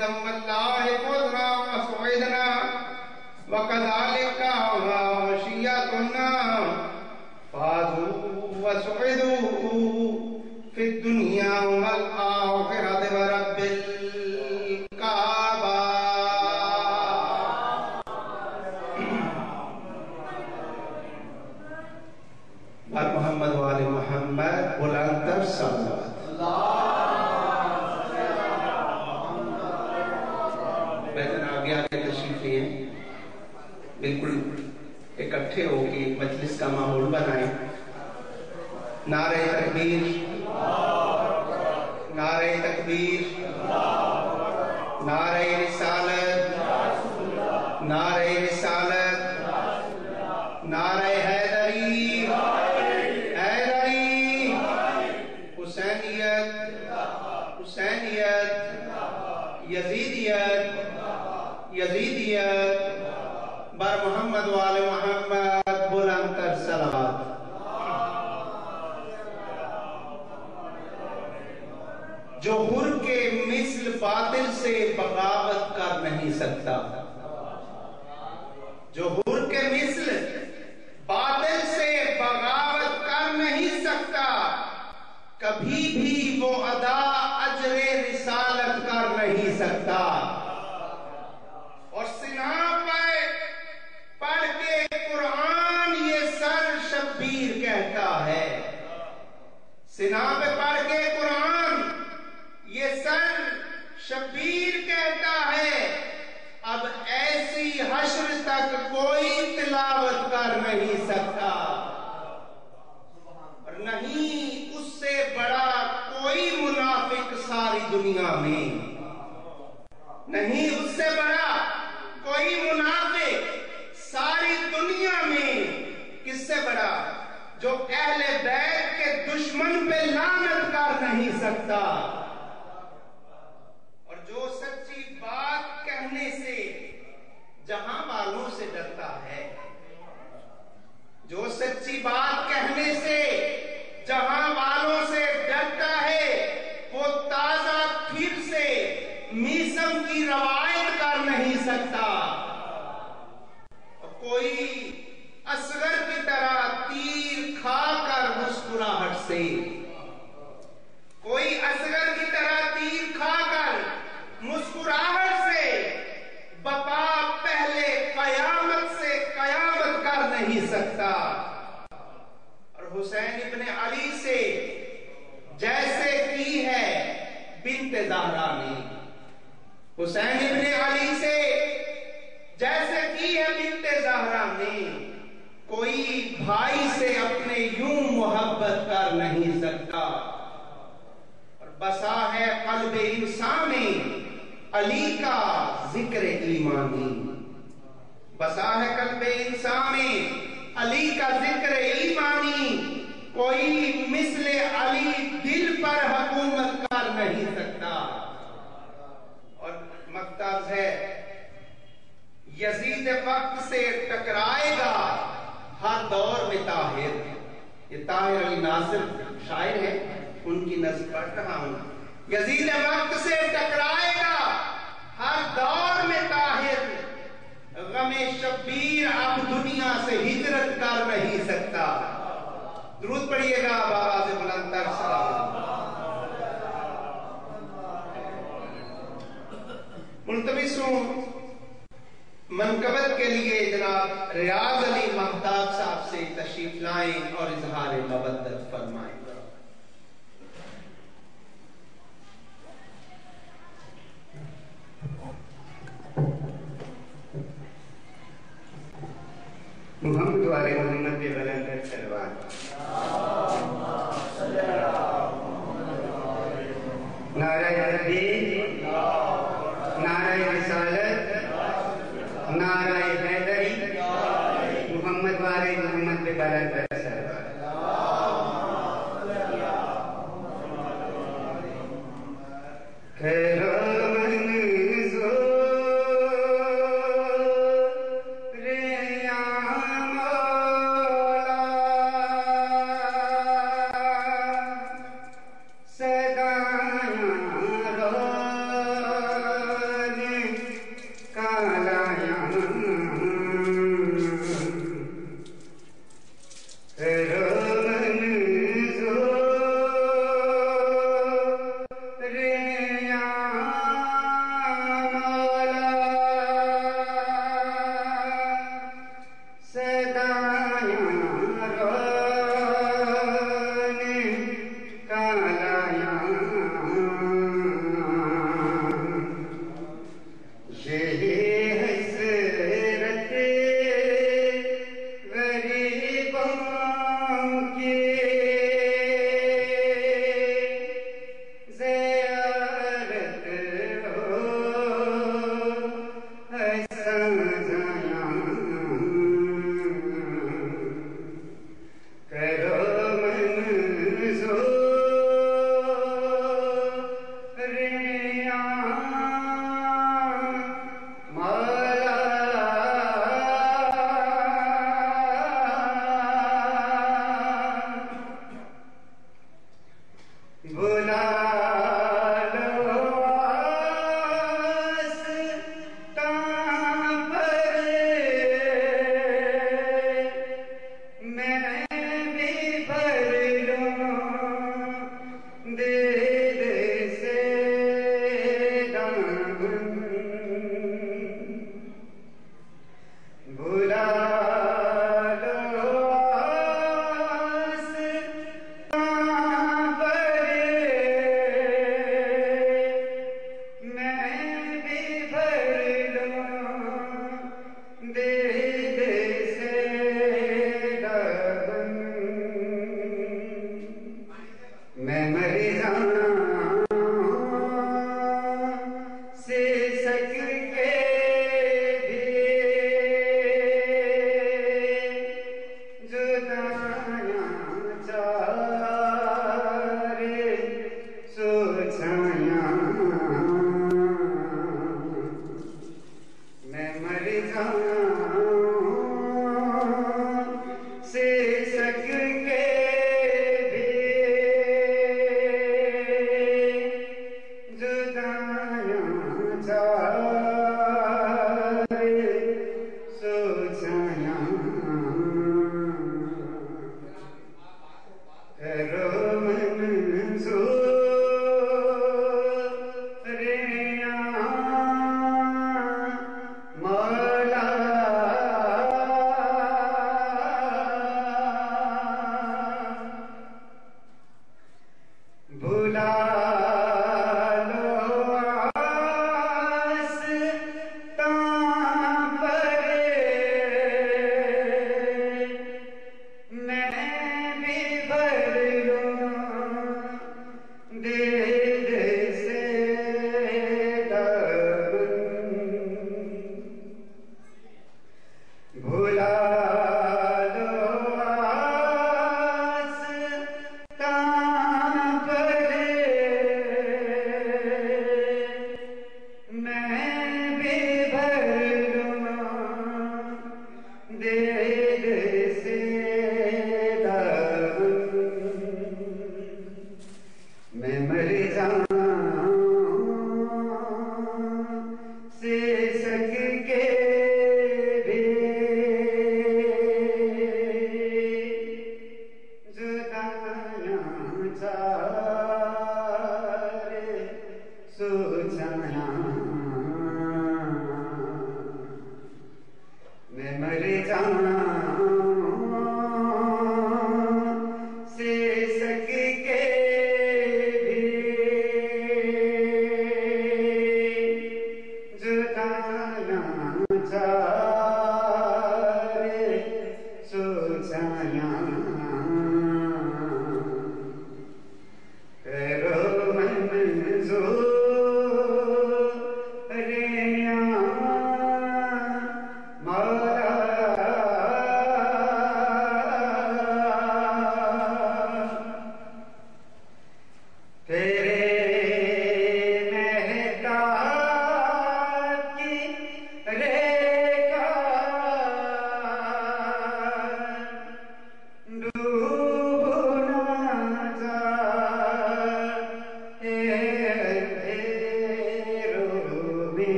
ذم الله فضنا وسعدنا وكذلك وشياتنا فازوا وسعدوا اکٹھے ہو کے مجلس کا ماحول بنائیں نعرہ تکبیر۔ نعرہ تکبیر۔ نعرہ رسالت۔ نعرہ رسالت۔ نعرہ حیدری۔ حیدری۔ حسینیت۔ حسینیت۔ یزیدیت۔ یزیدیت۔ بر محمد وآل محمد۔ جو ہر کے مثل باطل سے بغاوت کر نہیں سکتا۔ جوہر کے مثل باطل سے بغاوت کر نہیں سکتا۔ کبھی بھی وہ ادا اجر رسالت کر نہیں سکتا۔ اور سنا پہ پڑھ کے قرآن یہ سر شبیر کہتا ہے۔ سنا پہ پڑھ کے قرآن یہ سر شبیر کہتا ہے اب ایسی حشر تک کوئی تلاوت کر نہیں سکتا اور نہیں اس سے بڑا کوئی منافق ساری دنیا میں۔ نہیں اس سے بڑا کوئی منافق ساری دنیا میں۔ کس سے بڑا؟ جو اہل بیت کے دشمن پہ لعنت کر نہیں سکتا۔ اور جو سچی بات کہنے سے جہاں والوں سے ڈرتا ہے۔ جو سچی بات کہنے سے جہاں والوں سے ڈرتا ہے وہ تازہ پھر سے میسم کی روایت کر نہیں سکتا اور کوئی اصغر کی طرح تیر کھا کر مسکراہٹ سے۔ کوئی اصغر کی طرح تیر کھا کر مسکراہٹ سے۔ بپا پہلے قیامت سے قیامت کر نہیں سکتا۔ اور حسین ابن علی سے جیسے کی ہے بنت زہرا نے۔ حسین ابن علی سے جیسے کی ہے بنت زہرا نے کوئی بھائی سے اپنے یوں محبت کر نہیں سکتا۔ اور بسا ہے قلب انسان میں علی کا ذکر ایمانی۔ بسا ہے قلب انسان میں علی کا ذکر ایمانی۔ کوئی مثل علی دل پر حکومت کر نہیں سکتا۔ اور مقتض ہے یزید وقت سے ٹکرائے گا، ہر دور میں طاہر۔ یہ طاہر علی ناصر شاعر ہے ان کی نظر پڑھ رہا ہوں۔ یزید وقت سے ٹکرائے گا، ہر دور میں طاہر۔ غم شبیر اب دنیا سے ہجرت کر نہیں سکتا۔ درود پڑھیے گا بابا سے بلند تر سلام۔ ملتمس ہوں منقبت کے لیے جناب ریاض علی محتاب صاحب سے تشریف لائیں اور اظہار مبدت فرمائیں۔ محمد والے محمد کے بلند سلوان نعرہ تکبیر نعرہ رسالت نعرہ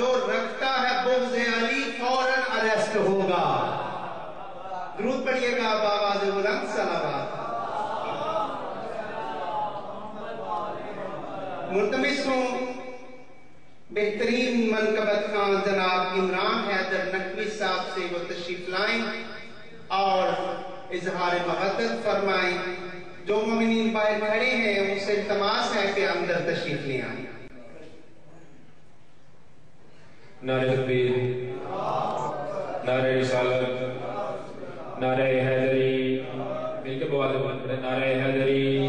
جو رکھتا ہے بغض علی فوراً اریسٹ ہوگا۔ درود پڑھیے گا آپ آواز بلند سلامات ملتمس ہوں، بہترین منقبت خان جناب عمران حیدر نقوی صاحب سے وہ تشریف لائیں اور اظہار محدت فرمائیں۔ جو مومنین باہر کھڑے ہیں، ان سے التماس ہے کہ اندر تشریف لے آئیں۔ نعرہ تکبیر نعرہ رسالت، نعرہ حیدری مل کے بواد بند نعرہ حیدری،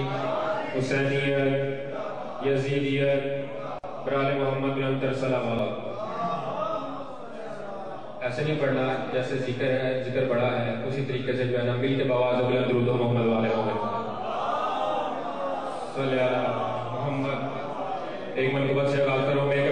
حسینیت، یزیدیت برال محمد بن امتر سلامات ایسے نہیں پڑھنا جیسے ذکر ہے، ذکر بڑا ہے، اسی طریقے سے جو مل کے بواز بلند درود و محمد والے ہوئے صلی اللہ محمد۔ ایک مرتبہ سے آغاز کرو میں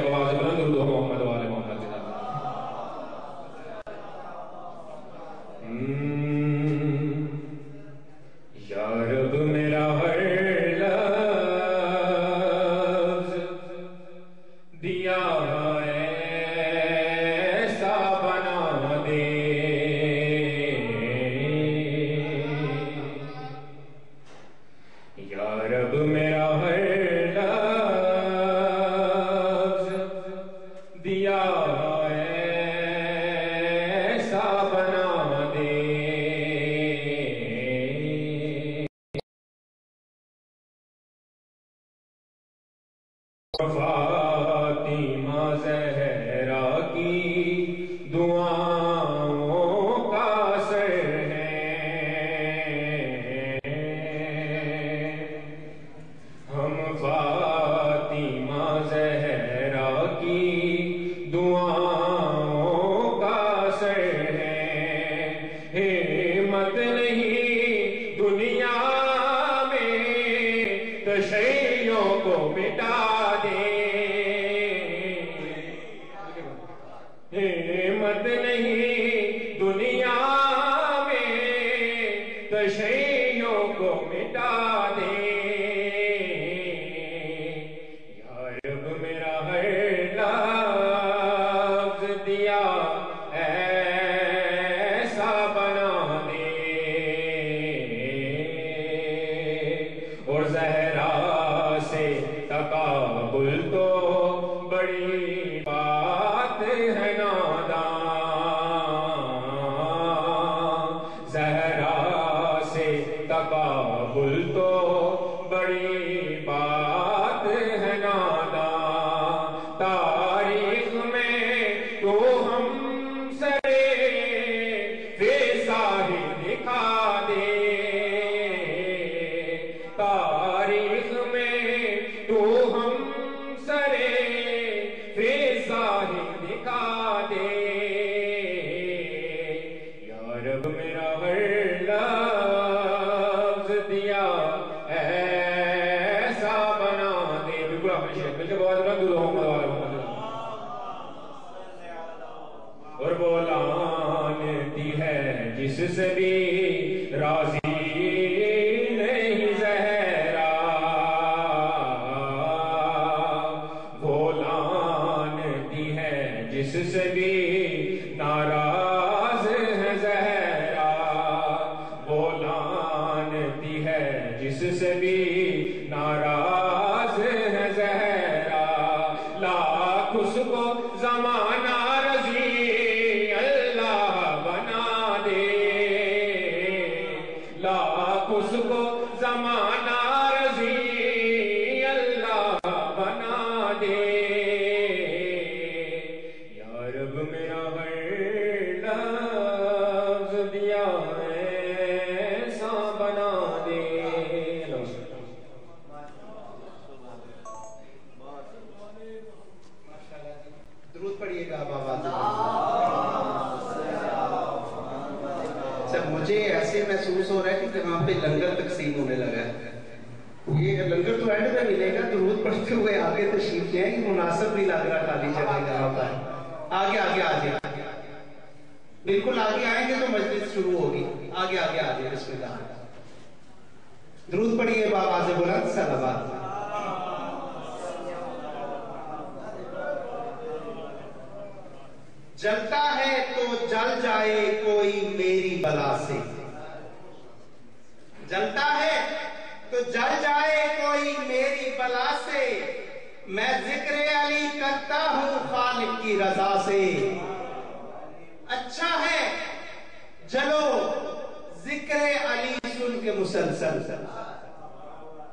مسلسل۔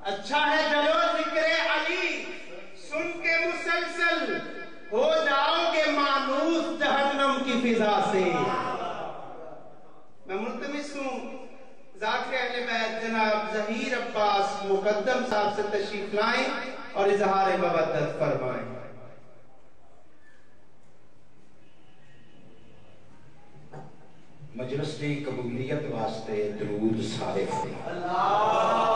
اچھا ہے جلو ذکر علی، سن کے مسلسل۔ ہو جاؤ گے مانوس جہنم کی فضا سے۔ میں ملتمس ہوں۔ ذاکر اہل بیت جناب ظہیر عباس مقدم صاحب سے تشریف لائیں اور اظہار مبدت فرمائیں۔ مجلس کی قبولیت واسطے درود سارے پڑے اللہ!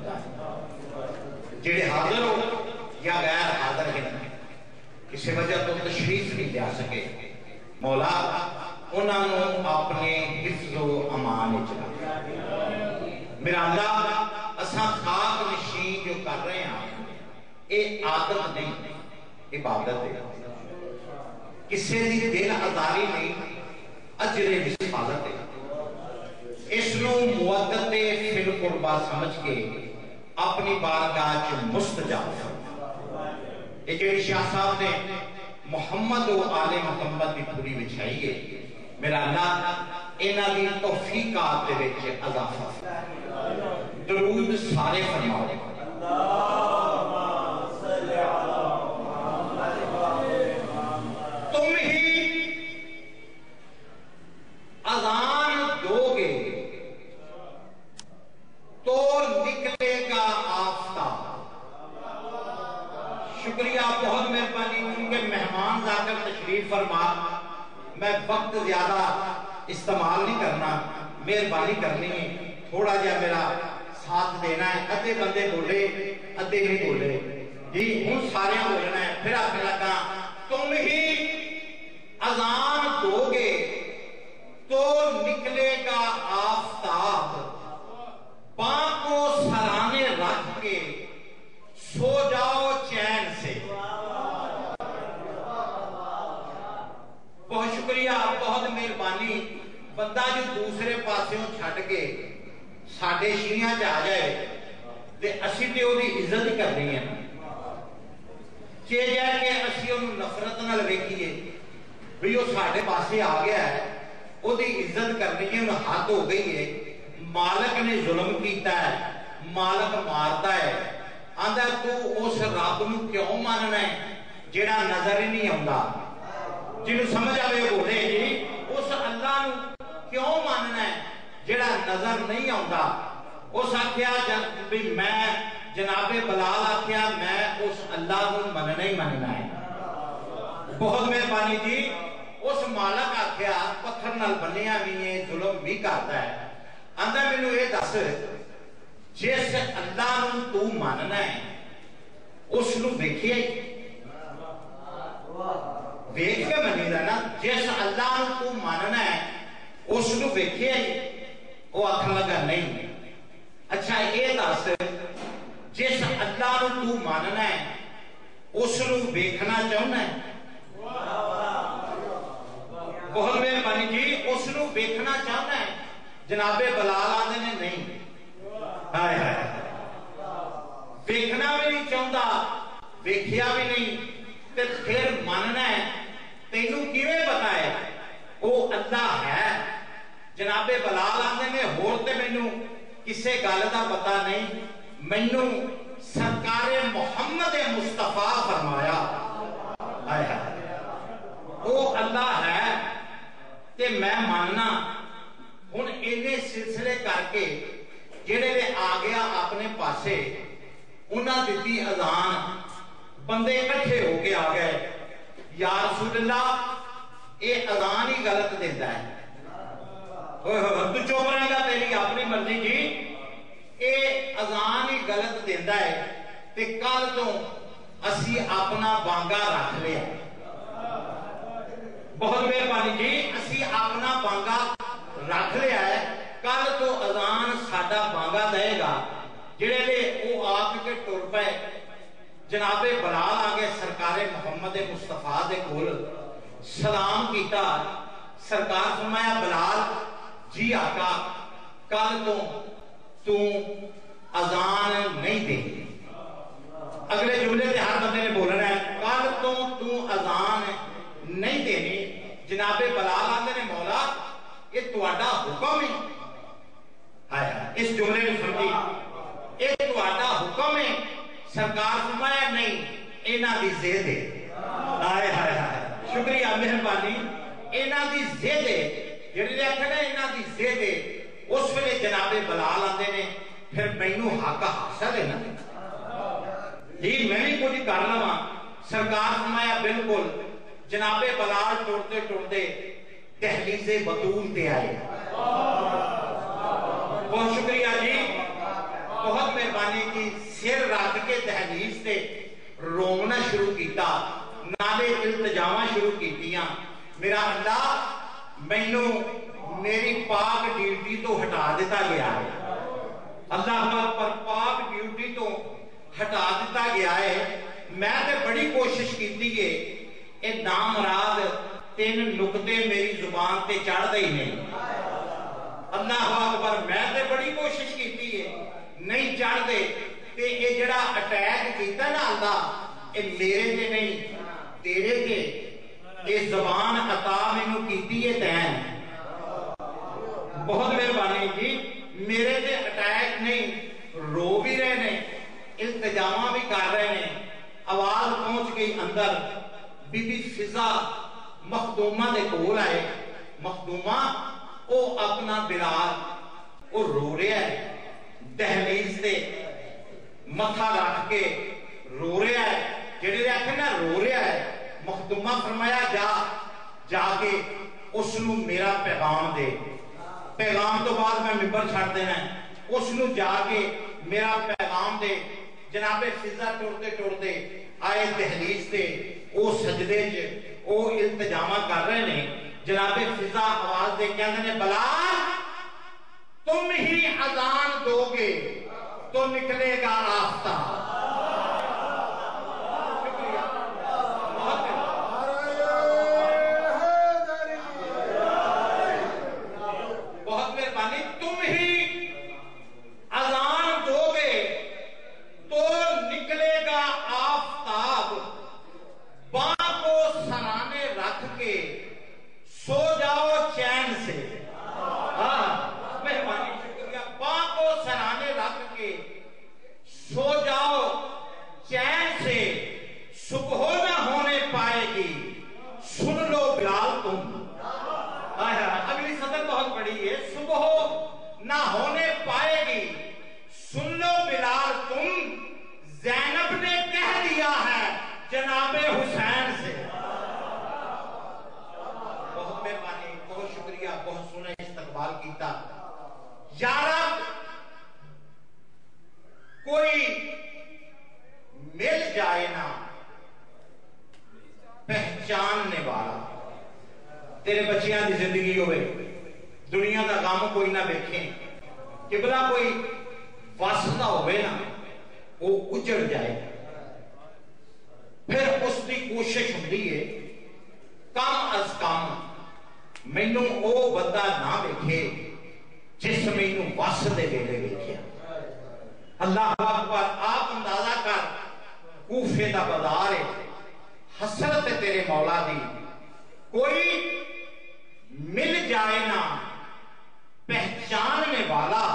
جڑے حاضر ہو یا غیر حاضر ہیں، کسی وجہ تو تشریف نہیں لیا سکے۔ مولا انہوں اپنے حفظ و امان چلا میرا اللہ، اساں خاک نشین جو کر رہے ہیں یہ عادت نہیں، عبادت ہے۔ کسی دی دل ازاری نہیں، اجر حفاظت ہے۔ اس نو مودت فی القربہ سمجھ کے اپنی بارگاہ چ مستجاب فرما یہ جڑی شاہ صاحب نے محمد و آل محمد کی پوری بچھائی ہے۔ میرا اللہ اینا دی توفیقات دے وچ اضافہ درود سارے فرماؤ۔ اللہ فرما، میں وقت زیادہ استعمال نہیں کرنا، مہربانی کرنی ہے۔ تھوڑا جا میرا ساتھ دینا ہے۔ ادھے بندے بولے، ادھے نہیں بولے۔ جی ہوں سارے بولنا ہے۔ پھر آپ لگا، تم ہی اذان دو گے تو نکلے گا آفتاب۔ پانچ ਸ਼ੁਕਰੀਆ ਬਹੁਤ ਮਿਹਰਬਾਨੀ। ਬੰਦਾ ਜੀ ਦੂਸਰੇ ਪਾਸਿਓਂ ਛੱਡ ਕੇ ਸਾਡੇ ਸ਼ੀਆਂ 'ਚ ਆ ਜਾਏ ਤੇ ਅਸੀਂ ਤੇ ਉਹਦੀ ਇੱਜ਼ਤ ਕਰਨੀ ਹੈ ਜੇ ਜਾ ਕੇ ਅਸੀਂ ਉਹਨੂੰ ਨਫ਼ਰਤ ਨਾਲ ਵੇਖੀਏ ਵੀ ਉਹ ਸਾਡੇ ਪਾਸੇ ਆ ਗਿਆ ਹੈ, ਉਹਦੀ ਇੱਜ਼ਤ ਕਰਨੀ ਹੈ ਉਹਨੂੰ ਹੱਦ ਹੋ ਗਈ ਹੈ, ਮਾਲਕ ਨੇ ਜ਼ੁਲਮ ਕੀਤਾ ਹੈ, ਮਾਲਕ ਮਾਰਦਾ ਹੈ। ਆਂਦਾ ਤੂੰ ਉਸ ਰੱਬ ਨੂੰ ਕਿਉਂ ਮੰਨਣਾ ਜਿਹੜਾ ਨਜ਼ਰ ਹੀ ਨਹੀਂ ਆਉਂਦਾ? جنہوں سمجھ آئے ہو رہے جی اس اللہ کیوں ماننا ہے؟ جڑا نظر نہیں آتا اس آکھیا بھی میں جناب بلال آکھیا، میں اس اللہ کو مننا ہی مننا ہے۔ بہت مہربانی جی اس مالک آکھیا، پتھر نال بنیا بھی ہے، ظلم بھی کرتا ہے۔ آندا مینوں یہ دس، جس اللہ نوں تو ماننا ہے، اس نوں دیکھیا ہی دیکھ کے منی رہنا۔ جس اللہ کو ماننا ہے، اس کو دیکھے وہ آخر لگا، نہیں۔ اچھا یہ دس، جس اللہ کو ماننا ہے، اس کو دیکھنا چاہنا ہے۔ بہلوے من جی اس کو دیکھنا چاہنا ہے۔ جناب بلال آدھے نے، نہیں۔ ہائے ہائے۔ دیکھنا بھی نہیں چاہتا دیکھیا بھی نہیں۔ پھر ماننا ہے ਤੈਨੂੰ ਕਿਵੇਂ ਪਤਾ ਹੈ? ਉਹ ਅੱਲਾ ਹੈ। ਜਨਾਬੇ ਬਲਾਲ ਆਂਦੇ ਨੇ, ਹੋਰ ਤੇ ਮੈਨੂੰ ਕਿਸੇ ਗੱਲ ਦਾ ਪਤਾ ਨਹੀਂ। ਮੈਨੂੰ ਸਰਕਾਰੇ ਮੁਹੰਮਦ ਮੁਸਤਫਾ ਫਰਮਾਇਆ। ਹਾਏ ਹਾਏ। ਉਹ ਅੱਲਾ ਹੈ ਤੇ ਮੈਂ ਮੰਨਣਾ, ਹੁਣ ਇਹਨੇ ਸਿਲਸਿਲੇ ਕਰਕੇ ਜਿਹੜੇ ਨੇ ਆ ਗਿਆ ਆਪਣੇ ਪਾਸੇ, ਉਹਨਾਂ ਦਿੱਤੀ ਅਜ਼ਾਨ ਬੰਦੇ ਇਕੱਠੇ ਹੋ ਕੇ ਆ ਗਏ। یا رسول اللہ اے اذان ہی غلط دیتا ہے۔ تو چوب رہے گا تیری اپنی مرضی کی۔ اے اذان ہی غلط دیتا ہے تے کل تو اسی اپنا بانگا رکھ لیا۔ بہت بے پانی جی اسی اپنا بانگا رکھ لیا ہے۔ کل تو اذان سادہ بانگا دے گا، جڑے لے وہ آپ کے ٹر پہ جناب بلال آگے سرکار محمد مصطفیٰ دے کول سلام کیتا۔ سرکار فرمایا، بلال جی آقا، کل تو تو اذان نہیں دے۔ اگلے جملے تے ہر بندے نے بول رہا ہے، کل تو تو اذان نہیں دے نہیں جناب بلال آگے نے، مولا، یہ تہاڈا حکم ہے۔ ہائے، اس جملے نے سمجھی۔ سرکار فرمایا نہیں اینا دی زیدے۔ آئے آئے آئے شکریہ، مہربانی۔ اینا دی زیدے جنہی جڑی نے آکھنا اینا دی زیدے، اس میں جناب بلال آتے نے، پھر میں مینوں حاقہ حاصل ہے نا۔ جی میں بھی کچھ کر ماں سرکار فرمایا بالکل۔ جناب بلال ٹوڑتے ٹوڑتے تحلیز بطول دے آئے۔ بہت شکریہ جی۔ بہت مہربانی کی سیر رات کے تحویز تے رونا شروع کیتا، نالے التجامہ شروع کیتیاں۔ میرا اللہ مینو میری پاک ڈیوٹی تو ہٹا دیتا گیا ہے۔ اللہ ہمارے پر پاک ڈیوٹی تو ہٹا دیتا گیا ہے۔ میں نے بڑی کوشش کی تھی کہ اے نام نامراد تین نکتے میری زبان تے چڑھ دے ہی نہیں اللہ اکبر، میں نے بڑی کوشش کی تھی ہے۔ نہیں چڑھ دے تے اے جڑا اٹیک کیتا نا اللہ، اے میرے تے نہیں، تیرے تے۔ اے زبان عطا مینوں کیتی ہے تین۔ بہت مہربانی جی میرے تے اٹیک نہیں، رو بھی رہے نے التجامہ بھی کر رہے نے۔ آواز پہنچ گئی اندر۔ بی بی فضا مخدومہ دے کول آئے۔ مخدومہ، او اپنا بلال، او رو رہا ہے۔ دہلیز دے متھا رکھ کے رو رہا ہے جڑے دے نا رو رہا ہے مخدومہ فرمایا جا جا کے اس نو میرا پیغام دے پیغام تو بعد میں ممبر چھڑ دینا ہے اس نو جا کے میرا پیغام دے جناب فضا ٹوڑتے ٹوڑتے آئے دہلیز تے او سجدے چ او التجامہ کر رہے نے جناب فضا آواز دے کہندے نے بلال تم ہی اذان دو گے تو نکلے گا راستہ شکریہ بہت بہت مہربانی تم ہی اذان دو گے تو نکلے گا آفتاب باں کو سرانے رکھ کے سو جاؤ چین سے ہاں مہربانی شکریہ باں کو سرانے رکھ کے سو جاؤ چین سے صبح نہ ہونے پائے گی سن لو بلال تم ہائے ہائے، اگلی صدر بہت بڑی ہے صبح نہ ہونے پائے گی سن لو بلال تم زینب نے کہہ دیا ہے جناب حسین سے بہت مہربانی بہت شکریہ بہت سونا استقبال کیتا یارا کوئی مل جائے نا، پہچاننے والا۔ تیرے بچیاں دی زندگی ہوئے، دنیا دا غم کوئی نہ دیکھیں کہ بلا کوئی واسطہ ہوئے نا، وہ اجڑ جائے۔ پھر اس دی کوشش ہوتی ہے، کم از کم مینوں او بندہ نہ دیکھے جس مینوں وس دے ویلے ویکھیا۔ اللہ اکبر آپ اندازہ کر، کوفے دا بازار ہے، حسرت ہے تیرے مولا دی۔ کوئی مل جائے نا پہچاننے والا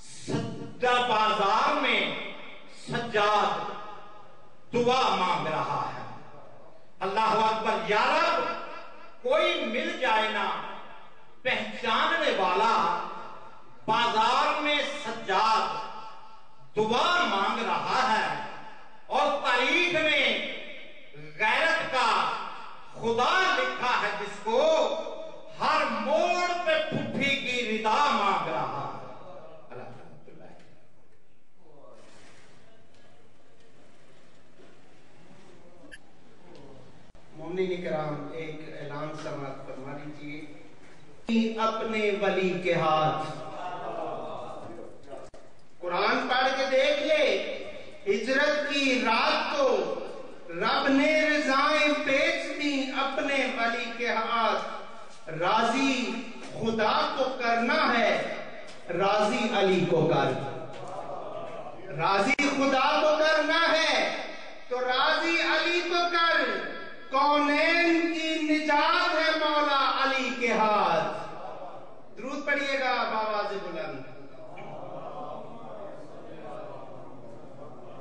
سجا بازار میں سجاد دعا مانگ رہا ہے۔ اللہ اکبر، یا رب، کوئی مل جائے نا پہچاننے والا، بازار میں سجاد دعا مانگ رہا ہے اور تاریخ میں غیرت کا خدا لکھا ہے جس کو ہر موڑ پہ پھپھی کی ردا مانگ رہا ہے۔ الحمدللہ مومنین کرام، ایک اعلان سماعت فرما لیجیے اپنے ولی کے ہاتھ قرآن پڑھ کے دیکھ لے، ہجرت کی رات کو رب نے رضائیں بیچ دی اپنے ولی کے ہاتھ۔ راضی خدا کو کرنا ہے، راضی علی کو کر۔ راضی خدا کو کرنا ہے، تو راضی علی کو کر۔ کونین کی نجات ہے مولا علی کے ہاتھ۔ درود پڑھیے گا بابا سے بلند۔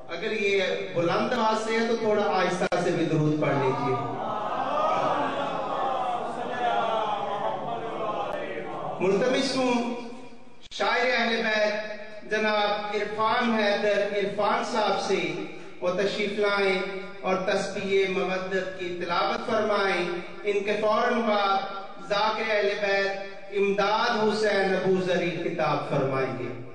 اگر یہ بلند آواز سے ہے تو تھوڑا آہستہ سے بھی درود پڑھ لیجیے ملتمس ہوں، شاعر اہل بیت، جناب عرفان حیدر عرفان صاحب سے وہ تشریف لائیں اور تسبیح مودت کی تلاوت فرمائیں۔ ان کے فوراً بعد ذاکر اہل بیت امداد حسین ابو ذری کتاب فرمائیں گے۔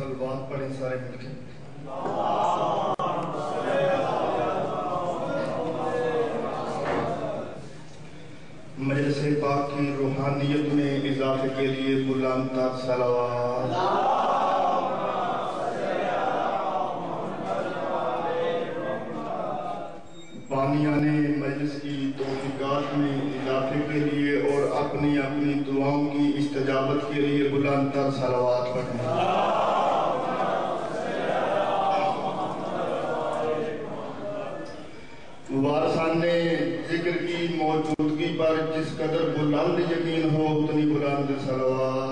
سلوات پڑھیں سارے مل کے۔ مجلس پاک کی روحانیت میں اضافے کے لیے غلام تار سلوات بامیان مجلس کی توفیقات میں اضافے کے لیے اور اپنی اپنی دعاؤں کی استجابت کے لیے بلند تر سلوات پڑھیں۔ خودگی پر جس قدر بلند یقین ہو اتنی بلند سلوات۔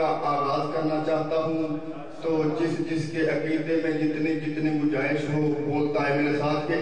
کا آغاز کرنا چاہتا ہوں، تو جس جس کے عقیدے میں جتنے جتنے گنجائش ہو بولتا ہے میرے ساتھ کے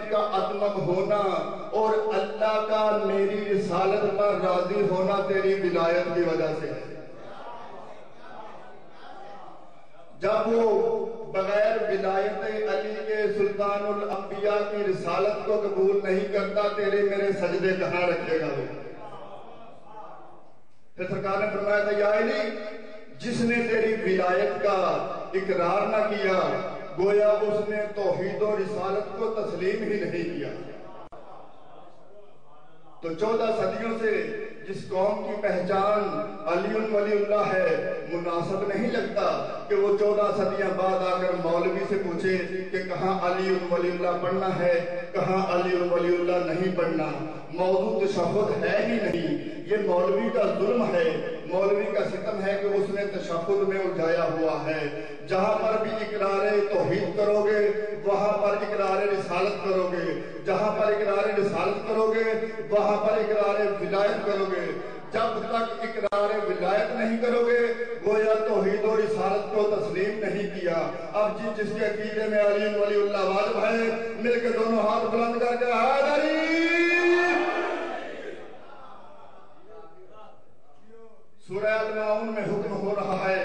نعمت کا اتمم ہونا اور اللہ کا میری رسالت پر راضی ہونا تیری ولایت کی وجہ سے ہے۔ جب وہ بغیر ولایت علی کے سلطان الانبیاء کی رسالت کو قبول نہیں کرتا، تیرے میرے سجدے کہاں رکھے گا وہ؟ پھر سرکار نے فرمایا تھا، یا علی، جس نے تیری ولایت کا اقرار نہ کیا گویا اس نے توحید و رسالت کو تسلیم ہی نہیں کیا۔ تو چودہ صدیوں سے جس قوم کی پہچان علی ولی اللہ ہے، مناسب نہیں لگتا کہ وہ چودہ صدیاں بعد آ کر مولوی سے پوچھے کہ کہاں علی ولی اللہ پڑھنا ہے، کہاں علی ولی اللہ نہیں پڑھنا موضوع تشہد ہے ہی نہیں، یہ مولوی کا ظلم ہے۔ مولوی کا ستم ہے کہ اس نے تشہد میں الجھایا ہوا ہے۔ جہاں پر بھی اقرار توحید کرو گے وہاں پر اقرار رسالت کرو گے جہاں پر اقرار رسالت کرو گے، وہاں پر اقرار ولایت کرو گے۔ جب تک اقرار ولایت نہیں کرو گے، گویا توحید و رسالت کو تسلیم نہیں کیا۔ اب جی جس کے عقیدے میں علی ولی اللہ واجب ہے مل کے دونوں ہاتھ بلند کر کے حیدری سورہ المعون میں حکم ہو رہا ہے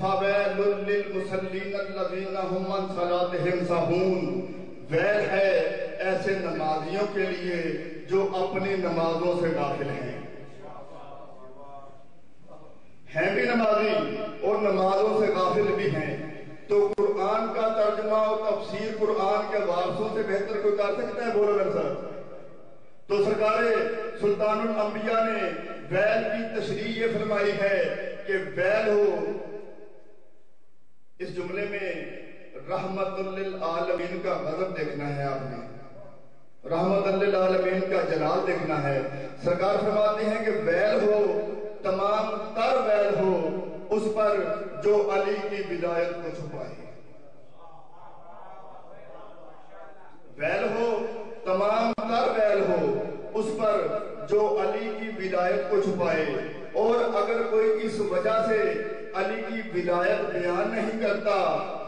فَوَيْلٌ لِّلْمُصَلِّينَ الَّذِينَ هُمْ عَنْ صَلَاتِهِمْ سَهُونَ ویل ہے ایسے نمازیوں کے لیے جو اپنی نمازوں سے غافل ہیں۔ ہیں بھی نمازی اور نمازوں سے غافل بھی ہیں۔ تو قرآن کا ترجمہ اور تفسیر قرآن کے وارثوں سے بہتر کوئی کر سکتا ہے؟ بولو گھر سر تو سرکار سلطان الانبیاء نے ویل کی تشریح یہ فرمائی ہے کہ ویل ہو۔ اس جملے میں رحمت للعالمین کا غضب دیکھنا ہے آپ نے۔ رحمت للعالمین کا جلال دیکھنا ہے۔ سرکار فرماتے ہیں کہ ویل ہو، تمام تر ویل ہو، اس پر جو علی کی بدایت کو چھپائے۔ ویل ہو تمام تر بیل ہو، اس پر جو علی کی ولایت کو چھپائے۔ اور اگر کوئی اس وجہ سے علی کی ولایت بیان نہیں کرتا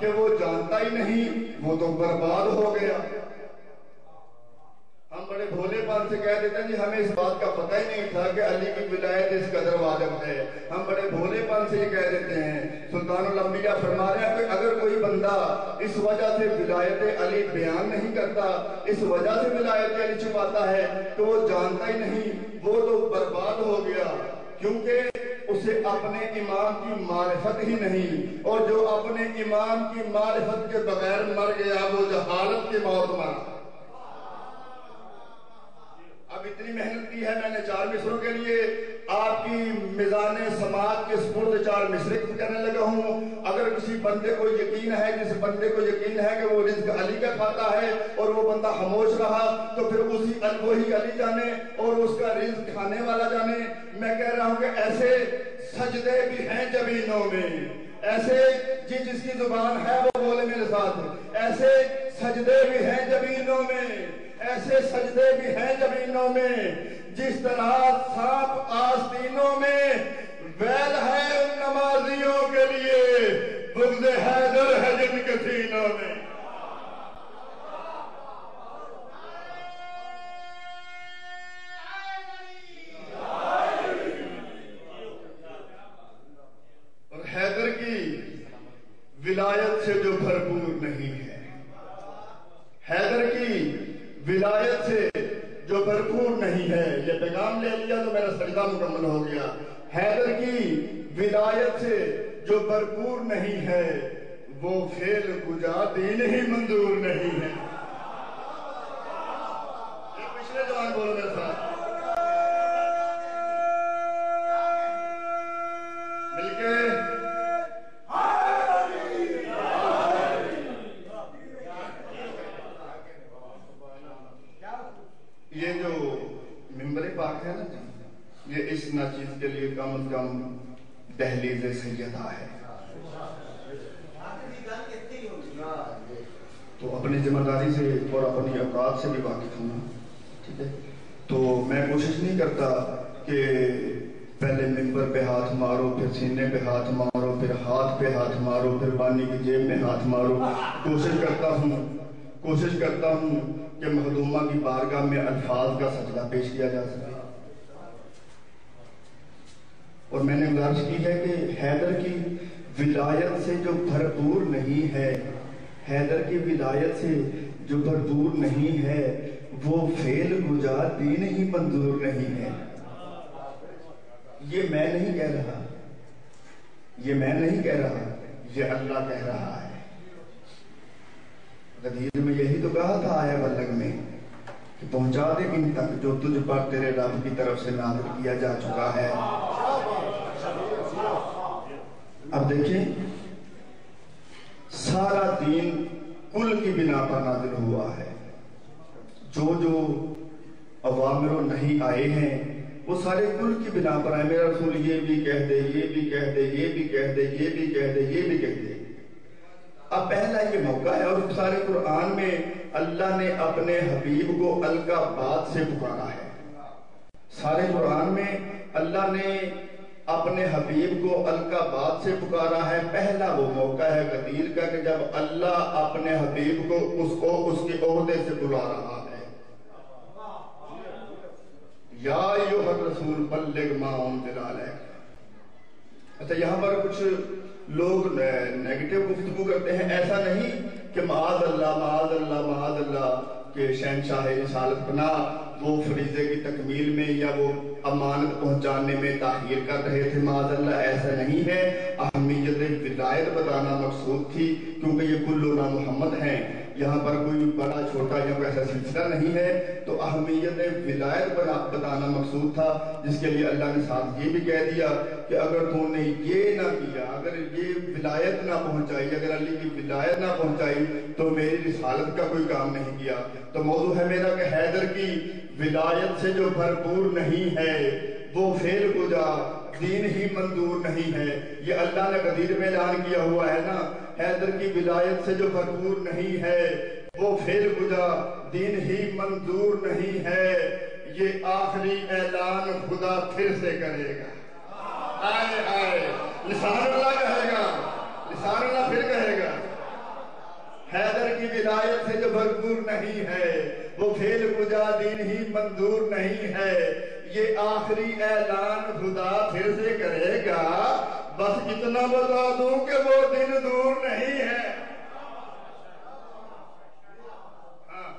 کہ وہ جانتا ہی نہیں، وہ تو برباد ہو گیا۔ ہم بڑے بھولے پان سے کہہ دیتے ہیں جی ہمیں اس بات کا پتہ ہی نہیں تھا کہ علی کی ولایت اس قدر واجب ہے۔ ہم بڑے بھولے پان سے یہ کہہ دیتے ہیں۔ سلطان الانبیاء فرما رہے ہیں کہ اگر کوئی بندہ اس وجہ سے ولایت علی بیان نہیں کرتا، اس وجہ سے ولایت علی چھپاتا ہے تو وہ جانتا ہی نہیں۔ وہ تو برباد ہو گیا، کیونکہ اسے اپنے امام کی معرفت ہی نہیں۔ اور جو اپنے امام کی معرفت کے بغیر مر گیا، وہ جہالت کی موت مر۔ اب اتنی محنت کی ہے میں نے چار مصروں کے لیے، آپ کی میزان سماعت کے سپرد چار مصرے کرنے لگا ہوں۔ اگر کسی بندے کو یقین ہے، جس بندے کو یقین ہے کہ وہ رزق علی کا کھاتا ہے اور وہ بندہ خاموش رہا، تو پھر اسی وہی علی جانے اور اس کا رزق کھانے والا جانے۔ میں کہہ رہا ہوں کہ ایسے سجدے بھی ہیں زمینوں میں۔ ایسے جی جس کی زبان ہے وہ بولے میرے ساتھ۔ ایسے سجدے بھی ہیں زمینوں میں۔ ایسے سجدے بھی ہیں زمینوں میں، جس طرح سانپ آستینوں میں ویل ہے ان نمازیوں کے لیے۔ بغض حیدر ہے جن کے سینوں میں۔ اور حیدر کی ولایت سے جو بھرپور نہیں ہے۔ حیدر کی ولایت سے جو بھرپور نہیں ہے۔ یہ پیغام لے لیا تو میرا سجدہ مکمل ہو گیا۔ حیدر کی ولایت سے جو بھرپور نہیں ہے۔ وہ فیل گجا دین ہی منظور نہیں ہے۔ یہ پچھلے جوان بولو میرے ساتھ۔ یہ جو ہے نا یہ اس ناچیز کے لیے کم از کم دہلیز سیدہ ہے۔ تو اپنی ذمہ داری سے اور اپنی اوقات سے بھی واقف ہوں۔ ٹھیک ہے۔ تو میں کوشش نہیں کرتا کہ پہلے ممبر پہ ہاتھ مارو، پھر سینے پہ ہاتھ مارو، پھر ہاتھ پہ ہاتھ مارو، پھر بانی کی جیب میں ہاتھ مارو۔ کوشش کرتا ہوں، کوشش کرتا ہوں کہ مخدومہ کی بارگاہ میں الفاظ کا سجدہ پیش کیا جا سکے۔ اور میں نے گزارش کی ہے کہ حیدر کی ولایت سے جو بھرپور نہیں ہے، حیدر کی ولایت سے جو بھرپور نہیں ہے، وہ فیل گجا دین ہی منظور نہیں ہے۔ یہ میں نہیں کہہ رہا۔ یہ میں نہیں کہہ رہا۔ یہ اللہ کہہ رہا ہے۔ غدیر میں یہی تو کہا تھا آیا بلگ میں۔ پہنچا دے ان تک جو تجھ پر تیرے رب کی طرف سے نازل کیا جا چکا ہے۔ اب دیکھیں، سارا دین کل کی بنا پر نازل ہوا ہے۔ جو جو عوامر و نہیں آئے ہیں، وہ سارے کل کی بنا پر آئے۔ میرا رسول یہ بھی کہہ دے، یہ بھی کہہ دے، یہ بھی کہہ دے، یہ بھی کہہ دے، یہ بھی کہہ دے۔ اب پہلا یہ موقع ہے اور سارے قرآن میں اللہ نے اپنے حبیب کو الکا بات سے پکارا ہے۔ سارے قرآن میں اللہ نے اپنے حبیب کو الکا بات سے پکارا ہے۔ پہلا وہ موقع ہے قدیر کا کہ جب اللہ اپنے حبیب کو اس کو اس کے عہدے سے بلا رہا ہے۔ یا ایوہ الرسول بلغ ما انزل علیک۔ اچھا یہاں پر کچھ لوگ نیگٹیو گفتگو کرتے ہیں۔ ایسا نہیں کہ معاذ اللہ معاذ اللہ معاذ اللہ کہ شہنشاہ رسالت بنا وہ فریضے کی تکمیل میں یا وہ امانت پہنچانے میں تاخیر کر رہے تھے۔ معاذ اللہ، ایسا نہیں ہے۔ اہمیت ولایت بتانا مقصود تھی کیونکہ یہ کلونا محمد ہیں۔ یہاں پر کوئی بڑا، چھوٹا یا کوئی ایسا سلسلہ نہیں ہے، تو اہمیت ولایت بتانا مقصود تھا، جس کے لیے اللہ نے ساتھ یہ بھی کہہ دیا کہ اگر تو نے یہ نہ کیا، اگر یہ ولایت نہ پہنچائی، اگر علی کی ولایت نہ پہنچائی، تو میری رسالت کا کوئی کام نہیں کیا۔ تو موضوع ہے میرا کہ حیدر کی ولایت سے جو بھرپور نہیں ہے، وہ فیل کو دین ہی منظور نہیں ہے۔ یہ اللہ نے قدیر میں اعلان کیا ہوا ہے نا۔ حیدر کی ولایت سے جو بھرپور نہیں ہے، وہ فیل گجا دین ہی منظور نہیں ہے۔ یہ آخری اعلان خدا پھر سے کرے گا۔ آئے آئے۔ لسان اللہ کہے گا۔ لسان اللہ پھر کہے گا۔ حیدر کی ولایت سے جو بھرپور نہیں ہے، وہ فیل گجا دین ہی منظور نہیں ہے۔ یہ آخری اعلان خدا پھر سے کرے گا، بس اتنا بتا دوں کہ وہ دن دور نہیں ہے۔ ہاں،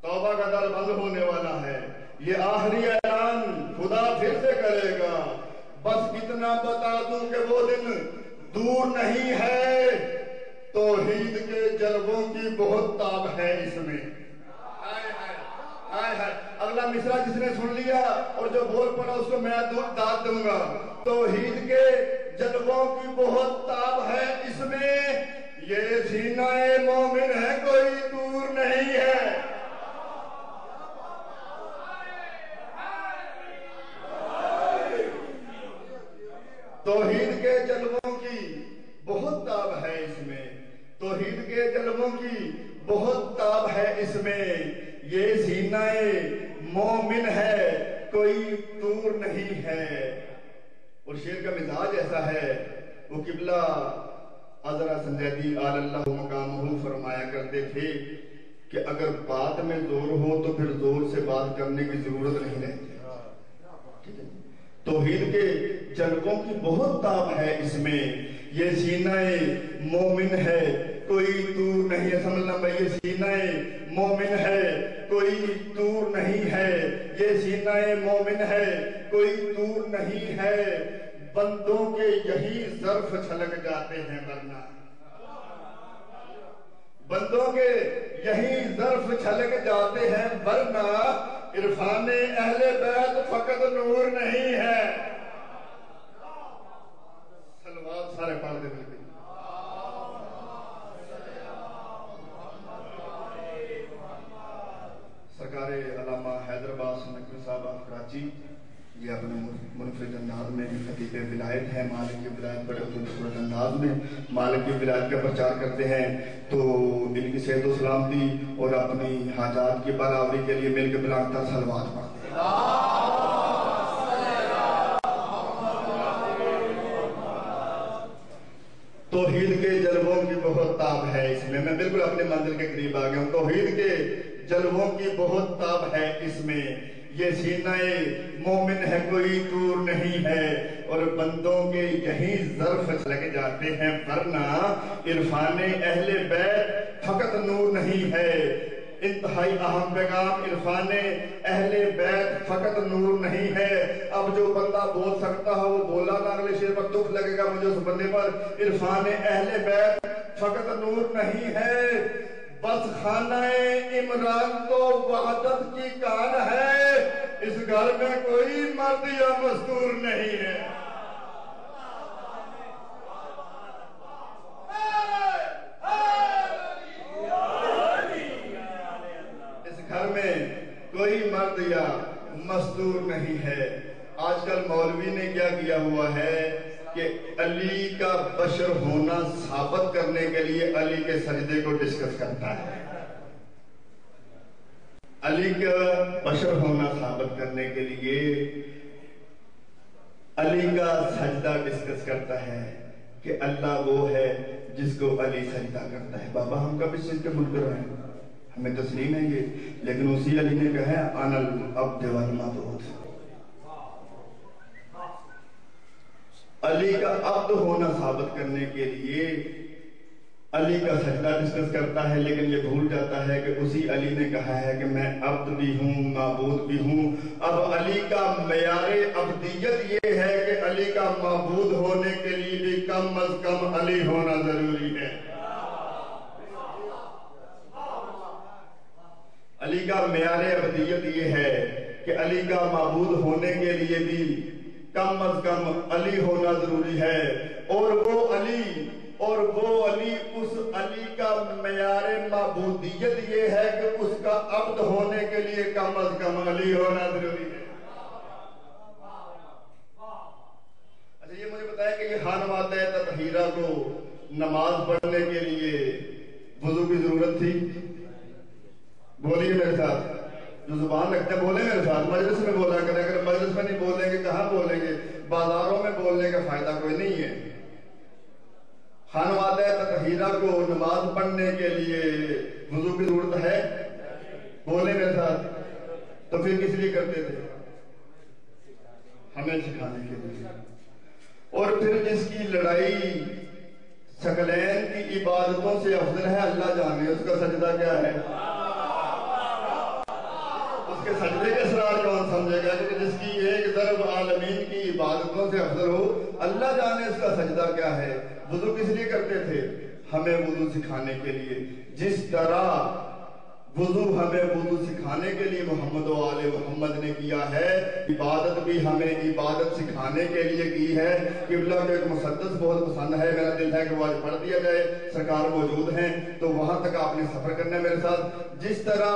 توبہ کا در بند ہونے والا ہے۔ یہ آخری اعلان خدا پھر سے کرے گا۔ بس اتنا بتا دوں کہ وہ دن دور نہیں ہے۔ توحید کے جلبوں کی بہت تاب ہے اس میں۔ اگلا مصرا جس نے سن لیا اور جو بول پڑا اس کو میں داد دوں گا۔ توحید کے جلبوں کی بہت تاب ہے۔ اس میں یہ سینہ مومن ہے، کوئی دور نہیں ہے۔ توحید کے جلبوں کی بہت تاب ہے اس میں۔ توحید کے جلبوں کی بہت تاب ہے اس میں۔ یہ سینہ مومن ہے کوئی دور نہیں ہے۔ اور شیر کا مزاج ایسا ہے وہ قبلہ عذرا سنجیدی آل اللہ مقامہ فرمایا کرتے تھے کہ اگر بات میں زور ہو تو پھر زور سے بات کرنے کی ضرورت نہیں رہتی۔ توحید کے جلکوں کی بہت تاب ہے اس میں۔ یہ سینہ مومن ہے، کوئی دور نہیں ہے۔ سمجھنا بھائی، یہ سینہ مومن ہے، کوئی دور نہیں ہے۔ یہ سینہ مومن ہے، کوئی دور نہیں ہے۔ بندوں کے یہی ظرف چھلک جاتے ہیں ورنہ۔ بندوں کے یہی ظرف چھلک جاتے ہیں، ورنہ عرفان اہل بیت فقط نور نہیں ہے۔ سلوات سارے پڑھ دے ملتے سرکار علامہ حیدرآباد نقوی صاحب کراچی۔ جی، یہ اپنے منفرد انداز میں خطیب ولایت ہے، مالک کی ولایت بڑے خوبصورت انداز میں مالک کی ولایت کا پرچار کرتے ہیں۔ تو ان کی صحت و سلامتی اور اپنی حاجات کی برابری کے لیے مل کے بلانتا سلوات پڑھتے ہیں۔ توحید کے جلووں کی بہت تاب ہے اس میں۔ میں بالکل اپنے منزل کے قریب آ گیا ہوں۔ توحید کے جلووں کی بہت تاب ہے اس میں۔ یہ سینہ مومن ہے، کوئی دور نہیں ہے۔ اور بندوں کے یہی ظرف لگ جاتے ہیں، ورنہ عرفان اہل بیت فقط نور نہیں ہے۔ انتہائی اہم پیغام عرفان اہل بیت فقط نور نہیں ہے۔ اب جو بندہ بول سکتا ہے وہ بولا نہ اگلے شیر پر دکھ لگے گا مجھے اس بندے پر۔ عرفان اہل بیت فقط نور نہیں ہے۔ بس خانہ عمران تو وحدت کی کان ہے۔ اس گھر میں کوئی مرد یا مزدور نہیں ہے۔ اس گھر میں کوئی مرد یا مزدور نہیں ہے۔ آج کل مولوی نے کیا کیا ہوا ہے؟ کہ علی کا بشر ہونا ثابت کرنے کے لیے علی کے سجدے کو ڈسکس کرتا ہے۔ علی کا بشر ہونا ثابت کرنے کے لیے علی کا سجدہ ڈسکس کرتا ہے کہ اللہ وہ ہے جس کو علی سجدہ کرتا ہے۔ بابا، ہم کب اس چیز کے منکر ہیں؟ ہمیں تسلیم ہے یہ۔ لیکن اسی علی نے کہا ہے ان العبد والمعبود علی کا عبد ہونا ثابت کرنے کے لیے علی کا سجدہ ڈسکس کرتا ہے، لیکن یہ بھول جاتا ہے کہ اسی علی نے کہا ہے کہ میں عبد بھی ہوں، معبود بھی ہوں۔ اب علی کا معیار عبدیت یہ ہے کہ علی کا معبود ہونے کے لیے بھی کم از کم علی ہونا ضروری ہے۔ علی کا معیار عبدیت یہ ہے کہ علی کا معبود ہونے کے لیے بھی کم از کم علی ہونا ضروری ہے۔ اور وہ علی، اور وہ علی اس علی کا معیار معبودیت یہ ہے کہ اس کا عبد ہونے کے لیے کم از کم علی ہونا ضروری ہے۔ اچھا یہ مجھے بتایا کہ یہ ہر خانوات تطہیرہ کو نماز پڑھنے کے لیے۔ وضو کی ضرورت تھی۔ بولیے میرے ساتھ۔ جو زبان رکھتے ہیں، بولیں میرے ساتھ مجلس میں بولا کریں۔ اگر مجلس میں نہیں بولیں گے، کہاں بولیں گے؟ بازاروں میں بولنے کا فائدہ کوئی نہیں ہے۔ خانواد تطہیرہ کو نماز پڑھنے کے لیے وضو کی ضرورت ہے؟ بولیں میرے ساتھ تو پھر کس لیے کرتے تھے؟ ہمیں سکھانے کے لیے۔ اور پھر جس کی لڑائی سکلین کی عبادتوں سے افضل ہے، اللہ جانے، اس کا سجدہ کیا ہے؟ کے سجدے کے سرار کون سمجھے گا کہ جس کی ایک ضرب عالمین کی عبادتوں سے افضل ہو، اللہ جانے اس کا سجدہ کیا ہے؟ وضو کس لیے کرتے تھے؟ ہمیں وضو سکھانے کے لیے۔ جس طرح وضو ہمیں وضو سکھانے کے لیے محمد و آل محمد نے کیا ہے۔ عبادت بھی ہمیں عبادت سکھانے کے لیے کی ہے۔ قبلہ کے ایک مسدس بہت پسند ہے۔ میرا دل ہے کہ وہ آج پڑھ دیا جائے۔ سرکار موجود ہیں۔ تو وہاں تک آپ نے سفر کرنا ہے میرے ساتھ۔ جس طرح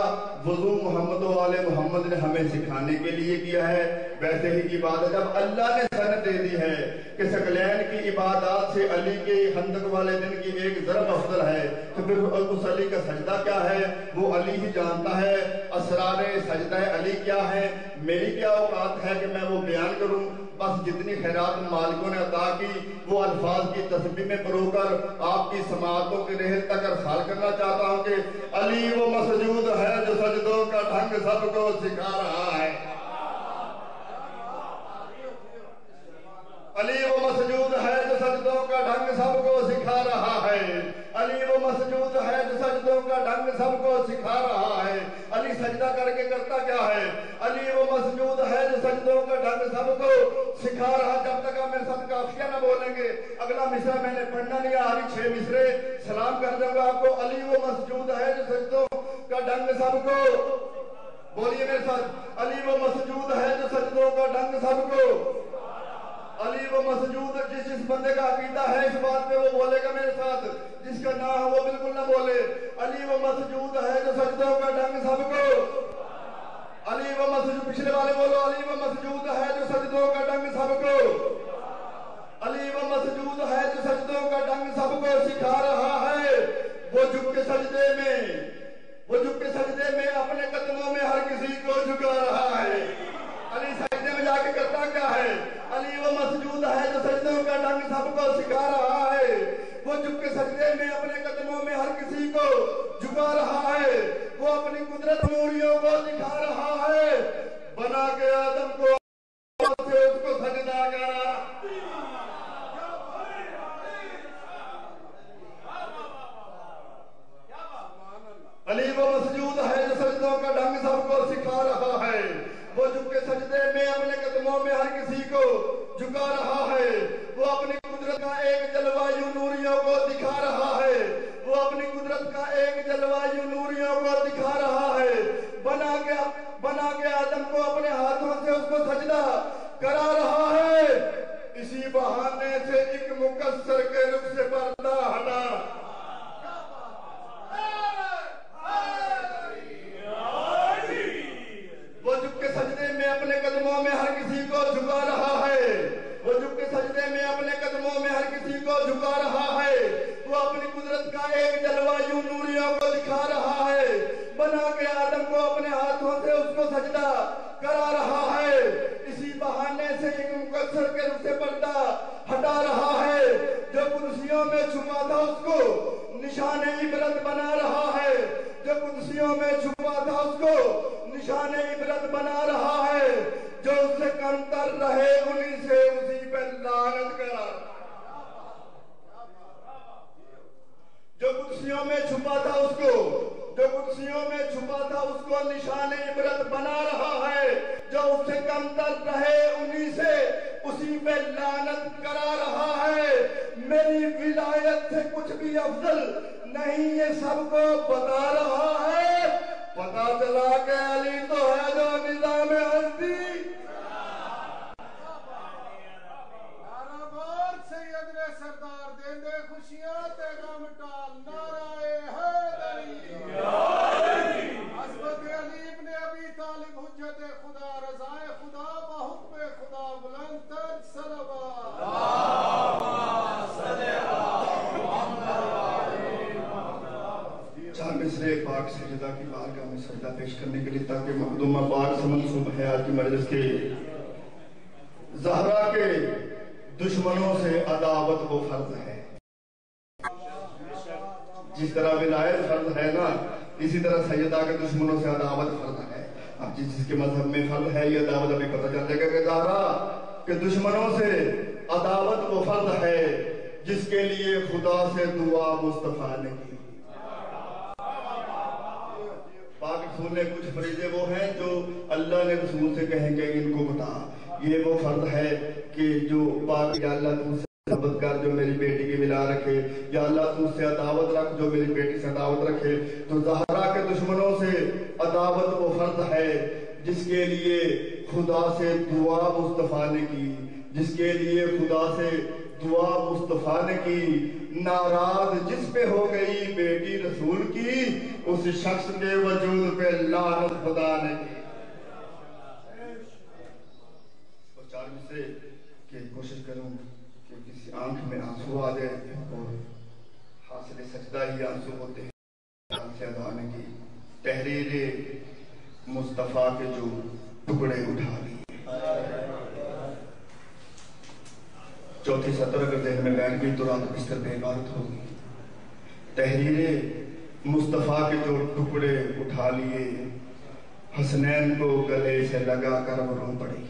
وضو محمد و آل محمد نے ہمیں سکھانے کے لیے کیا ہے، ویسے ہی عبادت اب اللہ نے سنت دے دی ہے کہ سکلین کی عبادات سے علی کے ہندک والے دن کی ایک ضرب افضل ہے، تو پھر اس علی کا سجدہ کیا ہے؟ وہ علی علی ہی جانتا ہے، اسرار سجدہ علی کیا ہے؟ میری کیا اوقات ہے کہ میں وہ بیان کروں؟ بس جتنی خیرات مالکوں نے عطا کی، وہ الفاظ کی تسبیح میں پرو کر آپ کی سماعتوں کے رحل تک ارسال کرنا چاہتا ہوں کہ علی وہ مسجود ہے جو سجدوں کا ڈھنگ سب کو سکھا رہا ہے۔ علی وہ مسجود ہے جو سجدوں کا ڈھنگ سب کو سکھا رہا ہے۔ علی وہ مسجود ہے جو سجدوں کا ڈھنگ سب کو سکھا رہا ہے۔ علی سجدہ کر کے کرتا کیا ہے؟ علی وہ مسجود ہے جو سجدوں کا ڈھنگ سب کو سکھا رہا۔ جب تک آپ میرے ساتھ کافیہ نہ بولیں گے، اگلا مصرع میں نے پڑھنا نہیں آری چھ مصرے۔ سلام کر دوں گا آپ کو۔ علی وہ مسجود ہے جو سجدوں کا ڈھنگ سب کو۔ بولیے میرے ساتھ، علی وہ مسجود ہے جو سجدوں کا ڈھنگ سب کو۔ علی وہ مسجود جس جس بندے کا عقیدہ ہے اس بات پہ وہ بولے گا میرے ساتھ، جس کا نہ ہو وہ بالکل نہ بولے۔ علی وہ مسجود ہے جو سجدوں کا ڈھنگ سب کو۔ علی و مسجود، پچھلے والے بولو، علی و مسجود ہے جو سجدوں کا ڈنگ سب کو۔ علی و مسجود ہے جو سجدوں کا ڈنگ سب کو سکھا رہا ہے۔ وہ جھک کے سجدے میں، وہ جھک کے سجدے میں اپنے قدموں میں ہر کسی کو جھکا رہا ہے۔ علی سجدے میں جا کے کرتا کیا ہے؟ علی وہ مسجود ہے جو سجدوں کا ڈنگ سب کو سکھا رہا ہے۔ وہ جھک کے سجدے میں اپنے قدموں میں ہر کسی کو جھکا رہا ہے، وہ اپنی قدرت موریوں کو دکھا رہا ہے۔ بنا کے آدم کو سے اس کو سجدہ کرا۔ علی وہ مسجود ہے جو سجدوں کا ڈھنگ سب کو سکھا رہا ہے۔ وہ جھک کے سجدے میں اپنے قدموں میں ہر کسی کو جھکا رہا ہے، وہ اپنی قدرت کا ایک جلوایو نوریوں کو دکھا رہا ہے، وہ اپنی قدرت کا ایک جلوایو نوریوں کو دکھا رہا ہے۔ بنا کے بنا کے آدم کو اپنے ہاتھوں سے اس کو سجدہ کرا رہا ہے۔ اسی بہانے سے ایک مقصر کے رخ سے پردہ ہٹا۔ وہ جھک کے سجدے میں اپنے قدموں میں ہر کسی کو جھکا رہا ہے، وہ جھک کے سجدے میں اپنے قدموں میں ہر کسی کو جھکا رہا ہے، وہ اپنی قدرت کا ایک جلوایو نوریوں کو دکھا رہا ہے۔ بنا کے آدم کو اپنے ہاتھوں سے اس کو سجدہ کرا رہا ہے۔ اسی بہانے سے ایک مقصر کے رخ سے پردہ ہٹا رہا ہے۔ جو کرسیوں میں چھپا تھا اس کو نشان عبرت بنا رہا ہے۔ جو قدسیوں میں چھپا تھا اس کو نشان عبرت بنا رہا ہے۔ جو اس سے کم تر رہے انہی سے اسی پہ لعنت کرا رہا ہے۔ جو قدسیوں میں چھپا تھا اس کو، جو قدسیوں میں چھپا تھا اس کو نشان عبرت بنا رہا ہے، جو اس سے کم تر رہے انہی سے، اسی پہ لعنت کرا رہا ہے۔ میری ولایت سے کچھ بھی افضل نہیں، یہ سب کو بتا رہا ہے۔ پتا چلا کہ علی تو ہے جو نظام ہستی۔ سید نے سردار دین دے خوشیاں، تے غم ٹال، نعرہ حیدری۔ حضرت علی ابن ابی طالب حجت خدا رضائے خدا بحکم خدا بلند تر، صلوات۔ چار مصرے پاک سجدہ کی بارگاہ میں سجدہ پیش کرنے کے لیے تاکہ مقدومہ پاک سے منصوب ہے آج کی مجلس کے زہرا کے دشمنوں سے عداوت وہ فرض ہے۔ جس طرح ولایت فرض ہے نا، اسی طرح سیدہ کے دشمنوں سے عداوت فرض ہے۔ اب جس جس کے مذہب میں فرض ہے، یہ عداوت ابھی پتہ چل جائے گا کہ زہرا کے دشمنوں سے عداوت وہ فرض ہے، جس کے لیے خدا سے دعا مصطفیٰ نے کی پاک رسول نے کچھ فریضے وہ ہیں جو اللہ نے رسول سے کہیں کہ ان کو بتا۔ یہ وہ فرض ہے کہ جو پاک یا اللہ تم سے محبت کر جو میری بیٹی کی ملا رکھے، یا اللہ تم سے عداوت رکھ جو میری بیٹی سے عداوت رکھے۔ تو زہرا کے دشمنوں سے عداوت وہ فرض ہے جس کے لیے خدا سے دعا مصطفیٰ نے کی۔ جس کے لیے خدا سے دعا مصطفیٰ نے کی۔ ناراض جس پہ ہو گئی بیٹی رسول کی، اس شخص کے وجود پہ لعنت خدا نے کی۔ اور چار مصرے کہ کوشش کروں کہ کسی آنکھ میں آنسو آ جائے اور حاصل سجدہ ہی آنسو ہوتے ہیں۔ سے ادا کی تحریر مصطفیٰ کے جو ٹکڑے اٹھا لیے۔ چوتھی سطر اگر ذہن میں بیٹھ گئی تو رات بستر بے عبارت ہوگی۔ تحریر مصطفیٰ کے جو ٹکڑے اٹھا لیے، حسنین کو گلے سے لگا کر وہ رو پڑی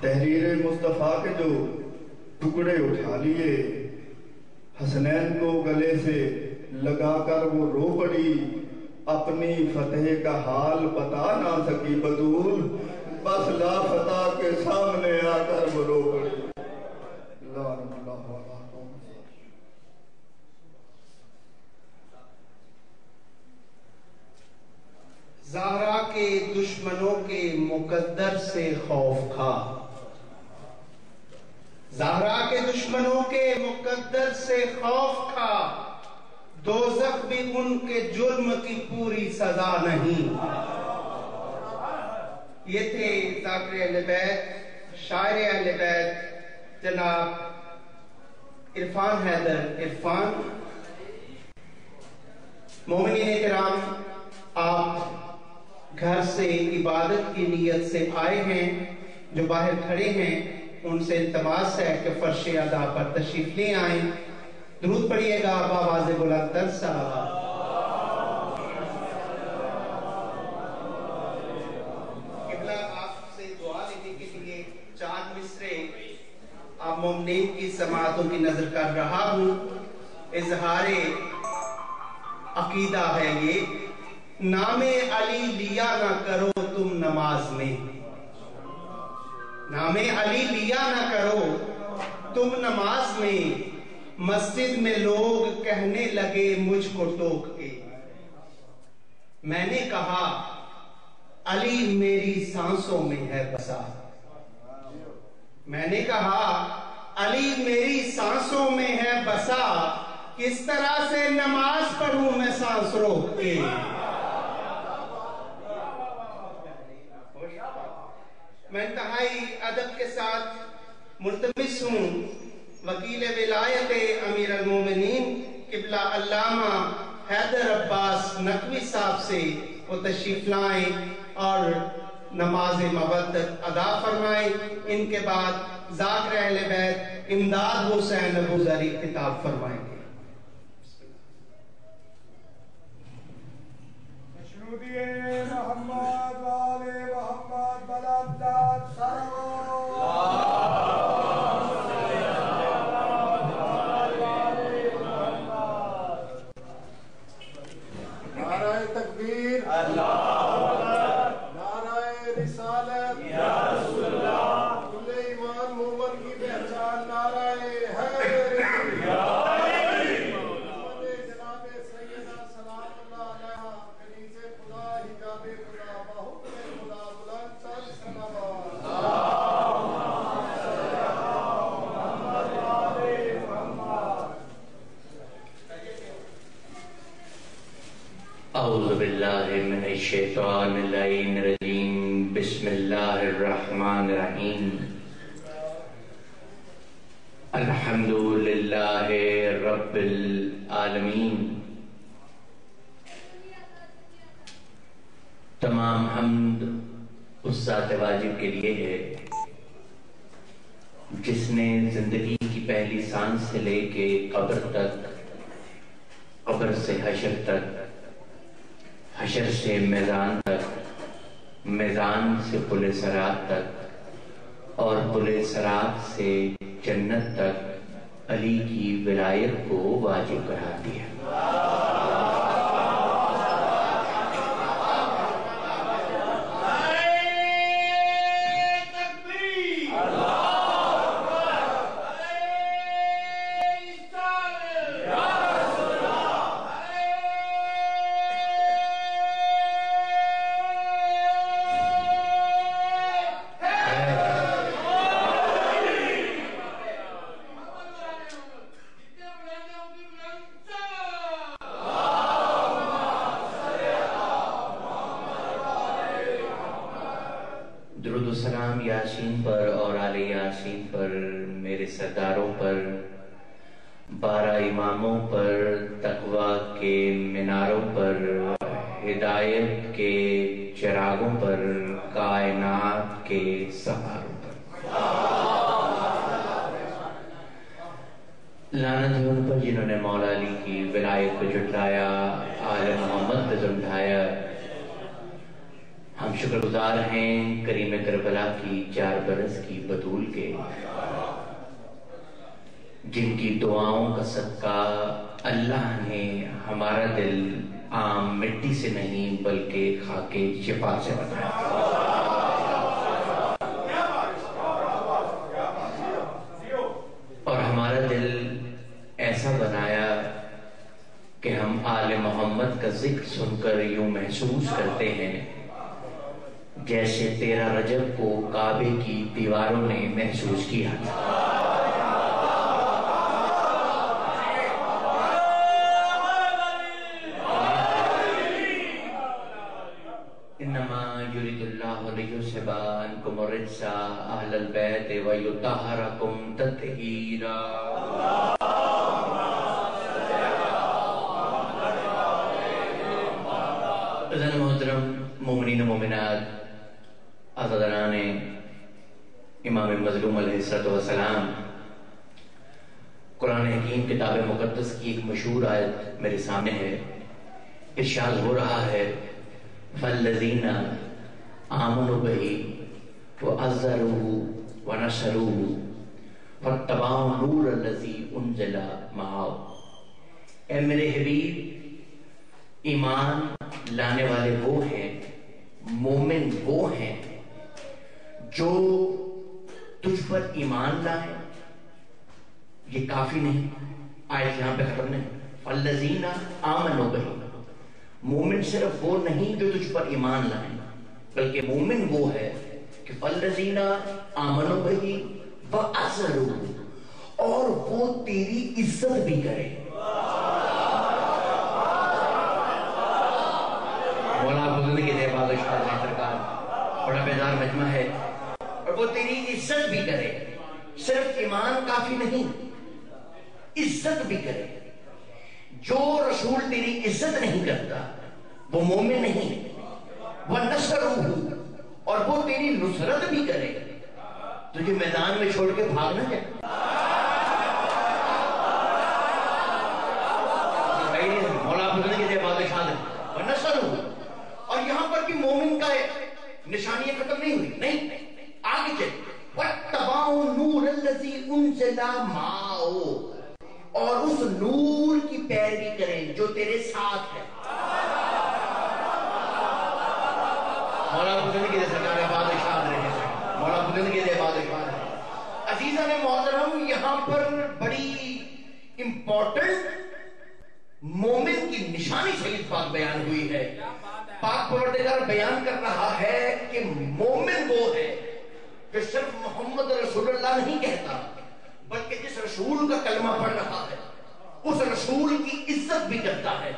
تحریر مصطفیٰ کے جو ٹکڑے اٹھا لیے، حسنین کو گلے سے لگا کر وہ رو پڑی۔ اپنی فتح کا حال بتا نہ سکی بدول، بس لا فتح کے سامنے آ کر وہ رو پڑی۔ اللہ زہرا کے دشمنوں کے مقدر سے خوف کھا۔ زہرا کے دشمنوں کے مقدر سے خوف کھا دوزخ بھی ان کے جرم کی پوری سزا نہیں۔ یہ تھے ذاکر اہل بیت، شاعر اہل بیت، جناب عرفان حیدر۔ عرفان، مومنین کرام آپ گھر سے عبادت کی نیت سے آئے ہیں، جو باہر کھڑے ہیں۔ ان سے التماس ہے کہ فرش ادا پر تشریف لے آئیں۔ درود پڑھیے گا باواز بلند تر قبلہ آپ سے دعا لینے کے لیے چار مصرے آپ مومنین کی سماعتوں کی نظر کر رہا ہوں۔ اظہار عقیدہ ہے یہ۔ نام علی لیا نہ کرو تم نماز میں۔ نام علی لیا نہ کرو۔ تم نماز میں مسجد میں لوگ کہنے لگے مجھ کو ٹوک کے۔ میں نے کہا، علی میری سانسوں میں ہے بسا۔ میں نے کہا، علی میری سانسوں میں ہے بسا۔ کس طرح سے نماز پڑھوں میں سانس روک کے میں انتہائی ادب کے ساتھ ملتمس ہوں۔ وکیل ولایت امیر المومنین قبلہ علامہ حیدر عباس نقوی صاحب سے وہ تشریف لائیں اور نماز مبدت ادا فرمائیں۔ ان کے بعد ذاکر اہل بیت امداد حسین ابو ذری خطاب فرمائیں گے۔ مشہودی محمد والے محمد بلندات نعرہ تکبیر نعرہ رسالت کل ایمان مومن کی پہچان نعرہ حیدری محمد جناب سیدنا سلام اللہ علیہ کنیز خدا حجاب خدا بحکم خدا بلند سر سلامات أعوذ بالله من الشيطان اللعين الرجيم بسم الله الرحمن الرحيم الحمد لله رب العالمين تمام حمد اس ذات واجب کے لیے ہے، جس نے زندگی کی پہلی سانس سے لے کے قبر تک، قبر سے حشر تک، حشر سے میدان تک میدان سے پل سرات تک اور پل سرات سے جنت تک علی کی ولایت کو واجب کرا دیا۔ بطول کے جن کی دعاؤں کا صدقہ اللہ نے ہمارا دل عام مٹی سے نہیں بلکہ خاکے شفا سے بنایا۔ اور ہمارا دل ایسا بنایا کہ ہم آل محمد کا ذکر سن کر یوں محسوس کرتے ہیں۔ جیسے تیرہ رجب کو کعبے کی دیواروں نے محسوس کیا۔ علیہ السلام۔ قرآن حکیم کتاب مقدس کی ایک مشہور آیت میرے سامنے ہے۔ ارشاد ہو رہا ہے فَالَّذِينَ آمنوا بِهِ وَعَزَّرُوهُ وَنَشَرُوهُ فَاتَّبَعُوا النُّورَ الَّذِي أُنزِلَ مَعَهُ اے میرے حبیب، ایمان لانے والے وہ ہیں، مومن وہ ہیں جو تجھ پر ایمان لائیں یہ کافی نہیں آیت یہاں پہ ختم نہیں۔ فَالَّذِينَ آمَنُوا بِهِ مومن صرف وہ نہیں جو تجھ پر ایمان لائیں بلکہ مومن وہ ہے کہ فَالَّذِينَ آمَنُوا بِهِ وَأَزَرُوا اور وہ تیری عزت بھی کرے۔ مولا بزرگ دے بادشاہ سرکار بڑا بیدار مجمع ہے۔ وہ تیری عزت بھی کرے۔ صرف ایمان کافی نہیں، عزت بھی کرے۔ جو رسول تیری عزت نہیں کرتا، وہ مومن نہیں، وہ نصر اور وہ تیری نصرت بھی کرے۔ تجھے میدان میں چھوڑ کے بھاگنا ہے مولا بزرگ دے بادشاہ وہ اور یہاں پر بھی مومن کا نشانیاں ختم نہیں ہوئی۔ نہیں آگے چل وَاتَّبَعُوا نُورَ الَّذِي أُنزِلَ مَعَهُ. اور اس نور کی پیروی کریں جو تیرے ساتھ ہے. مولا بزرگ دے سرکار بادشاہ رہے مولا بزرگ دے بادشاہ رہے عزیزہ نے محترم یہاں پر بڑی امپورٹنٹ مومن کی نشانی سید پاک بیان ہوئی ہے. پاک پروردگار بیان کر رہا ہے کہ مومن وہ ہے کہ صرف محمد رسول اللہ نہیں کہتا، بلکہ جس رسول کا کلمہ پڑھ رہا ہے، اس رسول کی عزت بھی کرتا ہے۔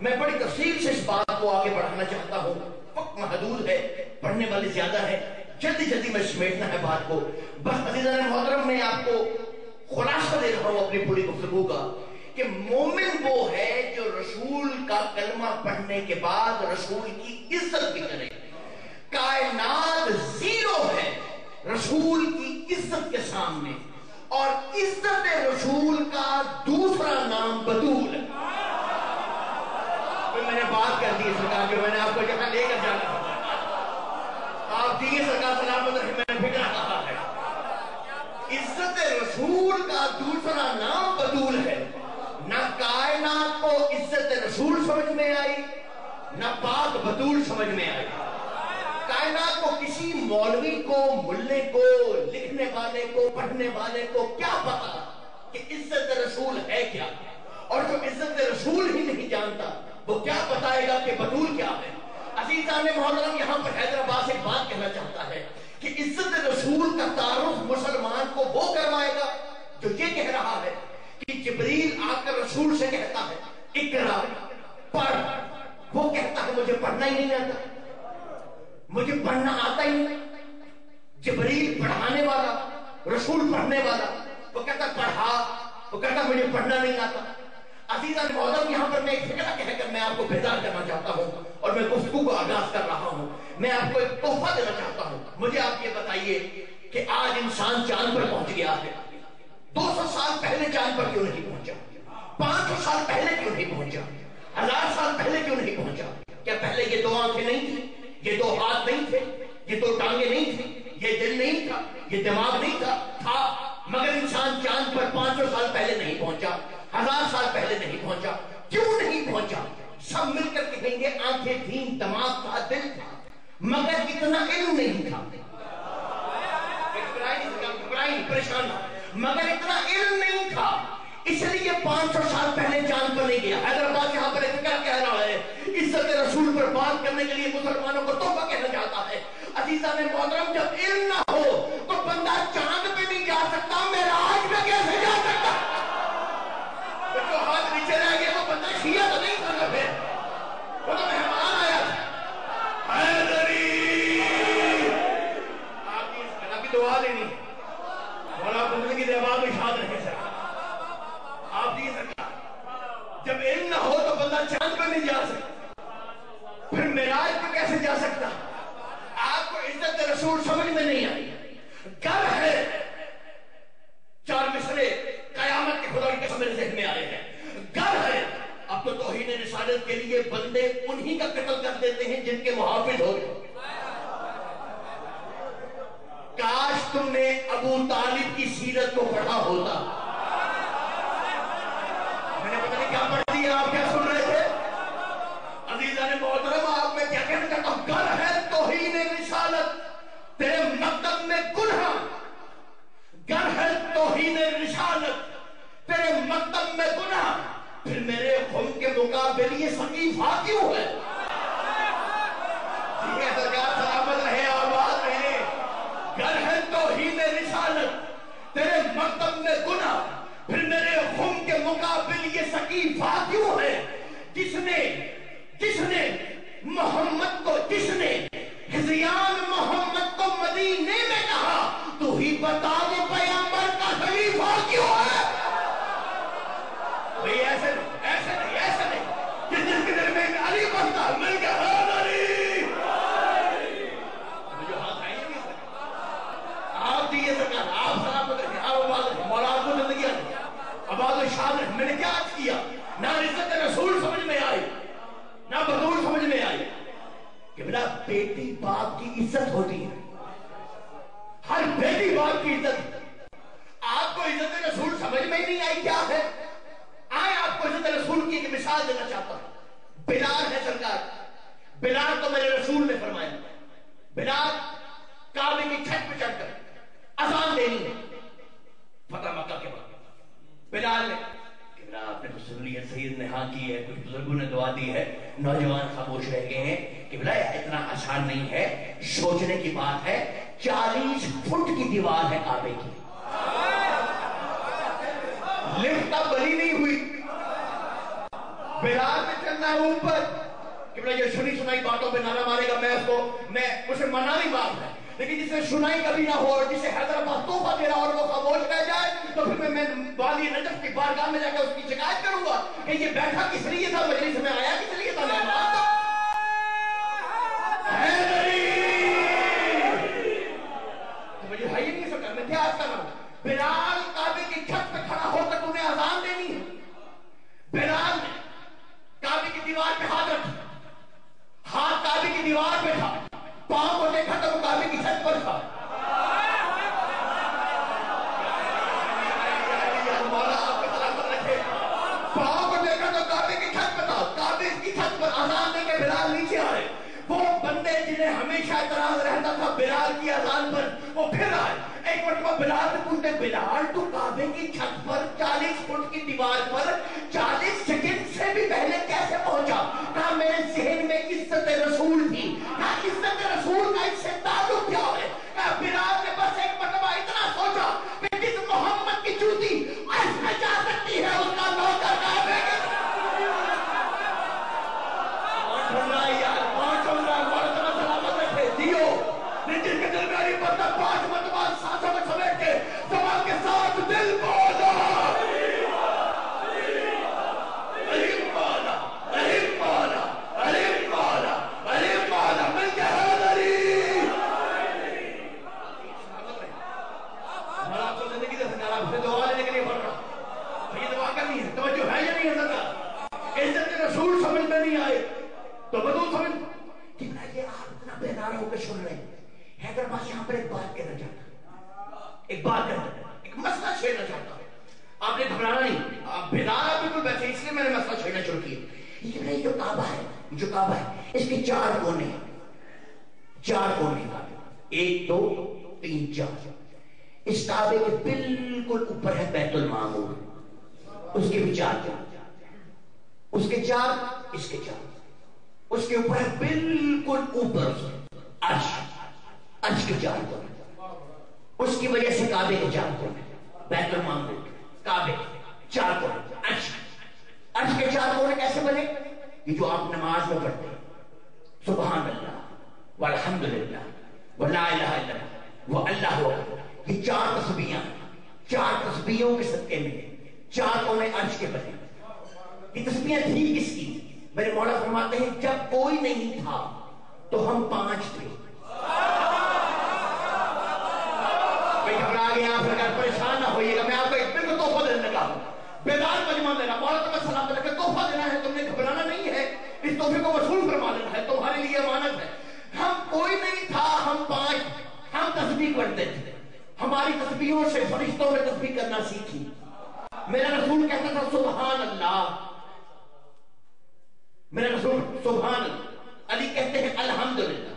میں بڑی تفصیل سے اس بات کو آگے بڑھانا چاہتا ہوں۔ وقت محدود ہے، پڑھنے والے زیادہ ہے جلدی جلدی میں سمیٹنا ہے بات کو۔ بس عزیزان محترم، میں آپ کو خلاصہ دے رہا ہوں اپنی پوری گفتگو کا کہ مومن وہ ہے جو رسول کا کلمہ پڑھنے کے بعد رسول کی عزت بھی کرے۔ کائنات زیرو ہے۔ رسول کی عزت کے سامنے اور عزت رسول کا دوسرا نام بدول۔ ہے میں نے بات کر دی سرکار کہ میں نے آپ کو جہاں لے کر جانا آپ دیئے سرکار سلامت رہے میں نے فکر کہا ہے عزت رسول کا دوسرا نام بدول ہے۔ نہ کائنات کو عزت رسول سمجھ میں آئی، نہ پاک بدول سمجھ میں آئی۔ کائنات کو کسی مولوی کو، ملنے کو، لکھنے والے کو، پڑھنے والے کو کیا پتا کہ عزت رسول ہے کیا؟ اور جو عزت رسول ہی نہیں جانتا، وہ کیا بتائے گا کہ بدول کیا ہے؟ عزیزان محترم یہاں پر حیدرآباد سے بات کہنا چاہتا ہے کہ عزت رسول کا تعارف مسلمان کو وہ کروائے گا جو یہ کہہ رہا ہے کہ جبریل آ کر رسول سے کہتا ہے، اقرا، پڑھ۔ وہ کہتا ہے، مجھے پڑھنا ہی نہیں آتا۔ مجھے پڑھنا آتا ہی نہیں۔ جبریل پڑھانے والا، رسول پڑھنے والا، وہ کہتا پڑھا، وہ کہتا مجھے پڑھنا نہیں آتا۔ عزیزان محترم یہاں پر میں ایک فکرہ کہہ کر میں آپ کو بیدار کرنا چاہتا ہوں اور میں گفتگو کو آغاز کر رہا ہوں۔ میں آپ کو ایک تحفہ دینا چاہتا ہوں۔ مجھے آپ یہ بتائیے کہ آج انسان چاند پر پہنچ گیا ہے۔ دو سو سال پہلے چاند پر کیوں نہیں پہنچا؟ پانچ سو سال پہلے کیوں نہیں پہنچا؟ ہزار سال پہلے کیوں نہیں پہنچا؟ کیا پہلے یہ دو آنکھیں نہیں تھی یہ دو ہاتھ نہیں تھے، یہ دو ٹانگیں نہیں تھی یہ دل نہیں تھا، یہ دماغ نہیں تھا تھا، مگر انسان چاند پر پانچ سو سال پہلے نہیں پہنچا، ہزار سال پہلے نہیں پہنچا، کیوں نہیں پہنچا؟ سب مل کر کہیں گے، آنکھیں تھیں، دماغ تھا، دل تھا، مگر اتنا علم نہیں تھا۔ پریشان مگر اتنا علم نہیں تھا، اس لیے پانچ سو سال پہلے چاند پر نہیں گیا۔ حیدرآباد یہاں پر کیا کہہ رہا ہے عزت رسول پر بات کرنے کے لیے مسلمانوں کو تحفہ کہنا چاہتا ہے۔ عزیزہ نے محترم، جب علم نہ ہو تو بندہ چاند پہ نہیں جا سکتا میرا آج پہ کیسے جا سکتا جو ہاتھ نیچے رہ گیا وہ بندہ شیعہ تو نہیں کرنا پھر وہ تو مہمان آیا تھا حیدری آپ جب علم نہ ہو تو بندہ چاند پہ نہیں جا سکتا پھر معراج پہ کیسے جا سکتا آپ کو عزت رسول سمجھ میں نہیں آئی۔ گر ہے۔ چار مصرے قیامت کے خدا کے میرے ذہن میں آئے ہیں۔ گر ہے۔ اب تو توہین رسالت کے لیے بندے انہی کا قتل کر دیتے ہیں جن کے محافظ ہو گئے۔ کاش تم نے ابو طالب کی سیرت کو پڑھا ہوتا۔ میں نے پتہ نہیں کیا پڑھ دیا آپ کیا سن رہے تھے عزیزہ نے محترم آپ میں کیا کہنا چاہتا ہوں گر ہے توہین رسالت تیرے مکتب میں گناہ گر ہے توہین رسالت تیرے مکتب ہاں میں گناہ پھر میرے خم کے مقابل یہ سقیفہ کیوں ہے؟ ٹھیک ہے سرکار سلامت رہے آباد رہے گر ہے توہین رسالت تیرے مکتب میں گناہ۔ پھر میرے خم کے مقابل یہ سقیفہ کیوں ہے؟ جس نے جس نے محمد کو، جس نے حضیان محمد کو مدینے میں کہا، تو ہی بتا وہ پیامبر کا خلیفہ کیوں ہے بھئی ایسے نہیں ایسے نہیں ایسے نہیں کہ جس کے دل میں علی بستا مل کے ہاتھ علی مجھے ہاتھ آئیں گے آپ دیئے سرکار آپ سلامت رکھیں آپ آباد رکھیں مولا آپ کو زندگی آنے آباد و شاد رکھیں میں نے کیا آج کیا نہ عزت رسول سمجھ میں آئی نہ بطول سمجھ میں آئی کہ بلا بیٹی باپ کی عزت ہوتی ہے ہر بیٹی کی عزت۔ آپ کو عزت رسول سمجھ میں ہی نہیں آئی کیا ہے؟ آئے آپ کو عزت رسول کی ایک مثال دینا چاہتا ہوں۔ بلال ہے سرکار۔ بلال تو میرے رسول نے فرمایا۔ بلال، کعبے کی چھت پہ چڑھ کر اذان دینی ہے۔ فتح مکہ کے بعد۔ بلال نے آپ نے تو سن لیا سید نے ہاں کی ہے، کچھ بزرگوں نے دعا دی ہے۔ نوجوان خاموش رہ گئے ہیں کہ بلال اتنا آسان نہیں ہے۔ سوچنے کی بات ہے، چالیس فٹ کی دیوار ہے کعبے کی۔ لفٹ تب بنی نہیں ہوئی۔ بلال میں چلنا ہے اوپر۔ کہ بلال یہ سنی سنائی باتوں پہ نعرہ مارے گا، میں اس کو میں اسے منع نہیں بات ہے۔ لیکن جسے سنائی کبھی نہ ہو اور جسے حیدرآباد توفہ دے رہا اور وہ خاموش رہ جائے، تو پھر میں میں والی نجف کی بارگاہ میں جا کے اس کی شکایت کروں گا کہ یہ بیٹھا کس لیے تھا؟ مجلس میں آیا کس لیے تھا؟ مہمان تھا۔ مجھے ہے ہی نہیں سکتا، میں کیا کر رہا ہوں؟ بلال کعبے کی چھت پہ کھڑا ہو کر تمہیں دینی ہے۔ بلال نے کعبے کی دیوار پہ ہاتھ رکھا ہاتھ کعبے کی دیوار پہ تھا۔ پاؤں کو دیکھا تو وہ کعبے کی چھت پر تھا۔ پاؤں کو دیکھا تو کعبے کی چھت پر تھا۔ کعبے کی چھت پر دے کے بلال نیچے آئے۔ وہ بندے جنہیں ہمیشہ اعتراض رہتا تھا بلال کی اذان پر، وہ پھر آئے۔ ایک مرتبہ بلال سے پوچھتے، بلال، تو کعبے کی چھت پر چالیس فٹ کی دیوار پر چالیس سیکنڈ سے بھی پہلے کیسے پہنچا؟ کہا، میرے ذہن میں عزت رسول تھی کہا عزت رسول کا اس سے تعلق کیا ہے کہا بلال نے بس ایک مرتبہ اتنا سوچا کہ جس محمد کی جوتی اس میں جا سکتی ہے اس کا نوکر کعبے کے پہنچ رہا ہے یار پہنچ رہا ہے مرتبہ سلامت رکھے دیو جن کے دل میں علی بندہ پانچ مرتبہ سانسوں میں سمیٹ کے سوال کے ساتھ دل بولا علی مولا علی مولا علی مولا علی مولا مل کے حال علی میں آپ کو زندگی دے سکتا آپ سے دعا لینے کے لیے پڑھ رہا یہ دعا کرنی ہے توجہ ہے یا نہیں ہے سکتا عزت رسول سمجھ میں نہیں آئے تو بدو سمجھ کتنا یہ آپ اتنا بیدار ہو کے سن رہے ہیں حیدرآباد یہاں پر ایک بات کہنا چاہتا ایک بات کہنا چاہتا ایک مسئلہ چھیڑنا چاہتا آپ نے گھبرانا نہیں آپ بیدار آپ بالکل بیٹھے اس لیے میں نے مسئلہ چھیڑنا شروع کیا یہ بھائی جو کعبہ ہے جو کعبہ ہے۔ اس کے چار کونے ہیں چار کونے ہیں ایک، دو، تین، چار۔ اس کعبے کے بالکل اوپر ہے بیت المعمور۔ اس کے بھی چار۔ کونے اس کے چار، اس کے چار۔ اس کے اوپر ہے بالکل اوپر۔ عرش۔ عرش کے چار کونے اس کی وجہ سے کعبے کے چار کونے بیت المعمور۔ کعبے۔ چار کونے عرش۔ عرش کے چار کونے کیسے بنے؟ یہ جو آپ نماز میں پڑھتے ہیں، سبحان اللہ، والحمدللہ ولا الہ الا اللہ، وہ اللہ ہو۔ یہ چار تسبیحاں، چار تسبیحوں کے صدقے میں چار کونے عرش کے بنے۔ یہ تسبیحیں تھی کس کی؟ میرے مولا فرماتے ہیں، جب کوئی نہیں تھا تو ہم پانچ تھے۔ کوئی گھبرا گیا پھر پریشان نہ ہوئیے گا۔ میں آپ کو ایک بالکل تحفہ دینے لگا ہوں۔ بیدار مجمع دینا، مولا تمہیں سلام دینا کہ تحفہ دینا ہے، تم نے گھبرانا نہیں ہے۔ تحفے کو وصول فرما لینا ہے، تمہارے لیے امانت ہے۔ ہم کوئی نہیں تھا، ہم پانچ، ہم تسبیح پڑھتے تھے۔ ہماری تسبیحوں سے فرشتوں نے تسبیح کرنا سیکھی۔ میرا رسول کہتا تھا، سبحان اللہ۔ میرا رسول سبحان اللہ۔ علی کہتے ہیں، الحمدللہ۔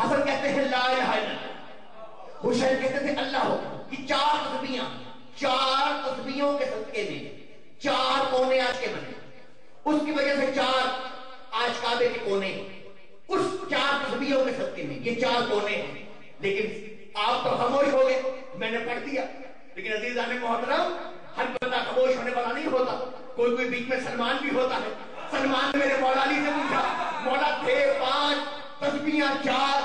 حسن کہتے ہیں، لا الہ الا اللہ۔ حسین کہتے تھے، اللہ ہو۔ یہ چار تسبیحاں چار تسبیحوں کے صدقے میں چار کونے آج کے بنے۔ اس کی وجہ سے چار آج کعبے کے کونے اس چار تسبیحوں کے صدقے میں یہ چار کونے ہیں۔ لیکن آپ تو خاموش ہو گئے، میں نے پڑھ دیا۔ لیکن عزیزان محترم، ہر بندہ خاموش ہونے والا نہیں ہوتا۔ کوئی کوئی بیچ میں سلمان بھی ہوتا ہے۔ سلمان نے میرے مولا علی سے پوچھا مولا تھے پانچ تسبیحاں چار،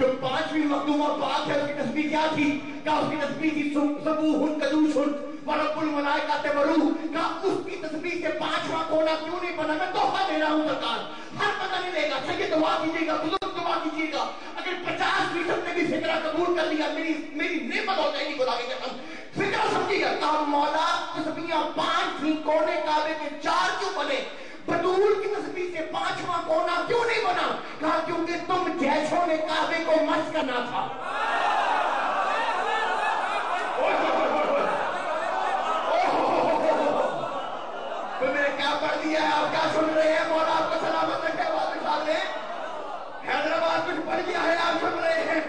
جو پانچویں مخدومہ پاک ہے، اس کی تسبیح کیا تھی؟ کہا، اس کی تسبیح تھی سبوہن قدوسن ورب الملائکات وروح کہا اس کی تسبیح سے پانچواں کونا کیوں نہیں بنا؟ میں تحفہ دے رہا ہوں سرکار۔ ہر پتہ نہیں لے گا۔ سید دعا کیجیے گا، بزرگ دعا کیجیے گا۔ اگر پچاس فیصد نے بھی فکرہ قبول کر لیا، میری میری نعمت ہو جائے گی خدا کی قسم۔ فکرہ سمجھیے گا۔ کہا مولا تسبیحاں پانچ تھیں کونے کعبے کے چار کیوں بنے؟ بدول کی تسبیح سے پانچواں کونا کیوں نہیں بنا؟ کہا، کیونکہ تم جیسوں نے کعبے کو مس کرنا تھا۔ تو میں پڑھ دیا ہے آپ کیا سن رہے ہیں؟ مولا آپ کو سلامت رکھے واضح صاحب نے۔ حیدرآباد کچھ پڑھ دیا ہے، آپ سن رہے ہیں۔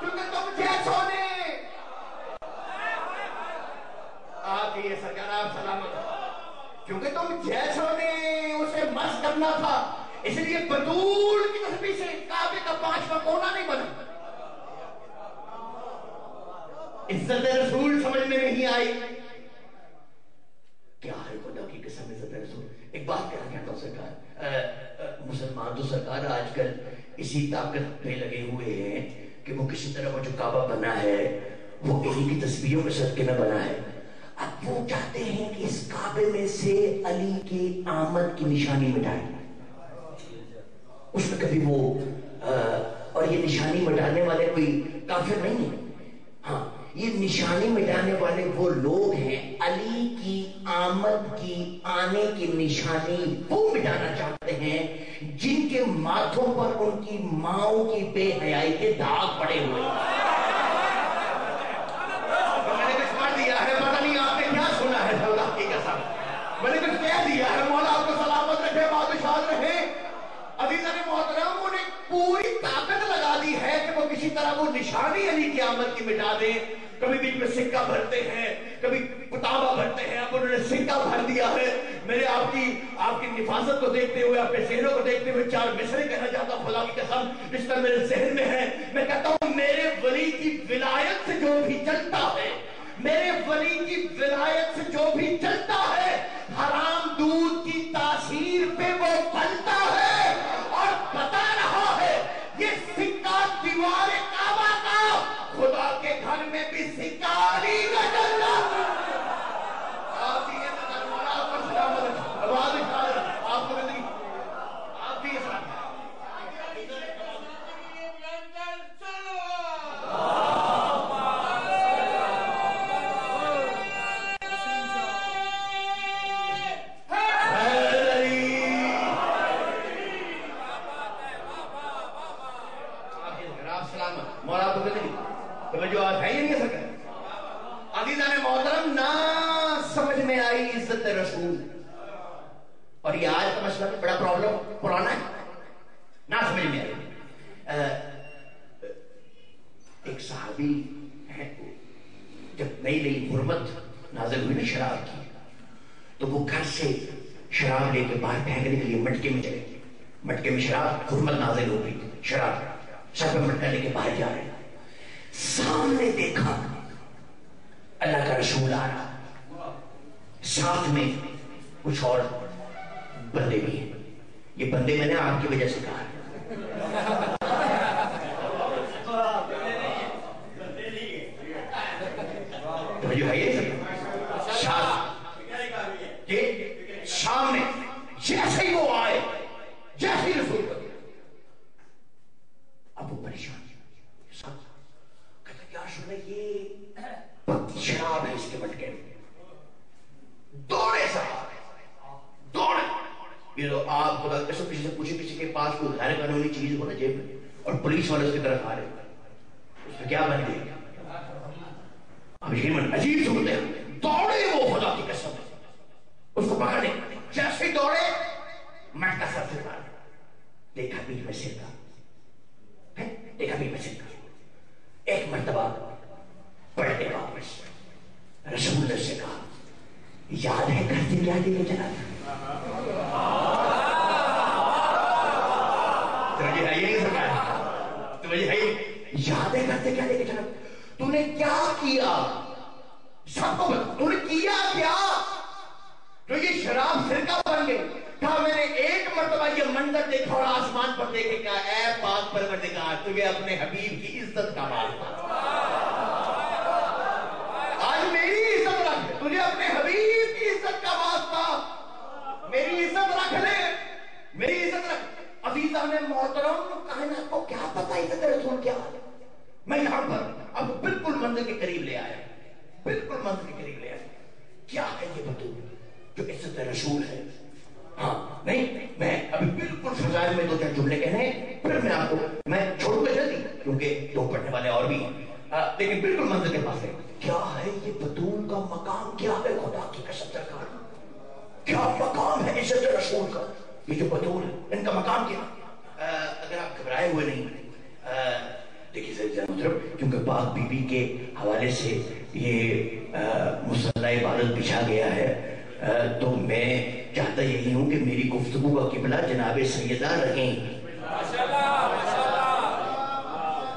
کیونکہ تم جیسوں نے آپ یہ سرکار، آپ سلامت کیونکہ تم جیسوں نے اسے مس کرنا تھا۔ اس لیے بدول کی تسبیح سے کعبے کا پانچواں کونا نہیں بنا۔ عزت رسول سمجھ میں نہیں آئی کیا ہے خدا کی قسم عزت رسول ایک بات کہنا چاہتا سرکار مسلمان تو سرکار آج کل اسی طاقت پہ لگے ہوئے ہیں کہ وہ کسی طرح وہ جو کعبہ بنا ہے، وہ انہی کی تسبیحوں کے صدقے میں بنا ہے۔ اب وہ چاہتے ہیں کہ اس کعبے میں سے علی کی آمد کی نشانی مٹائیں۔ اس میں کبھی وہ اور یہ نشانی مٹانے والے کوئی کافر نہیں ہے ہاں یہ نشانی مٹانے والے وہ لوگ ہیں علی کی آمد کی آنے کی نشانی وہ مٹانا چاہتے ہیں جن کے ماتھوں پر ان کی ماؤں کی بے حیائی کے داغ پڑے ہوئے میں نے کچھ دیا ہے، پتہ نہیں آپ نے کیا سنا ہے اللہ کی قسم۔ میں نے کچھ کہہ دیا ہے، مولا آپ کو سلامت رکھے، بادشاہ رہے۔ عزیزہ نے محترم انہیں پوری طاقت لگا دی ہے کہ وہ کسی طرح وہ نشانی علی کی آمد کی مٹا دیں۔ کبھی بیچ میں سکہ بھرتے ہیں، کبھی کتابہ بھرتے ہیں اب انہوں نے سکہ بھر دیا ہے۔ میرے آپ کی آپ کی نفاظت کو دیکھتے ہوئے، آپ کے ذہنوں کو دیکھتے ہوئے چار مصرے کہنا چاہتا ہوں، خدا کی قسم، جس طرح میرے ذہن میں ہے۔ میں کہتا ہوں، میرے ولی کی ولایت سے جو بھی چلتا ہے، میرے ولی کی ولایت سے جو بھی چلتا ہے، حرام دودھ کی تاثیر پہ وہ پلتا ہے۔ سکہ علی حرمت نازل ہوئی نا شراب کی، تو وہ گھر سے شراب لے کے باہر پھینکنے کے لیے مٹکے میں چلے مٹکے میں شراب حرمت نازل ہو گئی۔ شراب، سر پہ مٹکا لے کے باہر جا رہے سامنے دیکھا، اللہ کا رسول آ رہا۔ ساتھ میں کچھ اور بندے بھی ہیں۔ یہ بندے میں نے آپ کی وجہ سے کہا۔ توجہ ہے یہ سب۔ ساتھ جی سامنے جیسے ہی وہ آئے، جیسے ہی رسول کو دیکھا اب وہ پریشان کہتا کیا سنے یہ؟ پتی شراب ہے اس کے مٹکے میں۔ دوڑے صاحب دوڑے۔ یہ تو آپ خدا قسم کسی سے پوچھے کسی کے پاس کوئی غیر قانونی چیز ہو نا جیب میں، اور پولیس والے اس کی طرف آ رہے اس میں کیا بن گئی اب یہ من عجیب صورت ہے۔ دوڑے وہ خدا کی قسم۔ ہے اس کو پکڑے جیسے ہی دوڑے مٹکا سر سے مار دیکھا بیچ میں سر کا۔ دیکھا بیچ میں سر کا۔ ایک مرتبہ پلٹے واپس۔ رسول نے سے کہا، یاد ہے کرتے کیا دے کے چلا تھا تمہیں ہے یہ نہیں سکا تمہیں ہے۔ یاد ہے کرتے کیا دے کے چلا تو نے کیا کیا؟ سب کو بتا تو نے کیا کیا؟ تو یہ شراب فرقہ بن گئی، کہا میں نے ایک مرتبہ یہ منظر دیکھا اور آسمان پر دیکھے کہا اے پاک پروردگار تجھے اپنے حبیب کی عزت کا واسطہ آج میری عزت رکھ تجھے اپنے حبیب کی عزت کا واسطہ میری عزت رکھ لے، میری عزت رکھ۔ عزیزہ نے محترم، کائنات کو کیا پتا عزت رسول کیا ہے؟ میں یہاں پر اب بالکل منزل کے قریب لے آیا بالکل منزل کے قریب لے آیا کیا ہے یہ بتو؟ جو عزت رسول ہے۔ ہاں نہیں میں ابھی بالکل فضائل میں دو چار جملے کہنے ہیں پھر میں آپ کو میں چھوڑوں گا جلدی کیونکہ دو پڑھنے والے اور بھی ہیں۔ لیکن بالکل منزل کے پاس ہے۔ کیا ہے یہ بطول کا مقام؟ کیا ہے خدا کی قسم سرکار؟ کیا مقام ہے عزت رسول کا؟ یہ جو بطول ہے ان کا مقام کیا؟ اگر آپ گھبرائے ہوئے نہیں آ، دیکھیے سر جان مطلب کیونکہ پاک بی بی کے حوالے سے یہ مسلح عبادت بچھا گیا ہے تو میں چاہتا یہی ہوں کہ میری گفتگو کا قبلہ جناب سیدہ رہیں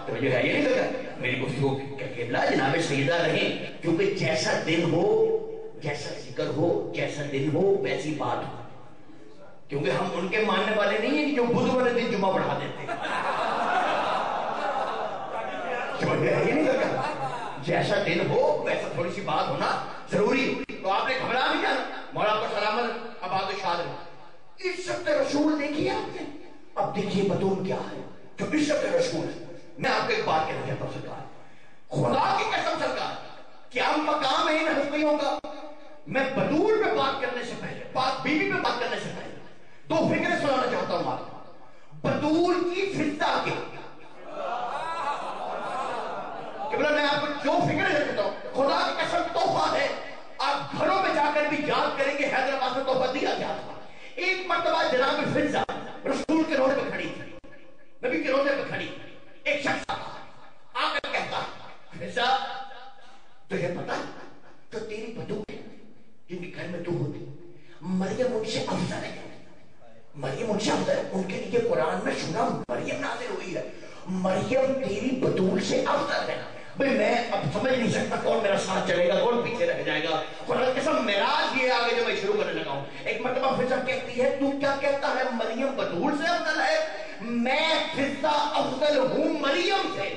تو جو ہے یہ نہیں لگا میری گفتگو کا قبلہ جناب سیدہ رہیں کیونکہ جیسا دن ہو، جیسا ذکر ہو، جیسا دن ہو، ویسی بات ہو۔ کیونکہ ہم ان کے ماننے والے نہیں ہیں جو بدھ والے دن جمعہ پڑھا دیتے ہیں جو ہے یہ نہیں لگا جیسا دن ہو، ویسا تھوڑی سی بات ہونا ضروری ہے۔ تو آپ نے گھبرا بھی جانا۔ مولا کو سلامت آباد و شاد رہے عزت رسول دیکھیے آپ نے۔ اب دیکھیے بطول کیا ہے۔ جو عزت رسول ہے۔ میں آپ کو ایک بات کہنا چاہتا ہوں، سرکار۔ خدا کی قسم، سرکار، کیا مقام ہے ان ہستیوں کا؟ میں بدور پہ بات کرنے سے پہلے، بات بیوی پہ بات کرنے سے پہلے، دو فکریں سنانا چاہتا ہوں آپ کو۔ بدور کی فضا کے کہ میں آپ کو جو فکریں دیتا ہوں خدا کی قسم تحفہ ہے۔ آپ گھروں میں جا کر بھی یاد کریں گے حیدرآباد میں تحفہ دیا گیا تھا۔ ایک مرتبہ جناب فضا رسول کے روڈ پہ کھڑی تھی۔ نبی کے روزے پہ کھڑی۔ ایک شخص آ کر کہتا فضا تجھے پتا جو تیری بدو ہے جن کے گھر میں تو ہوتی مریم ان سے افضل ہے۔ مریم ان سے افضل ہے۔ ان کے لیے قرآن میں سنا مریم نازل ہوئی ہے۔ مریم تیری بطول سے افضل ہے۔ بھئی میں اب سمجھ نہیں سکتا کون میرا ساتھ چلے گا، کون پیچھے رہ جائے گا۔ خدا کی قسم معراج یہ آگے جو میں شروع کرنے لگا ہوں۔ ایک مرتبہ فضا کہتی ہے، تو کیا کہتا ہے مریم بطول سے افضل ہے؟ میں فضا افضل ہوں مریم سے۔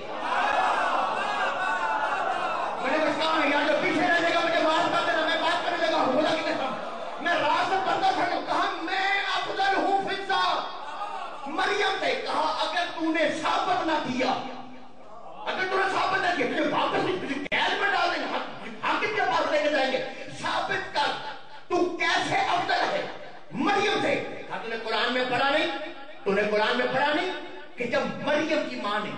میں نے بس کہا ہے یار، جو پیچھے رہنے کا مجھے معاف کر دینا، میں بات کرنے لگا ہوں خدا کی قسم میں راز سے بندہ تھا کہا، میں افضل ہوں فضا مریم سے۔ کہا، اگر تو نے ثابت نہ کیا اگر تو نے ثابت نہ کیا تجھے واپس تجھے قید میں ڈال دیں گے حاکم کے پاس لے کے جائیں گے ثابت کر تو کیسے افضل ہے، مریم سے کہا تو نے قرآن میں پڑھا نہیں، تو نے قرآن میں پڑھا نہیں کہ جب مریم کی ماں نے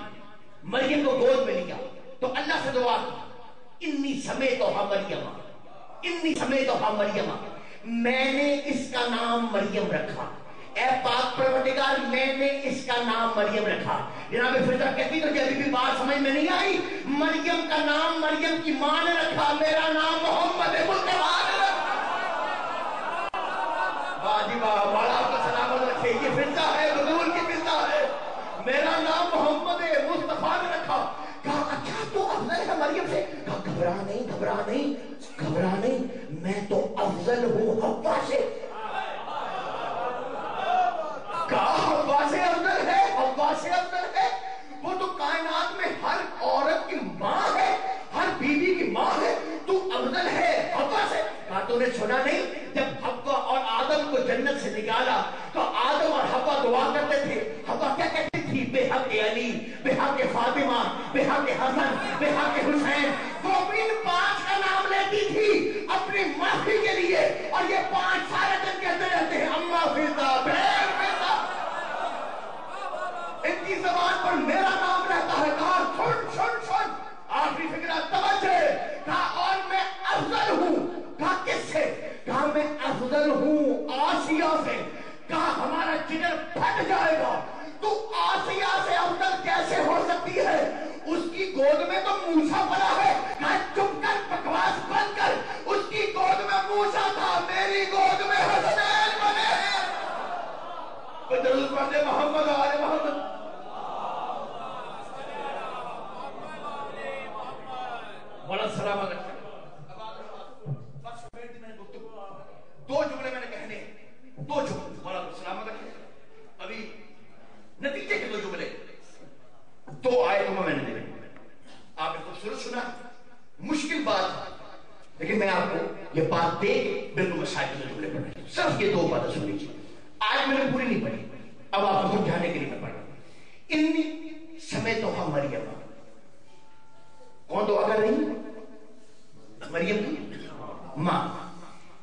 مریم کو گود میں لیا، تو اللہ سے دعا کی، انی سمیت ہا مریم، انی سمیت ہا مریم، میں نے اس کا نام مریم رکھا۔ اے پاک پروردگار، میں نے اس کا نام مریم رکھا۔ جناب فضا کہتی تو ابھی بھی بات سمجھ میں نہیں آئی؟ مریم کا نام مریم کی ماں نے رکھا، میرا نام محمد مصطفیٰ نے رکھا واہ جی واہ مولا کا سلامت رکھے۔ یہ فضا ہے حضور کی فضا ہے۔ میرا نام محمد مصطفیٰ نے رکھا۔ کہا اچھا تو افضل ہے مریم سے۔ کہا، گھبرا نہیں گھبرا نہیں گھبرا نہیں۔ میں تو افضل ہوں حوا سے کہا حوا سے افضل ہے حوا سے افضل ہے وہ تو کائنات میں ہر عورت کی ماں ہے ہر بیوی کی ماں ہے تو افضل ہے حوا سے کہا تو نے سنا نہیں جب حوا اور آدم سے نکالا تو آدم اور حوا دعا کرتے تھے حوا کیا کہتی تھی بے حق علی بے حق فاطمہ بے حق حسن بے حق حسین، وہ ان پانچ کا نام لیتی تھی اپنی معافی کے لیے اور یہ پانچ سارے دن کہتے رہتے ہیں۔ اما فیضا بھیر فیضا ان کی زبان پر میرا نام رہتا ہے۔ کہا سن سن سن آخری فکرہ توجہ۔ کہا اور میں افضل ہوں۔ کہا کس سے؟ کہا میں افضل ہوں؟ آسیہ سے۔ کہا ہمارا جگر پھٹ جائے گا۔ تو آسیہ سے افضل کیسے ہو سکتی ہے؟ اس کی گود میں تو موسیٰ بنا ہے۔ کہا چپ کر بکواس بند کر۔ اس کی گود میں موسیٰ تھا۔ میری گود میں حسنین بنے۔ ہیں کوئی درود پڑھتے محمد، آل محمد۔ بڑا سلامت رکھیں دو جملے میں نے کہنے۔ دو جملے۔ بڑا سلامت رکھیں نتیجے کے دو جملے دو آیتوں میں میں نے دے آپ نے خوبصورت سنا، مشکل بات لیکن میں آپ کو یہ بات دے بالکل مسائل کے جملے پڑھ رہا ہوں۔ صرف یہ دو باتیں سن لیجیے آج میں نے پوری نہیں پڑھی، اب آپ کو سمجھانے کے لیے میں پڑھ رہا ہوں انی سمے تو ہم مریم۔ کون دعا کر رہی مریم کی؟ ماں۔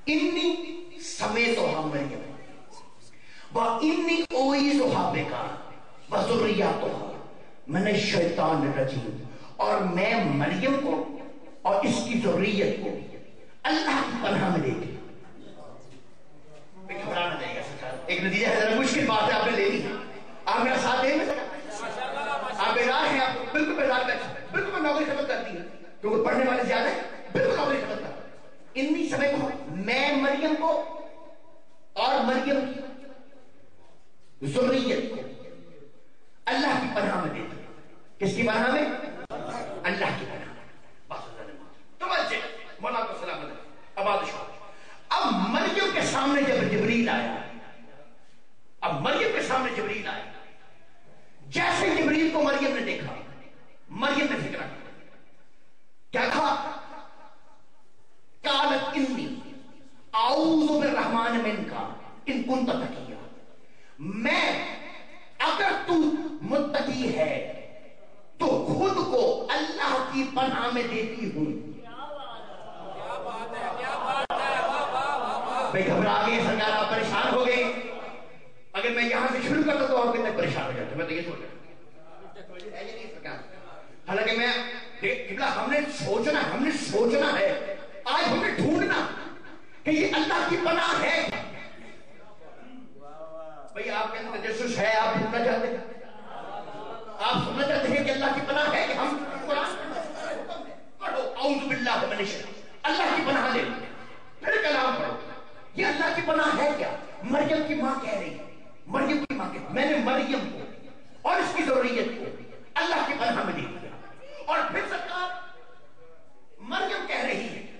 انی سمے تو ہم مریم۔ و انی اوئی صحابے کا۔ وزریات تو میں نے شیطان رجیم اور میں مریم کو اور اس کی ذریت کو اللہ کی پناہ میں دے دی گھبرانا نہیں ہے سرکار۔ ایک نتیجہ ہے، ذرا مشکل بات ہے، آپ نے لے لی۔ آپ میرا ساتھ دیں گے؟ آپ بیدار ہیں، آپ بالکل بیدار بیٹھے بالکل میں نوکری ختم کر دی ہے۔ کیونکہ پڑھنے والے زیادہ ہیں، بالکل نوکری ختم کر انی سمے کو میں مریم کو اور مریم کی ذریت کو اللہ کی پناہ میں دیتی کس کی پناہ میں؟ اللہ کی پناہ میں۔ توجہ جی، مولا کو سلام علیکم اب اب مریم کے سامنے جب جبریل آیا، اب مریم کے سامنے جبریل آیا۔ جیسے جبریل کو مریم نے دیکھا، مریم نے فکر کیا۔ کہا؟ کالت انی اعوذ بالرحمن من کا ان کن تقیا میں اگر تو متقی ہے، تو خود کو اللہ کی پناہ میں دیتی ہوں۔ بھائی گھبرا گئے سرکار آپ پریشان ہو گئے۔ اگر میں یہاں سے شروع کرتا تو آپ کتنے پریشان ہو جاتے میں تو یہ سوچ حالانکہ میں ہم نے سوچنا، ہم نے سوچنا ہے۔ آج ہمیں ڈھونڈنا کہ یہ اللہ کی پناہ ہے۔ بھئی آپ کے اندر تجسس ہے، آپ ڈھونڈنا چاہتے ہیں؟ آپ سننا چاہتے ہیں کہ اللہ کی پناہ ہے کہ ہم قرآن پڑھو؟ اعوذ باللہ من الشیطان۔ اللہ کی پناہ لے پھر کلام پڑھو۔ یہ اللہ کی پناہ ہے کیا؟ مریم کی ماں کہہ رہی ہے۔ مریم کی ماں کہہ میں نے مریم کو اور اس کی ضروریت کو اللہ کی پناہ میں دے دیا۔ اور پھر سرکار مریم کہہ رہی ہے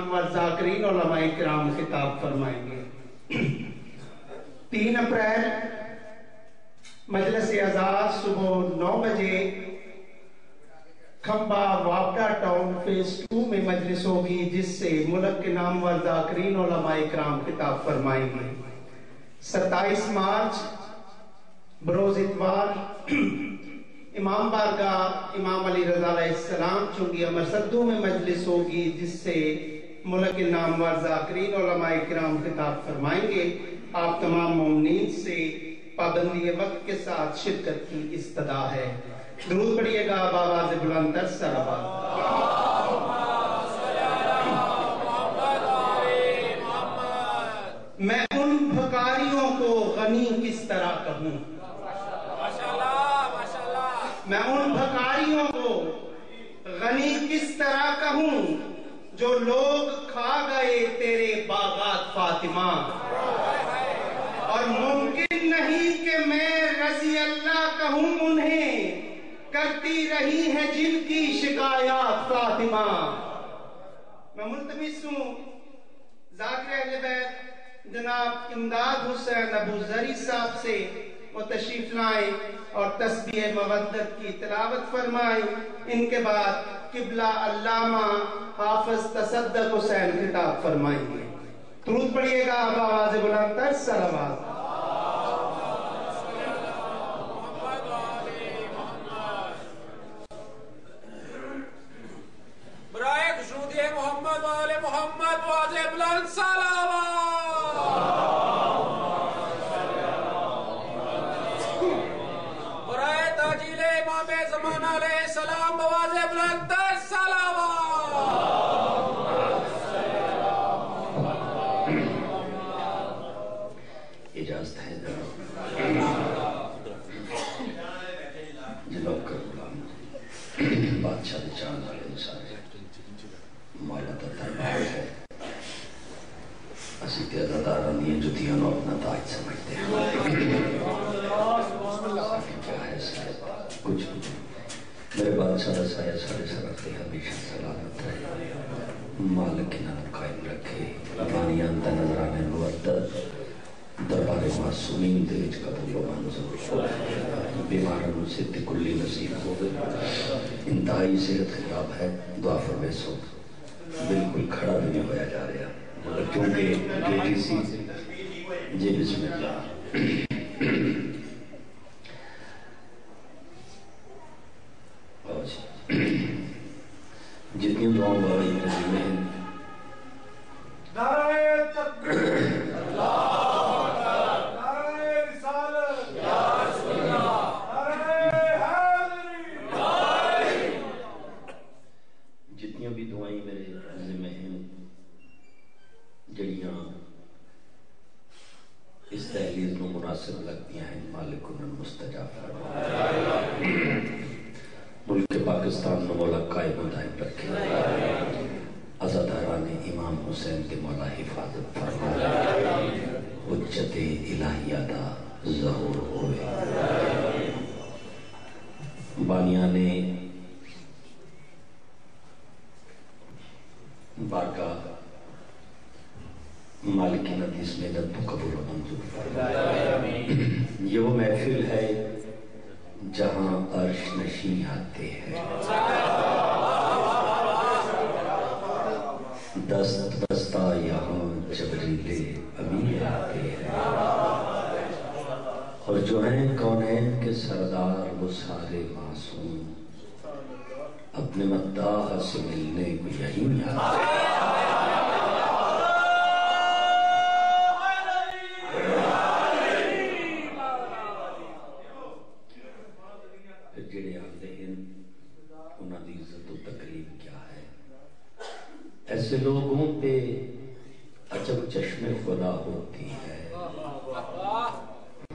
کرام و ذاکرین علماء کرام خطاب فرمائیں گے۔ تین اپریل، مجلس اعزاز صبح نو بجے، کھمبا واپڈا ٹاؤن فیس ٹو میں مجلس ہوگی، جس سے ملک کے نام و ذاکرین علماء کرام خطاب فرمائیں گے۔ ستائیس مارچ، بروز اتوار، امام بارگاہ امام علی رضا علیہ السلام چونگی امر صدو میں مجلس ہوگی، جس سے ملک کے نامور ذاکرین علماء کرام خطاب فرمائیں گے۔ آپ تمام مومنین سے پابندی وقت کے ساتھ شرکت کی استدا ہے۔ درود پڑھیے گا آب آواز بلندر سر آباد۔ میں ان بھکاریوں کو غنی کس طرح کہوں؟ میں ان بھکاریوں کو غنی کس طرح کہوں؟ جو لوگ کھا گئے تیرے باغات فاطمہ۔ اور ممکن نہیں کہ میں رضی اللہ کہوں انہیں، کرتی رہی ہے جن کی شکایات فاطمہ۔ میں ملتمس ہوں۔ ذاکر اہل بیت جناب امداد حسین ابو ذری صاحب سے وہ تشریف لائیں اور تسبیح مودت کی تلاوت فرمائیں ان کے بعد قبلہ علامہ حافظ تصدق حسین خطاب فرمائیں گے۔ درود پڑھیے گا اب آواز بلند تر سلوات برائے خشنودی محمد والے محمد، واضح بلند سلامات بواضح بلند تر اجازت ہے جناب کا غلام بادشاہ دے چاند والے سارے مولا دا دربار ہے اسی تے ادادار نہیں جتیاں نو اپنا تاج سمجھتے ہیں کیا ہے صاحب کچھ نہیں میرے بادشاہ دا سایہ سارے سرکتے ہمیشہ سلامت رہے مالک انہاں قائم رکھے بانیان دا نظرانے نوردت دربار معصومین دے وچ قبول و منظور بیماروں سے کلی نصیب ہو گئی انتہائی صحت خراب ہے، دعا فرمے سو بالکل کھڑا بھی نہیں ہویا جا رہا۔ مگر چونکہ گیٹی سی جی بسم اللہ۔ جتنی دعاؤں بڑی جی، میرے ذمہ ہیں نعرہ تکبیر۔ نعرہ رسالت نعرہ حیدری جتنی بھی دعائیں میرے ذمہ ہیں جڑیاں اس تحلیز میں مناسب لگتی ہیں مالک انہوں مستجاب فرمائے ملک پاکستان میں مولا قائم و دائم رکھے ازاداران امام حسین کے مولا حفاظت فرمائے حجت الہیہ دا ظہور ہوئے بانیاں نے بارگاہ مالکی ندیس میں نت قبول و منظور یہ وہ محفل ہے جہاں عرش نشین آتے ہیں۔ دست بستہ یہاں جبریل امین آتے ہیں۔ اور جو ہیں کونین کے سردار وہ سارے معصوم۔ اپنے مداح سے ملنے کو یہی آتے ہیں پھر جڑے آتے ہیں، انہاں دی عزت و تقریب کیا ہے؟ ایسے لوگوں پہ عجب چشم خدا ہوتی ہے۔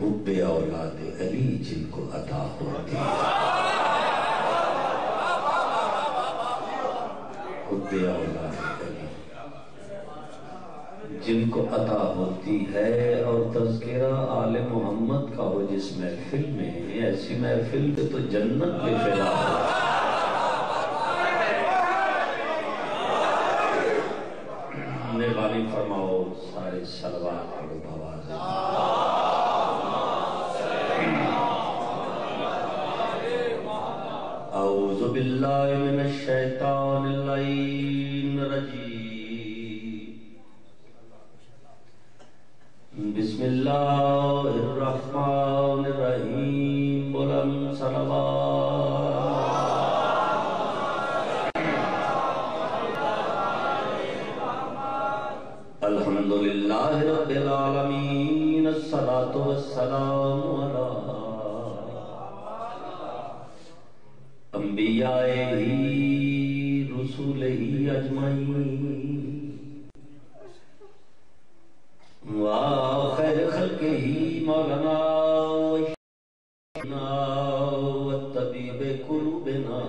حب اولاد علی جن کو عطا ہوتی ہے۔ حب اولاد علی جن کو عطا ہوتی ہے اور تذکرہ آل محمد کا ہو جس محفل میں، ایسی محفل پہ تو جنت بھی فدا ہو۔ مہربانی فرماؤ سارے سلوات۔ اعوذ باللہ من الشیطان اللعین الرجیم بسم اللہ الرحمن الرحیم بلند صلوات انبیاء ہی رسول ہی اجمعین۔ وآخر خلق ہی مولانا وشنا والطبیب قلوبنا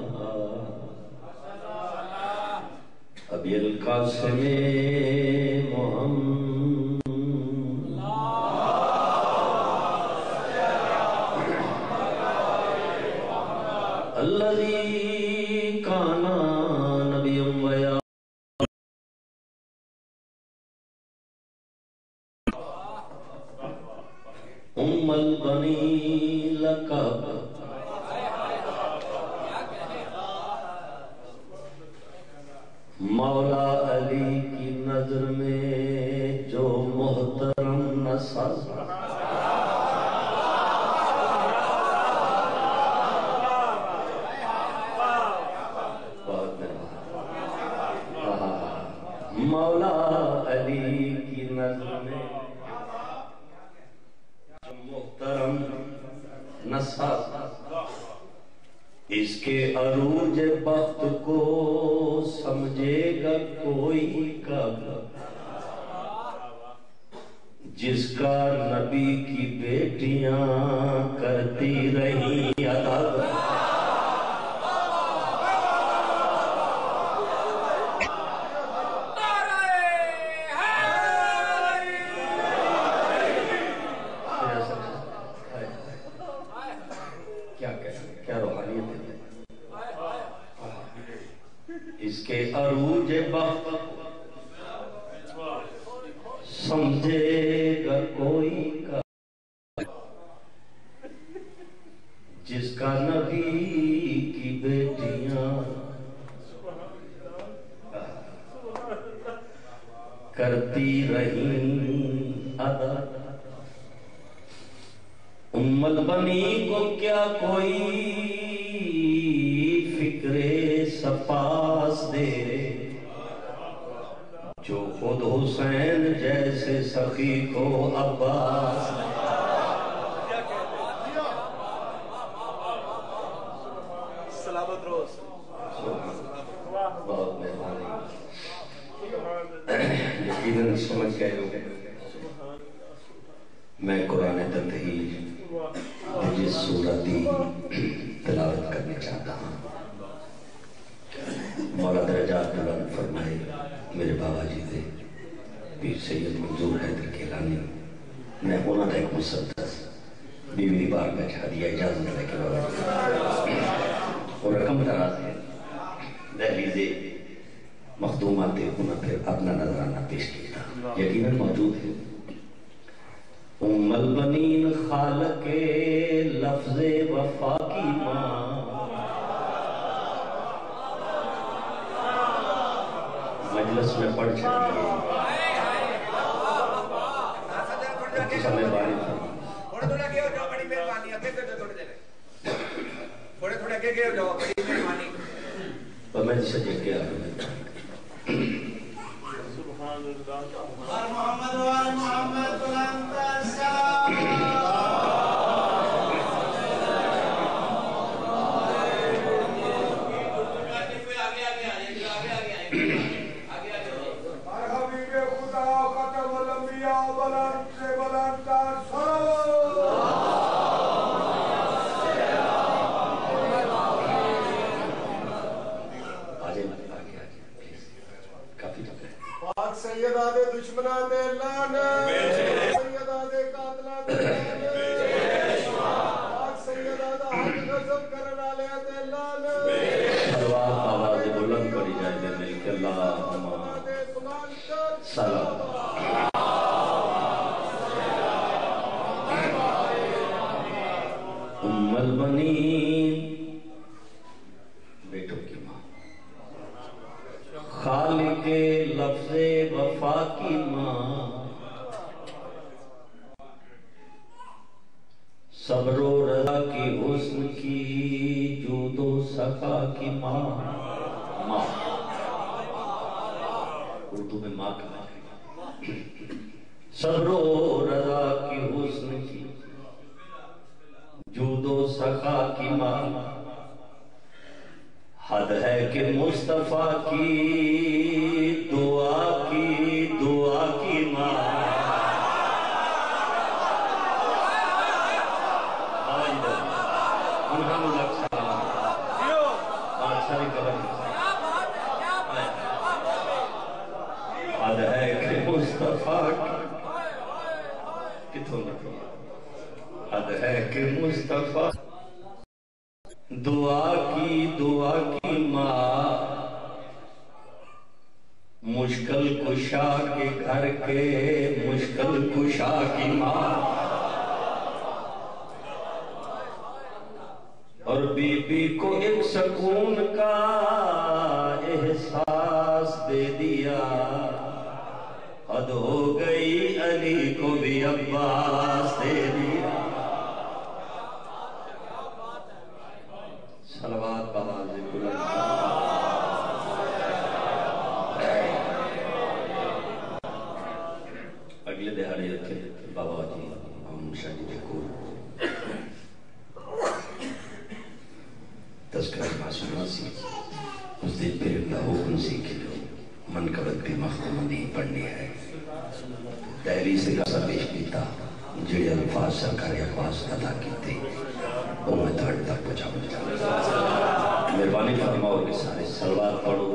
ابی القاسم love فرما اور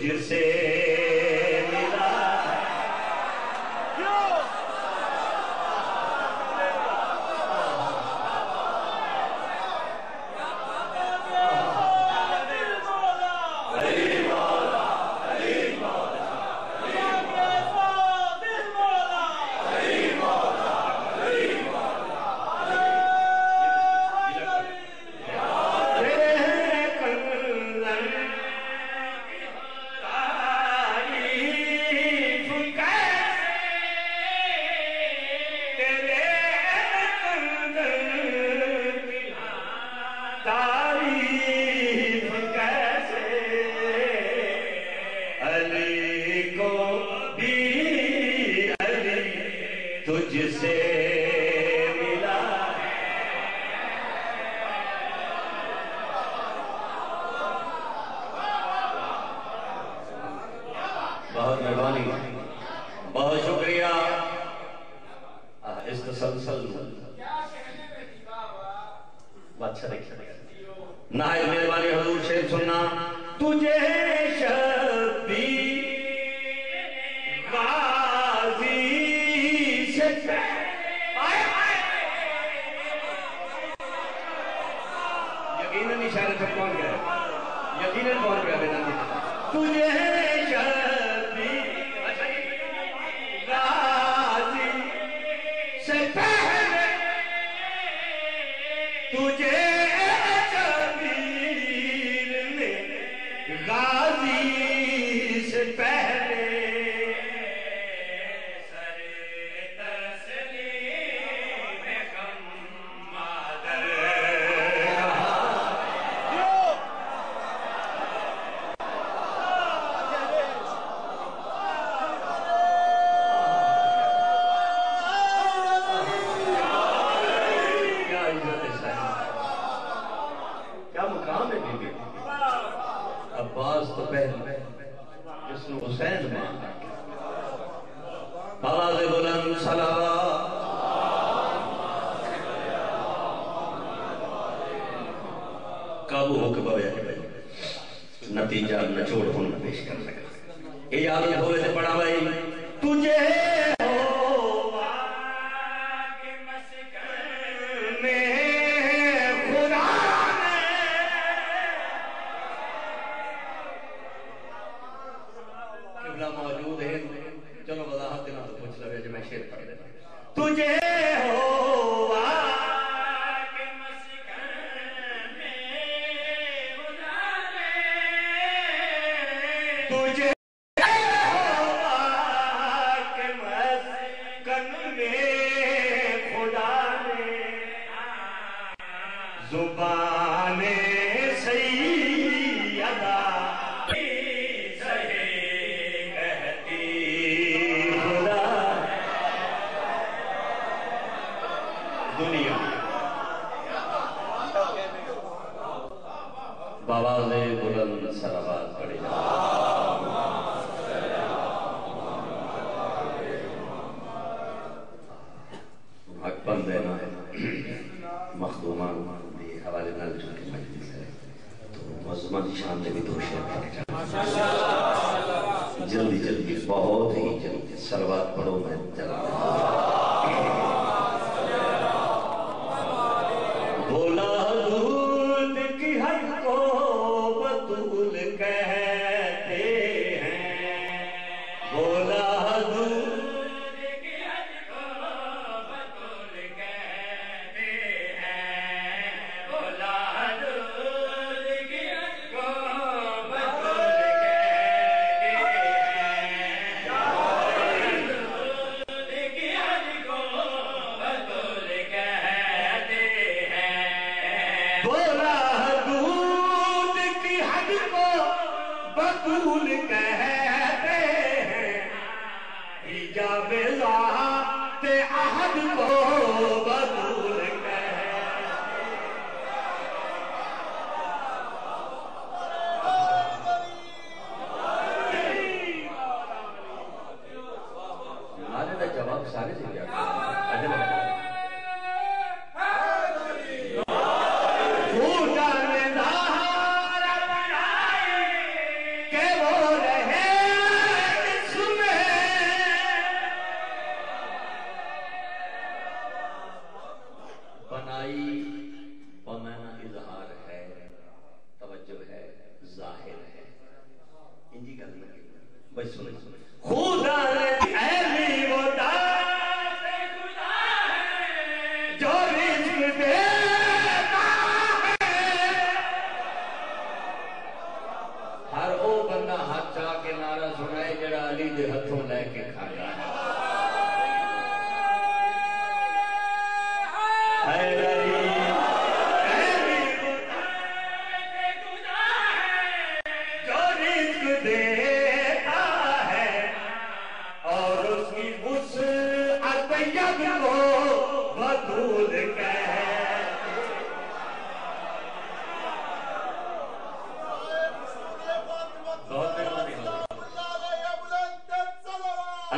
تجھ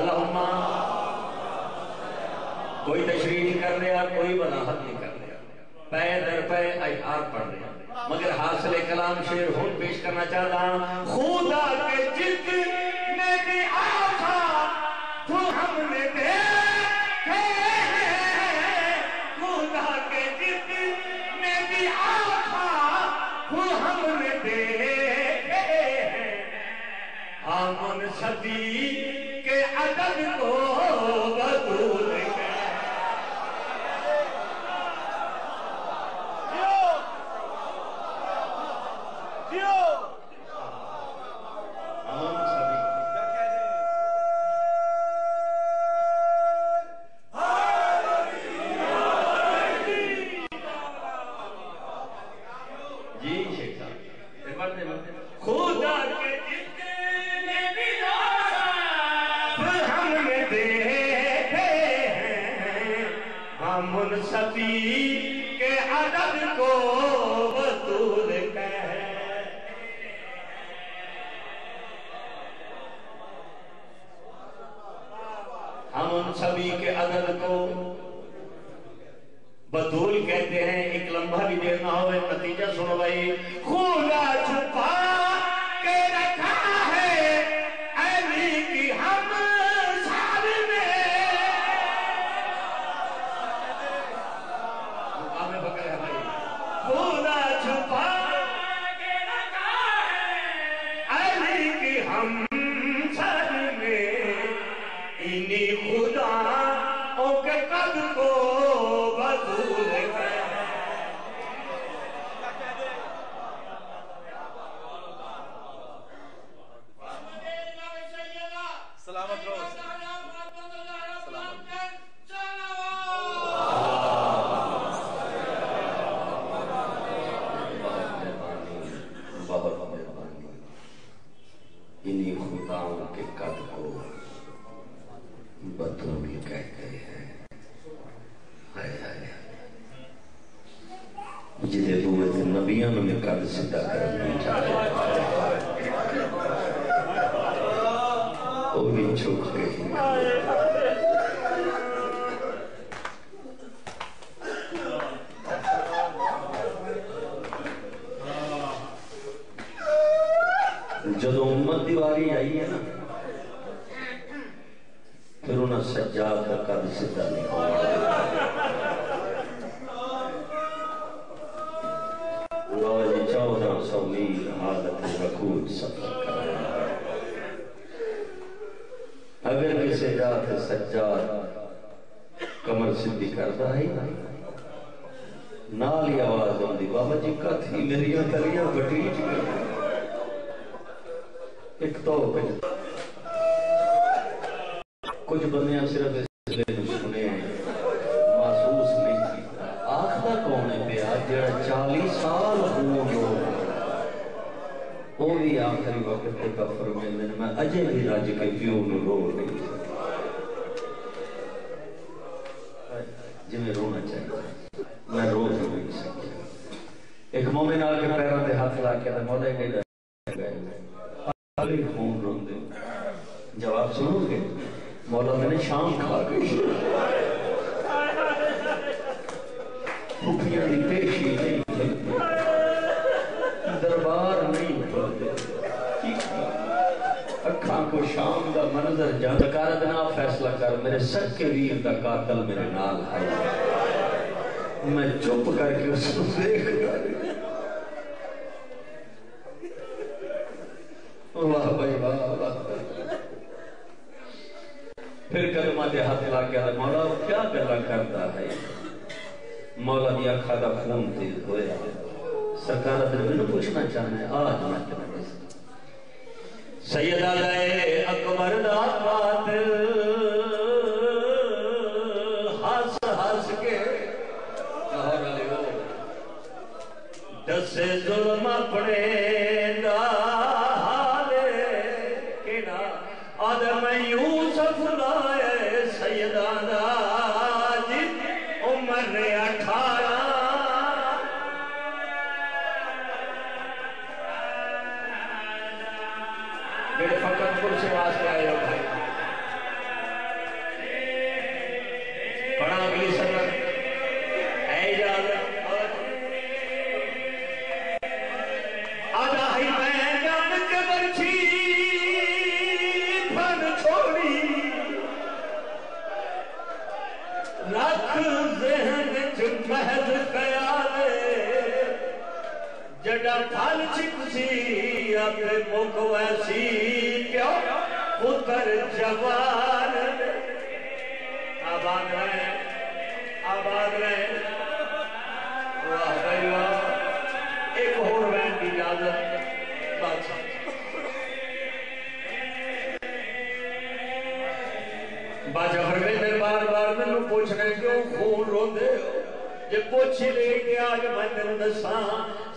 اللہم، کوئی تشریح نہیں کر رہا، کوئی وضاحت نہیں کر رہا۔ پہ در پے اشعار پڑھ رہا۔ مگر حاصل کلام شیر ہون پیش کرنا چاہتا خودا خدا کے جتنے بھی آخا تو ہم نے دیکھے۔ خدا کے جتنے بھی آخا تو ہم نے دے ہم صدیق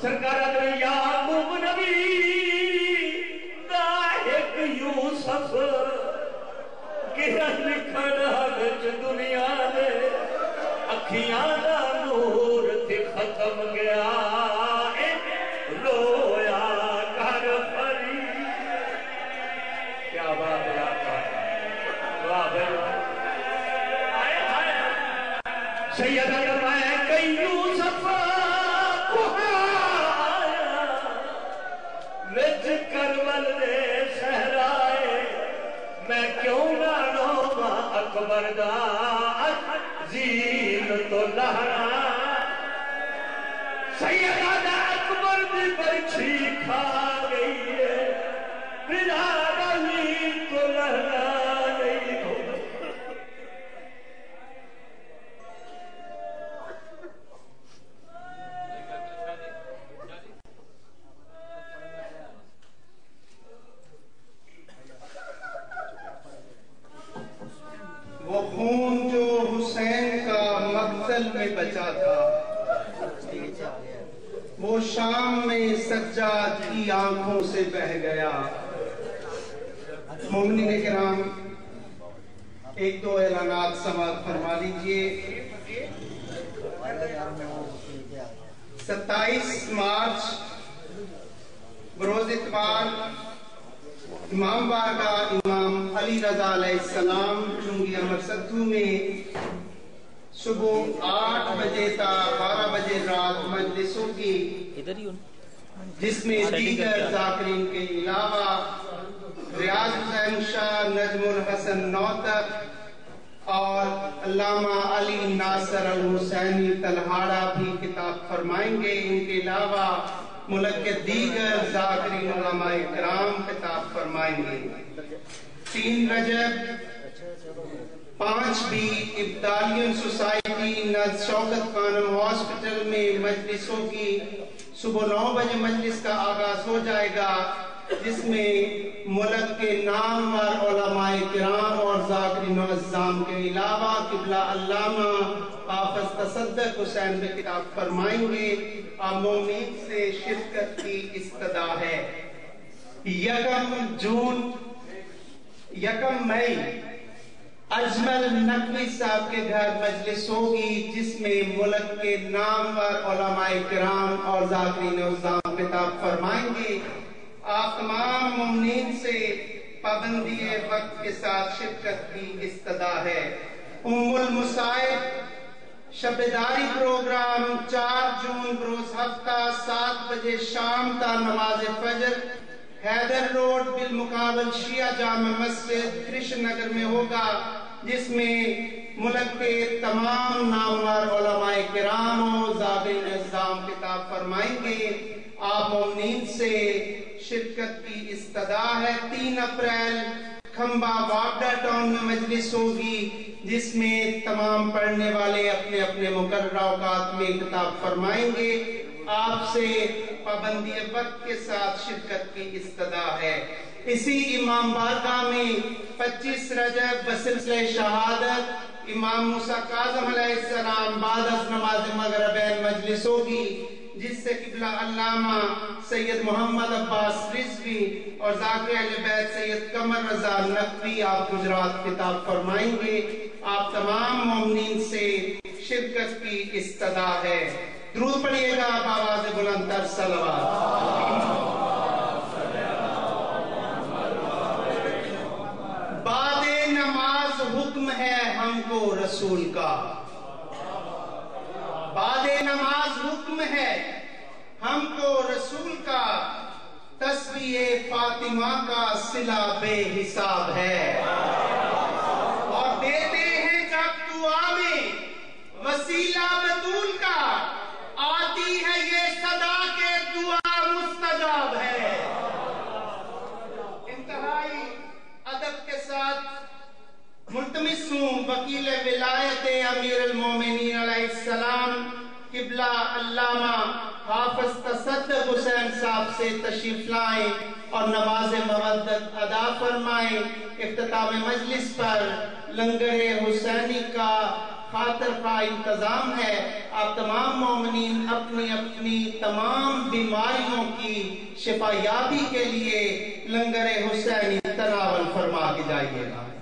سرکار اگر نبی دا ایک یوسف لکھنا دنیا دے، اکھیاں دا نور تھی ختم گیا۔ بردار زین تو لہرا سیدہ اکبر بھی برچھی کھا میں سجاد کی آنکھوں سے بہ گیا۔ مومنین کرام، ایک دو اعلانات سماعت فرما لیجیے۔ ستائیس مارچ، بروز اتبار امام بارگاہ امام علی رضا علیہ السلام چونگی احمد سدھو میں صبح آٹھ بجے تا بارہ بجے رات مجلسوں کی ادھر ہی جس میں دیگر ذاکرین کے علاوہ ریاض حسین شاہ، نجم الحسن نوتک اور علامہ علی ناصر الحسینی تلہارا بھی کتاب فرمائیں گے۔ ان کے علاوہ ملک کے دیگر ذاکرین علماء اکرام کتاب فرمائیں گے۔ تین رجب، پانچ بھی ابتالین سوسائیٹی نز شوکت خانم ہاسپٹل میں مجلسوں کی صبح نو بجے مجلس کا آغاز ہو جائے گا، جس میں ملک کے نامور علماء کرام اور ذاکرین و کے علاوہ قبلہ علامہ حافظ تصدق حسین میں کتاب فرمائیں گے۔ اور مومن سے شرکت کی استدا ہے۔ یکم جون، یکم مئی اجمل نقوی صاحب کے گھر مجلس ہوگی، جس میں ملک کے نام پر علماء کرام اور ذاکرین اوزام کتاب فرمائیں گے۔ آپ تمام ممنین سے پابندی وقت کے ساتھ شرکت کی استدا ہے۔ ام المسائب شبداری پروگرام چار جون بروز ہفتہ سات بجے شام تا نماز فجر حیدر روڈ بالمقابل شیعہ جامع مسجد کرشن نگر میں ہوگا، جس میں ملک کے تمام نامور علماء کرام و زابل نظام کتاب فرمائیں گے۔ آپ امنین سے شرکت کی استدعا ہے۔ تین اپریل کھمبا واگڈا ٹاؤن میں مجلس ہوگی، جس میں تمام پڑھنے والے اپنے اپنے مقررہ اوقات میں کتاب فرمائیں گے۔ آپ سے پابندی وقت کے ساتھ شرکت کی استدا ہے۔ اسی امام بارگاہ میں پچیس رجب بسلسلہ شہادت امام موسیٰ قاظم علیہ السلام بعد از نماز مغربین مجلس ہوگی۔ جس سے قبلہ علامہ سید محمد عباس رزوی اور ذاکر اہل بیت سید کمر رضا نقوی آپ گجرات کتاب فرمائیں گے۔ آپ تمام مومنین سے شرکت کی استدا ہے۔ درود پڑھئے گا آپ آواز بلندر تر سلوات بعد نماز حکم ہے ہم کو رسول کا۔ بعد نماز حکم ہے۔ ہم کو رسول کا تصویر فاطمہ کا صلح بے حساب ہے۔ وکیل ولایت امیر المومنین علیہ السلام، قبلہ علامہ حافظ تصدق حسین صاحب سے تشریف لائیں اور نماز مودت ادا فرمائیں۔ اختتام مجلس پر لنگر حسینی کا خاطر کا انتظام ہے۔ آپ تمام مومنین اپنی اپنی تمام بیماریوں کی شفایابی کے لیے لنگر حسینی تناول فرما کے جائیے گا۔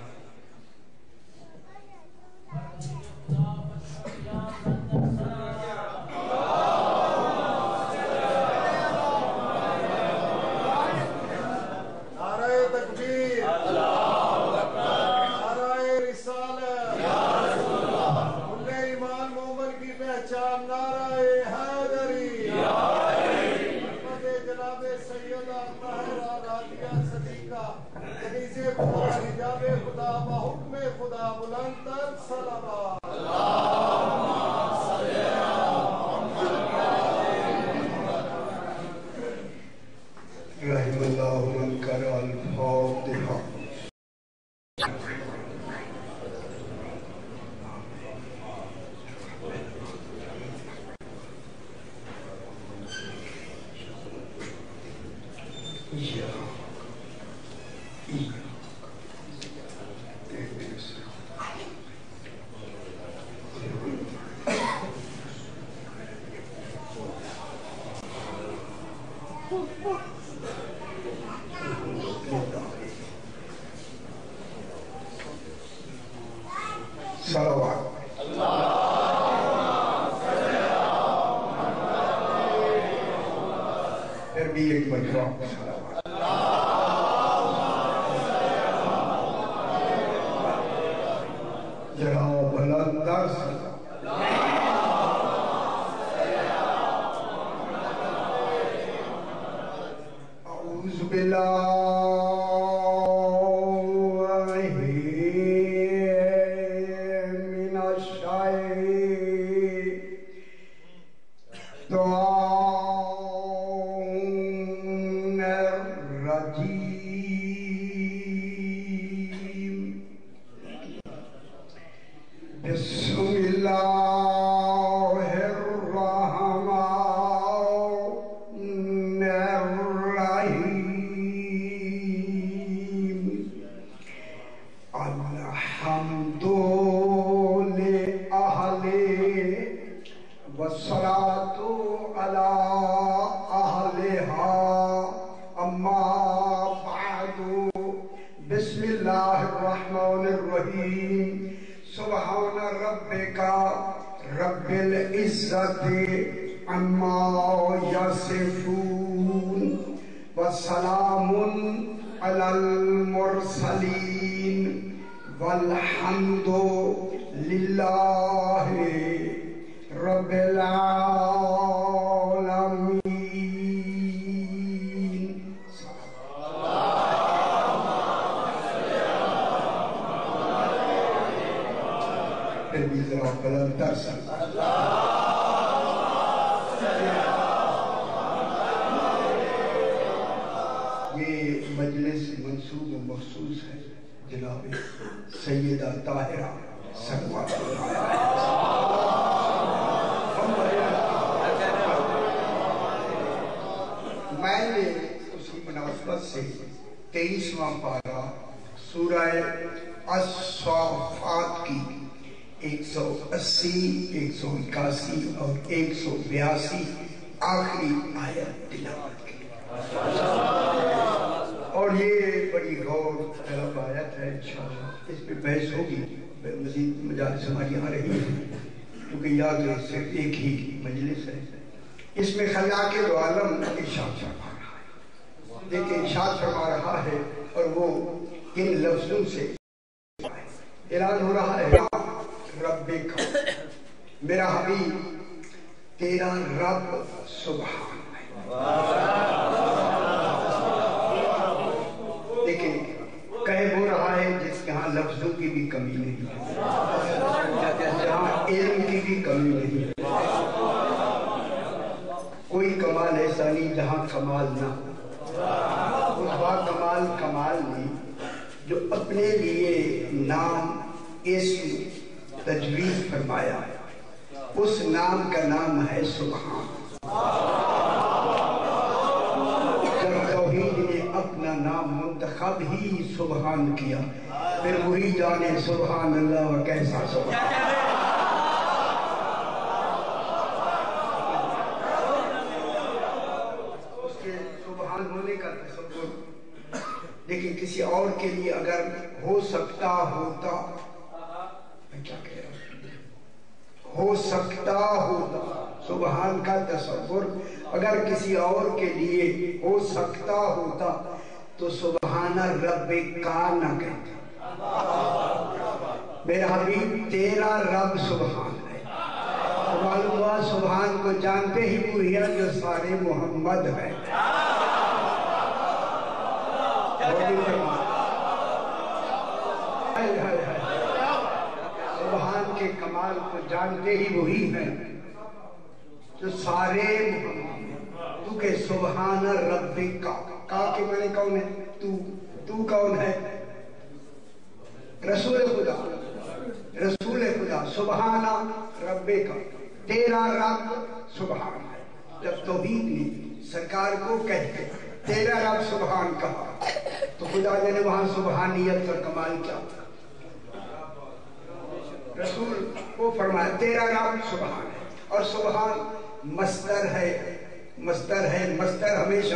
ہے مستر ہے مستر ہمیشہ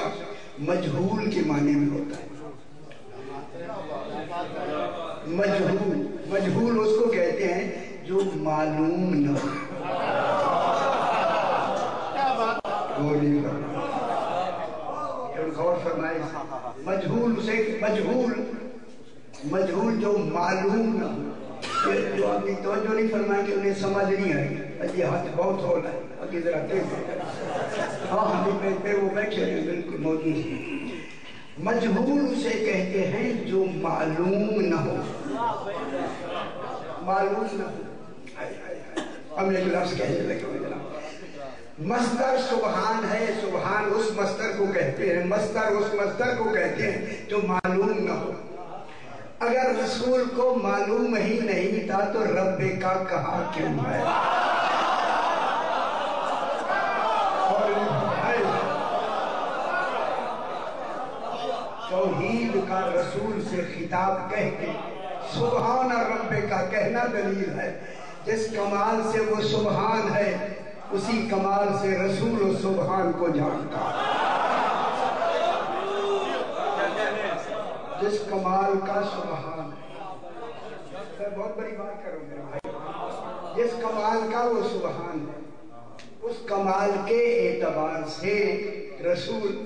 مجہول کے معنی میں ہوتا ہے۔ مجہول مجہول اس کو کہتے ہیں جو معلوم نہ ہو۔ غور مجہول اسے، مجہول مجہول جو معلوم نہ ہو۔ جو اپنی توجہ نہیں فرمائے کہ انہیں سمجھ نہیں آئی۔ یہ ہاتھ بہت ہو رہا ہے۔ کے ذرا دیکھیں ہاں ہمیں پہ وہ بیٹھے ہیں بالکل موجود ہیں۔ مجہول اسے کہتے ہیں جو معلوم نہ ہو۔ معلوم نہ ہو۔ ہم نے لفظ کہہ لگے مستر سبحان ہے، سبحان اس مستر کو کہتے ہیں مستر اس مستر کو کہتے ہیں جو معلوم نہ ہو۔ اگر رسول کو معلوم ہی نہیں تھا تو رب کا کہا کیوں ہے؟ توحید کا رسول سے خطاب کہہ کے، سبحان رب کا کہنا دلیل ہے۔ جس کمال سے وہ سبحان ہے، اسی کمال سے رسول و سبحان کو جانتا۔ جس کمال کا سبحان ہے۔ میں بہت بڑی بات کروں میرا بھائی۔ جس کمال کا وہ سبحان ہے۔ اس کمال کے اعتبار سے رسول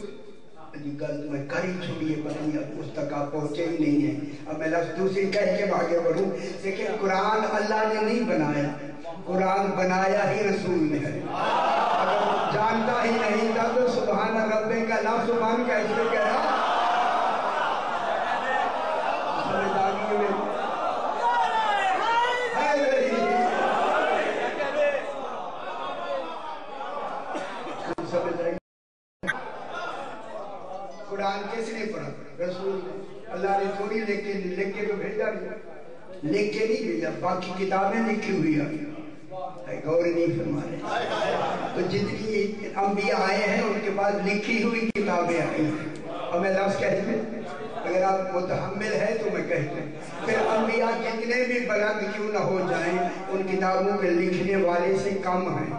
جی میں کری چھوڑی ہے، پتہ نہیں اب اس تک آپ پہنچے ہی نہیں ہیں۔ اب میں لفظ دوسری کہہ کے آگے بڑھوں۔ لیکن قرآن اللہ نے نہیں بنایا۔ قرآن بنایا ہی رسول نے۔ ہے اگر جانتا ہی نہیں تھا تو سبحان رب کا لفظ سبحان کیسے کہہ رہا سمجھ آ گئی ہے سمجھ آئی قرآن کس نے پڑھا رسول نے اللہ نے تھوڑی لکھ کے لکھ کے تو بھیجا نہیں لکھ کے نہیں بھیجا باقی کتابیں لکھی ہوئی ہیں۔ غور نہیں فرما رہے تو جتنی انبیاء آئے ہیں، ان کے بعد لکھی ہوئی کتابیں آئی ہیں۔ اور میں لفظ کہتے ہیں اگر آپ متحمل ہے تو میں کہتے ہیں پھر انبیاء جتنے بھی بلند کیوں نہ ہو جائیں، ان کتابوں کے لکھنے والے سے کم ہیں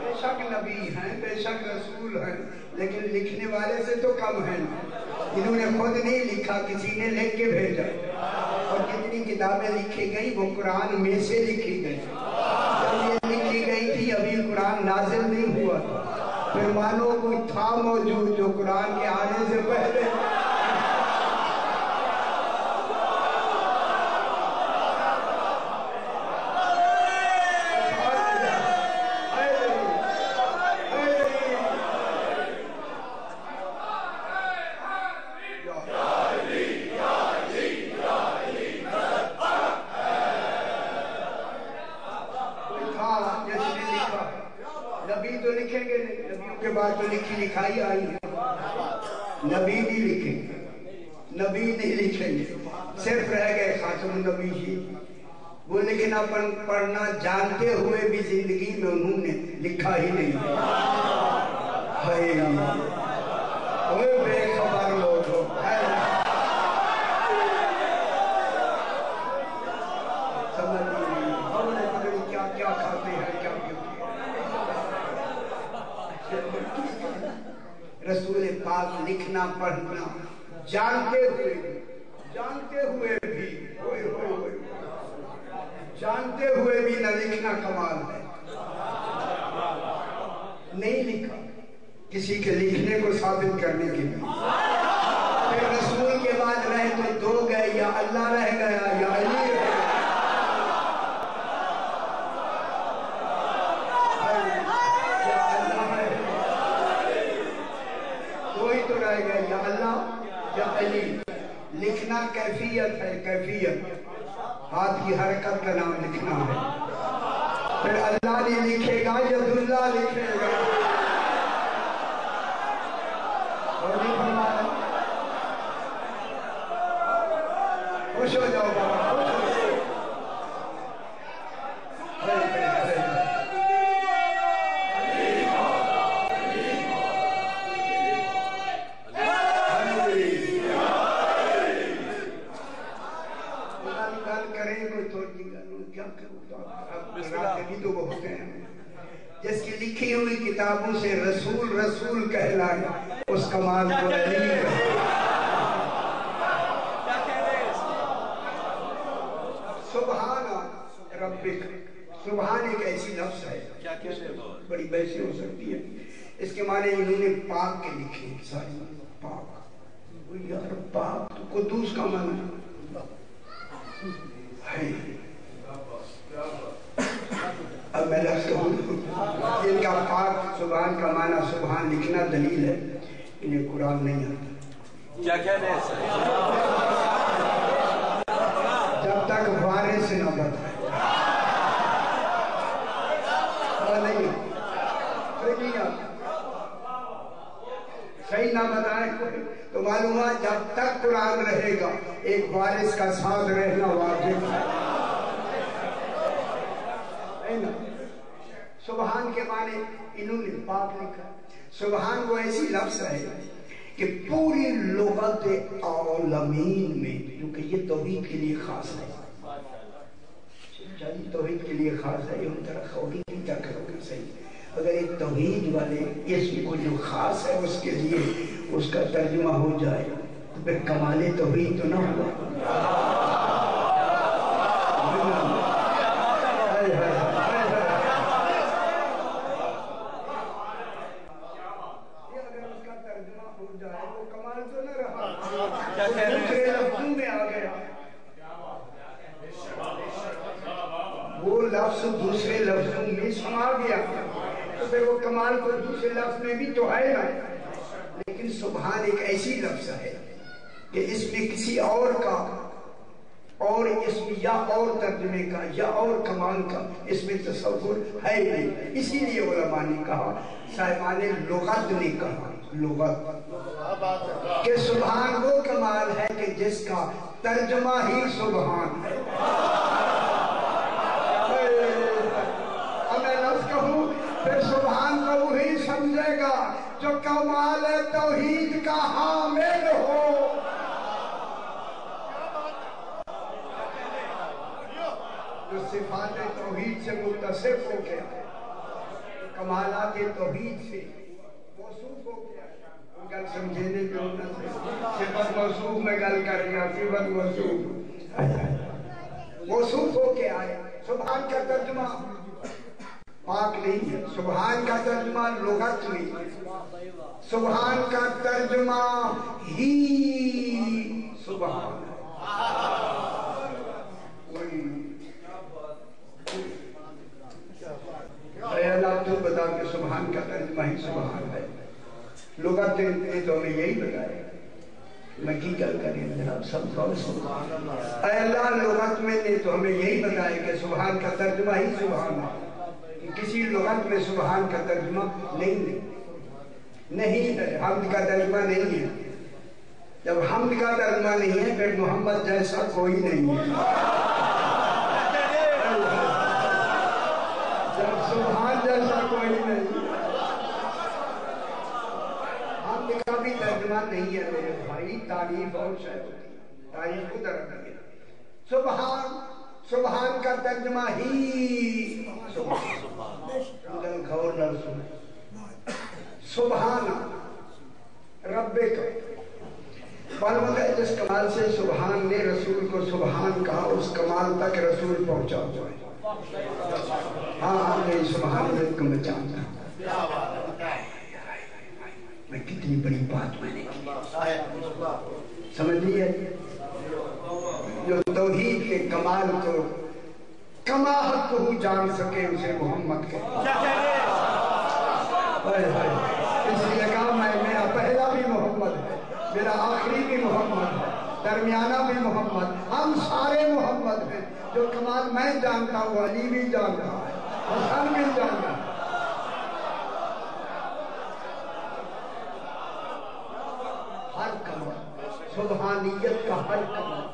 بے شک نبی ہیں بے شک رسول ہیں لیکن لکھنے والے سے تو کم ہیں انہوں نے خود نہیں لکھا کسی نے لکھ کے بھیجا اور جتنی کتابیں لکھی گئی وہ قرآن میں سے لکھی گئی جب یہ لکھی گئی تھی ابھی قرآن نازل نہیں ہوا تھا پھر مانو کوئی تھا موجود جو قرآن کے آنے سے پہلے کوئی تھا جس نے لکھا نبی تو لکھیں گے نہیں نبیوں کے بعد تو لکھی لکھائی آئی ہے نبی نہیں لکھیں گے نبی نہیں لکھیں گے صرف خاتم النبی جی وہ لکھنا پڑھنا جانتے ہوئے بھی زندگی میں انہوں نے لکھا ہی نہیں۔ ہائے۔ اوے بے خبر لوگ ہو سمجھ نہیں ہم نے پتہ نہیں کیا کیا کھاتے ہیں، کیا پیتے رسول پاک لکھنا، پڑھنا جانتے ہوئے بھی جانتے ہوئے بھی ہوئے ہوئے جانتے ہوئے بھی نہ لکھنا کمال ہے۔ نہیں لکھا۔ کسی کے لکھنے کو ثابت کرنے کے لیے۔ پھر رسول کے بعد رہے تو دو گئے یا اللہ رہ گیا یا علی رہ گیا یا اللہ ہے کوئی تو رہ گیا یا اللہ یا علی لکھنا کیفیت ہے، کیفیت۔ ہاتھ کی حرکت کا نام لکھنا ہے۔ پھر اللہ نے لکھے گا یا اللہ لکھے گا اور نہیں فرمایا خوش ہو جاؤ بابا خوش ہو جاؤ ہائے، ہائے، ہائے۔ گل گل کریں کوئی تھوڑی گل کیا کروں اب رات تو بہت ہیں جس کی لکھی ہوئی کتابوں سے رسول رسول کہلائے اس کمال کو علی کہے سبحان ربک سبحان ایک ایسی لفظ ہے بڑی بحثی ہو سکتی ہے۔ اس کے معنی انہوں نے پاک کے لکھے ساری۔ پاک۔ یار پاک تو قدوس کا معنی ہے۔ اب میں لفظ کہوں جن کا پاک سبحان کا معنی سبحان لکھنا دلیل ہے۔ انہیں قرآن نہیں آتا۔ کیا کیا جب تک وارث نہ بتائے اور نہیں۔ صحیح نہ کوئی۔ تو معلوم ہوا جب تک قرآن رہے گا ایک وارث کا ساتھ رہنا واجب ہے۔ ہے نا سبحان کے معنی انہوں نے پاک لکھا. سبحان وہ ایسی لفظ ہے کہ پوری لغت عالمین میں، کیونکہ یہ توحید کے لیے خاص ہے. جی توحید کے لیے خاص ہے، یہ ان طرح خوری نہیں کیا کرو گے صحیح. اگر ایک توحید والے اسم کو جو خاص ہے، اس کے لیے اس کا ترجمہ ہو جائے، تو پھر کمال توحید تو نہ ہوا. دوسرے لفظوں میں آ گیا وہ لفظ دوسرے لفظوں میں سما گیا۔ تو پھر وہ کمال تو دوسرے لفظ میں بھی تو ہے نا۔ لیکن سبحان ایک ایسی لفظ ہے کہ اس میں کسی اور کا اور اس میں یا اور ترجمے کا یا اور کمال کا اس میں تصور ہے نہیں۔ اسی لیے علماء نے کہا صاحبان لغت نے کہا۔ لغت۔ کہ سبحان وہ کمال ہے کہ جس کا ترجمہ ہی سبحان ہے۔ میں لفظ کہوں، پھر سبحان کو وہی سمجھے گا جو کمال توحید کا حامل ہو۔ جو صفات توحید سے متصف ہو گیا، کمالات توحید سے۔ موصوف ہو گیا گل سمجھے سمجھنے جو نہ صفت موصوف میں گل کر رہا صفت موصوف۔ موصوف ہو کے آئے۔ سبحان کا ترجمہ۔ پاک نہیں ہے۔ سبحان کا ترجمہ لغت نہیں ہے۔ سبحان کا ترجمہ ہی سبحان اے اللہ تو بتا کہ سبحان کا ترجمہ ہی سبحان ہے۔ لغت نے تو ہمیں یہی بتایا میں کی گل کریں جناب سب غور سبحان اے اللہ، لغت میں نے تو ہمیں یہی بتایا کہ سبحان کا ترجمہ ہی سبحان ہے۔ کسی لغت میں سبحان کا ترجمہ نہیں ہے۔ نہیں ہے، حمد کا ترجمہ نہیں ہے۔ جب حمد کا ترجمہ نہیں ہے، پھر محمد جیسا کوئی نہیں ہے جب سبحان جیسا کوئی نہیں حمد کا بھی نہیں ہے میرے بھائی تعریف اور شاید ہوتی ہے۔ تعریف کو طرف ہے۔ سبحان سبحان کا ترجمہ ہی سبحان۔ غور نہ سن سبحان۔ رب کا معلوم ہے جس کمال سے سبحان نے رسول کو سبحان کہا، اس کمال تک رسول پہنچا ہوا ہے۔ ہاں ہم نے سبحان کو میں جانتا میں کتنی بڑی بات میں نے کی۔ سمجھ لیے جو توحید کے کمال کو کما حق کو جان سکے اسے محمد کے اس لیے کہا میں میرا پہلا بھی محمد ہے۔ میرا آخری بھی محمد ہے۔ درمیانہ بھی محمد۔ ہم سارے محمد ہیں۔ جو کمال میں جانتا ہوں علی بھی جانتا ہے۔ حسن بھی جانتا ہے۔ ہر کمال سبحانیت کا ہر کمال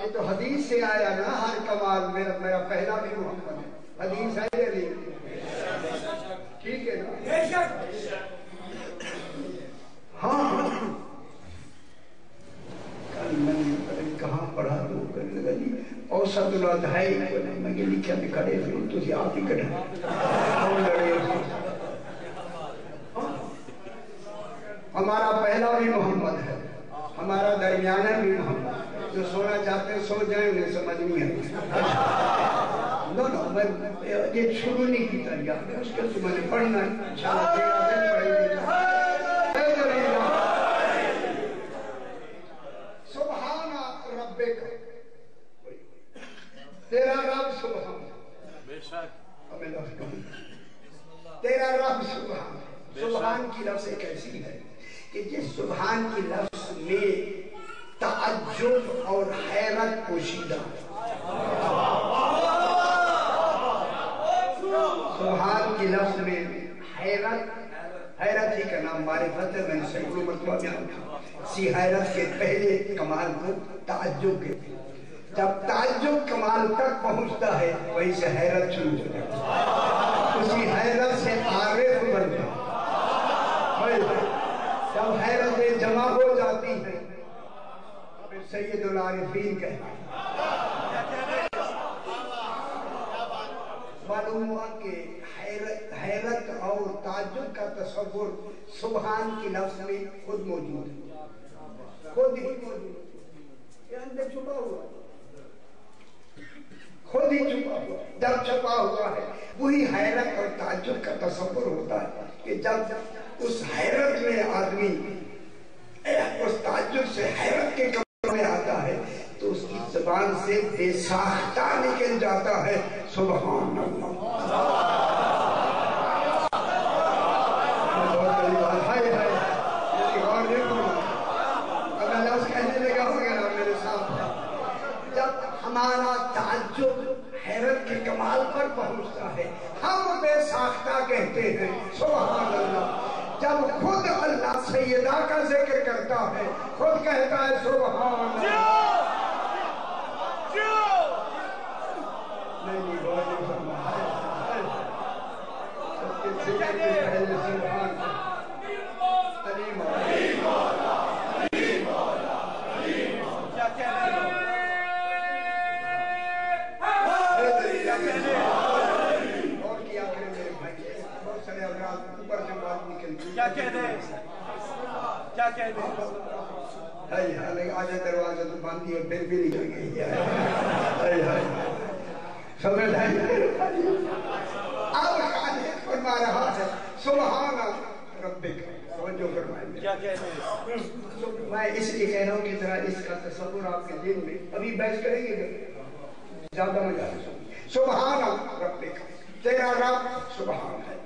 یہ تو حدیث سے آیا نا ہر کمال میرا میرا پہلا بھی محمد ہے۔ حدیث ہے یا نہیں؟ ٹھیک ہے نا؟ ہاں۔ کل میں نے کہاں پڑھا تو کرنے لگا جی ہے ہی کوئی نہیں میں یہ لکھا میں کھڑے پھر تو آپ ہی کڑھا کون لڑے۔ ہمارا پہلا بھی محمد ہے ہمارا درمیانہ بھی محمد۔ جو سونا چاہتے ہیں سو جائیں انہیں سمجھ نہیں آتی۔ نو نو میں یہ شروع نہیں کی تیار ہے اس کے نے پڑھنا ہے۔ انشاءاللہ پڑھیں گے سبحان رب کا تیرا رب سبحان۔ ہمیں لفظ کہوں۔ تیرا رب سبحان۔ سبحان کی لفظ ایک ایسی ہے۔ کہ جس سبحان کی لفظ میں تعجب اور حیرت پوشیدہ سبحان کی لفظ میں حیرت حیرت ہی کا نام معرفت ہے، میں نے سینکڑوں مرتبہ بیان تھا سی حیرت کے پہلے کمال کو تعجب کے جب تعجب کمال تک پہنچتا ہے، وہیں سے حیرت شروع ہو جاتی ہے۔ اسی حیرت سے عارف بنتا ہے جب نعتیں جمع ہو جاتی ہیں۔ پھر سید العارفین کہتے ہیں۔ معلوم ہوا کہ حیرت حیرت اور تعجب کا تصور سبحان کی لفظ میں خود موجود ہے۔ خود ہی موجود ہے۔ یہ اندر چھپا ہوا ہے۔ خود ہی چھپا ہوا ہے۔ جب چھپا ہوا ہے، وہی حیرت اور تعجب کا تصور ہوتا ہے کہ جب اس حیرت میں آدمی اس تعجب سے حیرت کے کمرے میں آتا ہے تو اس کی زبان سے بے ساختہ نکل جاتا ہے، سبحان اللہ بہت بڑی بات ہے ہے یہ غور نہیں کرنا اگر لفظ کہنے لگا وغیرہ میرے ساتھ جب ہمارا تعجب حیرت کے کمال پر پہنچتا ہے ہم بے ساختہ کہتے ہیں سبحان اللہ جب خود اللہ سیدہ کا ذکر کرتا ہے خود کہتا ہے سبحان اللہ نہیں نہیں غور نہیں کرنا ہے سب کے ذکر کے پہلے سبحان علی مولا اور کیا کریں میرے بھائی بہت سارے افراد اوپر سے بات نکلتی کیا ہائی آجا دروازہ تو باندھی ہے پھر بھی نکل گئی سمجھ آئی اب خالق فرما رہا ہے سبحان ربک۔ توجہ فرمائیں کیا دیں میں اس لیے کہہ رہا ہوں کہ ذرا اس کا تصور آپ کے دل میں ابھی بحث کریں گے۔ زیادہ مزہ آئے سبحان ربک۔ تیرا رب سبحان ہے۔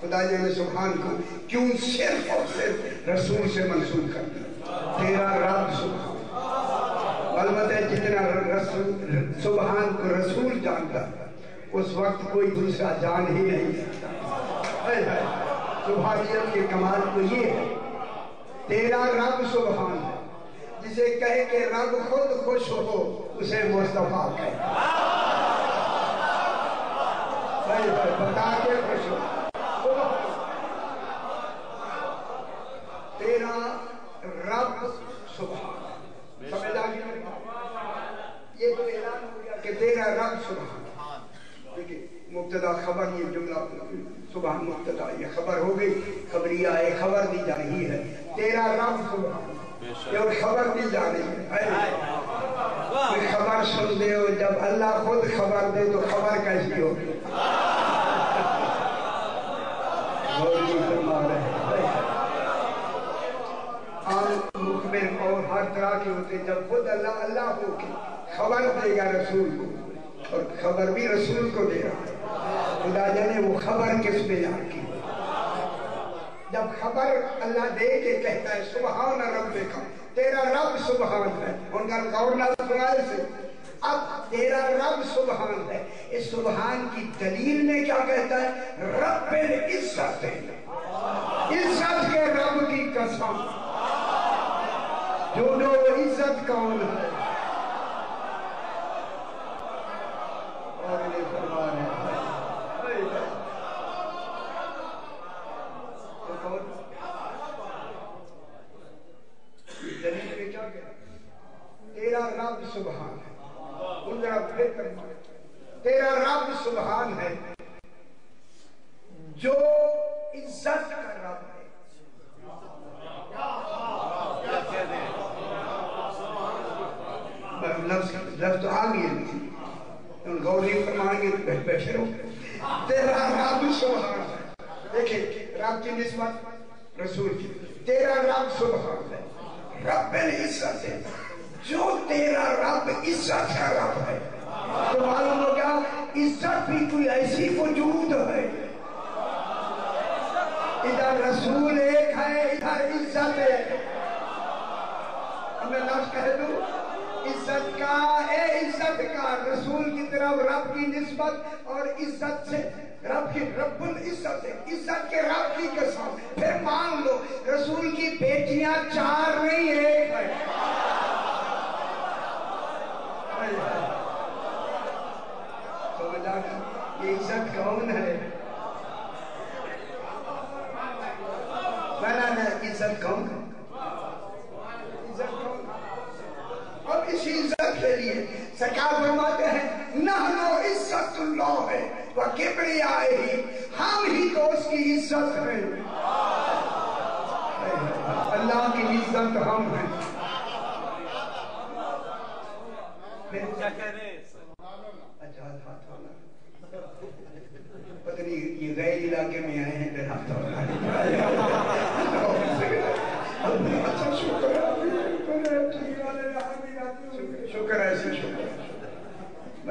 خدا جی نے سبحان کو کیوں صرف اور صرف رسول سے منسوخ کر دیا؟ تیرا رب سبحان۔ البتہ جتنا رسول، سبحان کو رسول جانتا اس وقت کوئی دوسرا جان ہی نہیں سکتا۔ سبحانیت کے کمال تو یہ ہے، تیرا رب سبحان ہے۔ جسے کہے کہ رب خود خوش ہو، اسے مصطفیٰ کہے۔ بتا کے خوش ہو۔ تیرا رب سبحان سمجھ آ گیا یہ تو اعلان ہو گیا کہ تیرا رب سبحان مبتدا خبر یہ جملہ سبحان مبتدا یہ خبر ہو گئی خبریہ ہے خبر دی جا رہی ہے۔ تیرا رب سبحان یہ اور خبر دی جا رہی ہے۔ خبر سن دے ہو جب اللہ خود خبر دے تو خبر کیسی ہوگی غور نہیں فرما رہے ہیں عام مخبر اور ہر طرح کے ہوتے جب خود اللہ اللہ ہو کے خبر دے گا رسول کو اور خبر بھی رسول کو دے رہا ہے۔ خدا جانے وہ خبر کس میں جان کی جب خبر اللہ دے کے کہتا ہے، سبحان رب کا تیرا رب سبحان ہے۔ ان کا غور نہ سنائے سے، اب تیرا رب سبحان ہے۔ اس سبحان کی دلیل میں کیا کہتا ہے؟ رب عزت ہے۔ عزت کے رب کی قسم۔ جو جو عزت کون ہے تیرا رب سبحان ہے ان ذرا پھر کرنا تیرا رب سبحان ہے جو عزت کا رب ہے لفظ لفظ تو آ گئے ان غور نہیں فرمائیں گے تو بیٹھے رہو تیرا رب سبحان ہے۔ دیکھیں، رب کی نسبت رسول کی۔ تیرا رب سبحان ہے۔ رب العزت ہے۔ جو تیرا رب عزت کا رب ہے۔ تو معلوم ہو گیا، عزت بھی کوئی ایسی وجود ہے۔ ادھر رسول ایک ہے، ادھر عزت ہے۔ میں لفظ کہہ دوں، عزت کا، اے عزت کا، رسول کی طرف رب کی نسبت اور عزت سے۔ رب کی، رب العزت ہے، عزت کے رب کی قسم۔ پھر مان لو، رسول کی بیٹیاں چار نہیں، ایک ہے۔ یہ عزت کون ہے؟ ولنا is that counted? Is that اب اسی عزت کے لیے سرکار فرماتے ہیں نحن عزت اللہ ہے وکبری آئے ہی۔ ہم ہی تو اس کی عزت ہیں۔ اللہ کی عزت ہم ہیں۔ کیا اچھا، یہ غیر علاقے میں آئے ہیں پھر ہاتھ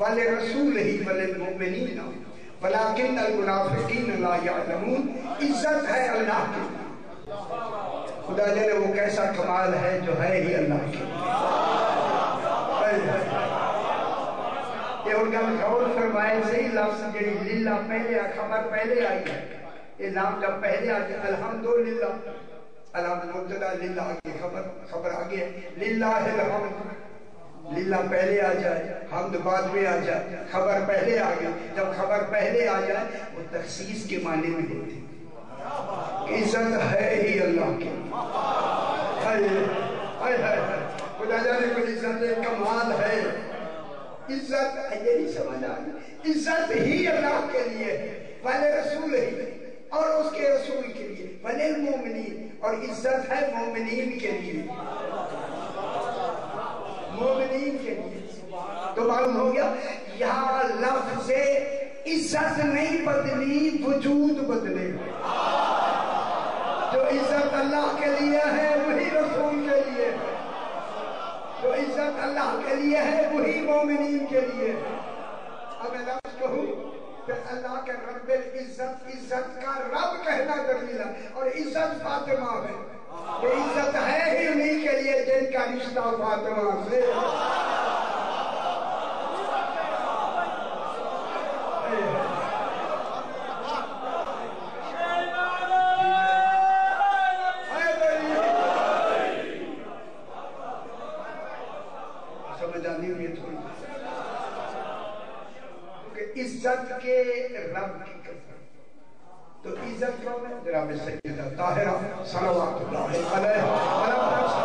وَلِرَسُولِهِ وَلِلْمُؤْمِنِينَ وَلَكِنَّ الْمُنَافِقِينَ لَا يَعْلَمُونَ عزت ہے اللہ کی۔ خدا جلے وہ کیسا کمال ہے جو ہے ہی اللہ کی۔ یہ ان کا غور فرمائے سے ہی لفظ جلی للہ پہلے خبر پہلے آئی ہے۔ یہ لام جب پہلے آئی ہے الحمدللہ الحمدللہ مبتدا للہ کی خبر خبر آگے ہے۔ للہ الحمدللہ لیلہ پہلے آ جائے، حمد بعد میں آ جائے، خبر پہلے آ جائے جب خبر پہلے آ جائے، وہ تخصیص کے معنی میں ہوتی۔ عزت ہے ہی اللہ کے خدا جانے کو عزت کمال ہے۔ عزت یہ نہیں سمجھا عزت ہی اللہ کے لیے پہلے رسول ہی۔ اور اس کے رسول کے لیے پہلے المومنین۔ اور عزت ہے مومنین کے لیے۔ مومنین کے لیے۔ تو معلوم ہو گیا، یہاں لفظ عزت نہیں بدلی، وجود بدلے۔ جو عزت اللہ کے لیے ہے، وہی رسول کے لیے۔ ہے جو عزت اللہ کے لیے ہے، وہی مومنین کے لیے۔ ہے اب میں لفظ کہوں پھر اللہ کے رب العزت، عزت کا رب کہنا دلیل ہے اور عزت فاطمہ ہے۔ کہ عزت ہے ہی انہی کے لیے جن کا رشتہ فاطمہ سے۔ عزت کے رب ذكر جناب السيدة الطاهرة صلوات الله عليها ولم تنسى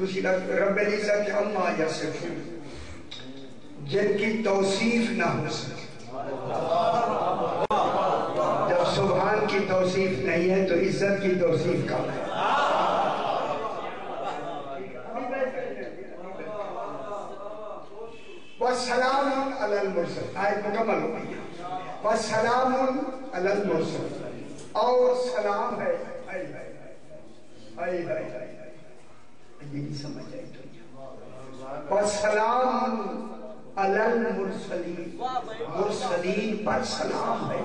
دوسری لفظ رب العزت اما یصفون جن کی توصیف نہ ہو سکے۔ جب سبحان کی توصیف نہیں ہے تو عزت کی توصیف کم ہے؟ وَسَلَامٌ عَلَى الْمُرْسَلِ۔ آیت مکمل ہو ہے وَسَلَامٌ عَلَى الْمُرْسَلِ۔ اور سلام ہے۔ اے بھائی۔ اے بھائی۔ نہیں سمجھ آئی تو۔ سلام المرسلین۔ مرسلین پر سلام ہے۔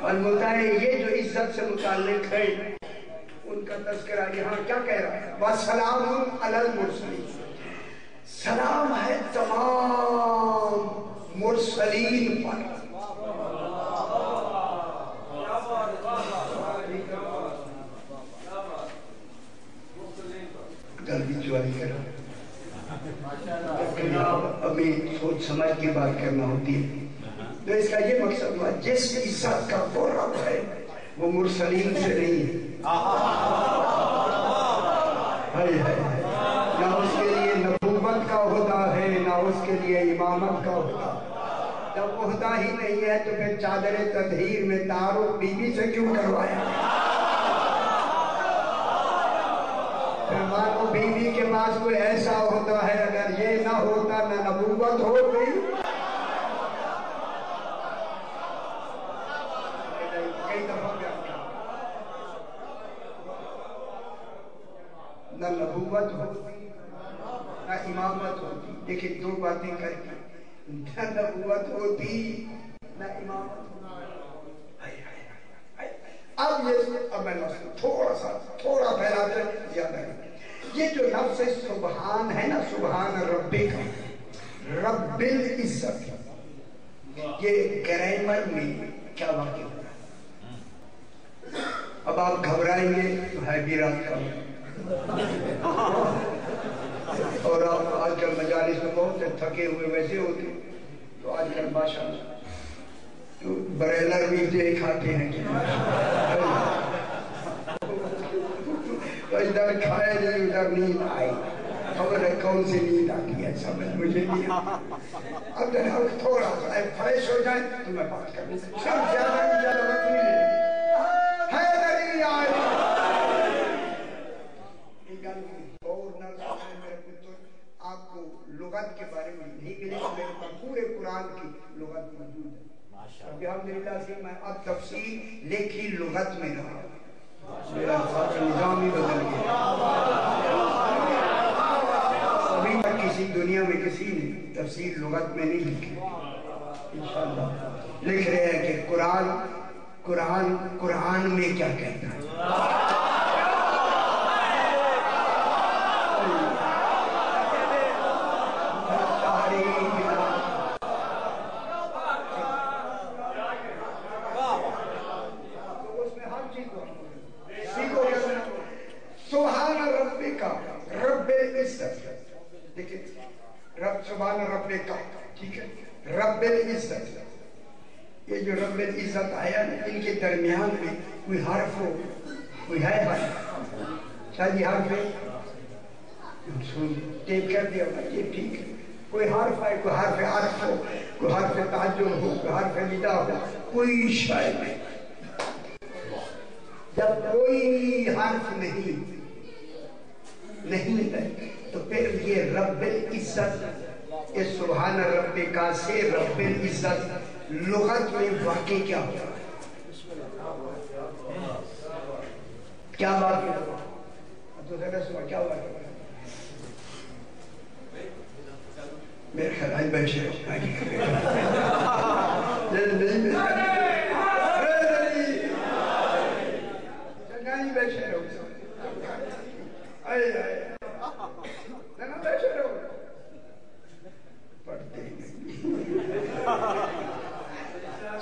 اور مطالعہ یہ جو عزت سے متعلق ہے، ان کا تذکرہ یہاں کیا کہہ رہا ہے؟ وَسَلَامٌ عَلَى الْمُرْسَلِينَ سلام ہے تمام مرسلین پر۔ بھی کرا ابھی سوچ سمجھ کے بات کرنا ہوتی ہے۔ تو اس کا یہ مقصد ہوا، جس عزت کا وہ رب ہے وہ مرسلین سے نہیں ہے۔ نہ اس کے لیے نبوت کا عہدہ ہے، نہ اس کے لیے امامت کا عہدہ۔ جب عہدہ ہی نہیں ہے تو پھر چادر تدہیر میں تعارف بیوی سے کیوں کروایا؟ ہمارا بیوی کے پاس کوئی ایسا ہوتا ہے اگر یہ نہ ہوتا، نہ نبوت ہوتی۔ نہ نبوت ہوتی، نہ امامت ہوتی۔ دیکھیں دو باتیں کر کے۔ نہ نبوت ہوتی، نہ امامت ہوتی۔ اب یہ اب میں تھوڑا سا، تھوڑا پھیلاتے زیادہ یہ جو لفظ سبحان ہے نا، سبحان ربی کا رب العزت یہ گرامر میں کیا واقع ہو رہا ہے؟ اب آپ گھبرائیں گے تو ہے بھی رات کا اور آپ آج کل مجالس میں بہت تھکے ہوئے ویسے ہوتے تو آج کل بادشاہ تو بریلر بھی دے کھاتے ہیں تو ادھر کھائے نہیں ادھر نیند آئی خبر ہے کون سی نیند آتی ہے سمجھ مجھے نہیں اب جناب تھوڑا سا. فریش ہو جائے تو میں بات کروں سب زیادہ وقت آپ کو لغت کے بارے میں نہیں ملے میرے پاس پورے قرآن کی لغت موجود ہے. الحمدللہ سے میں اب لکھی لغت میں رہا میرا نظام ہی بدل گیا۔ ابھی تک کسی دنیا میں کسی نے تفسیر لغت میں نہیں لکھی۔ انشاءاللہ۔ لکھ رہے ہیں کہ قرآن قرآن قرآن میں کیا کہتا ہے سبحان رب کا رب العزت دیکھیں رب سبحان رب کا ٹھیک ہے؟ رب العزت۔ یہ جو رب العزت آیا نا، ان کے درمیان میں کوئی حرف ہو، کوئی ہے حرف؟ شاید جی یہ حرف ہے؟ ٹیپ کر دیا یہ ٹھیک ہے۔ کوئی حرف ہے کوئی حرف عرف ہو، کوئی حرف تعجب ہو، کوئی حرف ندا ہو، کوئی شاید نہیں۔ جب کوئی حرف نہیں نہیں ہے، تو پھر یہ رب العزت یہ سبحان رب کا سے رب العزت لغت میں واقع کیا ہوتا ہے۔ کیا واقع کیا واقع میرے خیال آج بیٹھے چنگانی بیٹھے رہو آئے آئے پڑھتے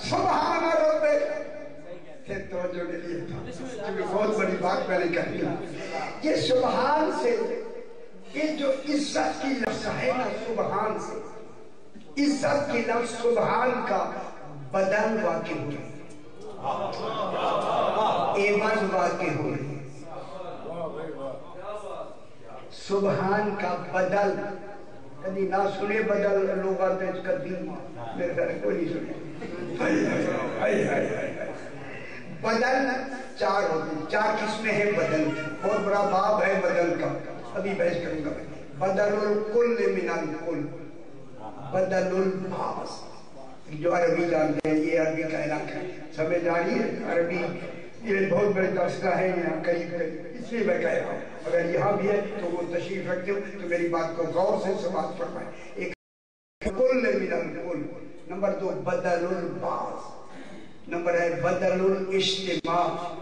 سبحان رب پھر توجہ کے لیے تھا۔ کیونکہ بہت بڑی بات میں نے کہی یہ سبحان سے، یہ جو عزت کی لفظ ہے نا، سبحان سے۔ عزت کی لفظ سبحان کا بدل واقع ہو رہی ایمن واقع ہو رہی سبحان کا بدل کبھی نہ سنے بدل لوگ آتے ہیں میرے گھر کوئی نہیں سنے۔ بدل چار ہوتے ہیں چار قسمیں ہیں بدل۔ بہت بڑا باب ہے بدل کا۔ ابھی بحث کروں گا بدل الکل من الکل۔ بدل الباس۔ جو عربی جانتے ہیں، یہ عربی کا علاقہ ہے۔ سمجھ آ رہی ہے؟ عربی یہ بہت بڑے درسگاہ ہے یہاں قریب قریب اس لیے میں کہہ رہا ہوں۔ اگر یہاں بھی ہے، تو وہ تشریف رکھتے ہو، تو میری بات کو غور سے سماعت فرمائیں۔ ایک کل من الکل نمبر دو، بدل الباس۔ نمبر ہے، بدل الاجتماع۔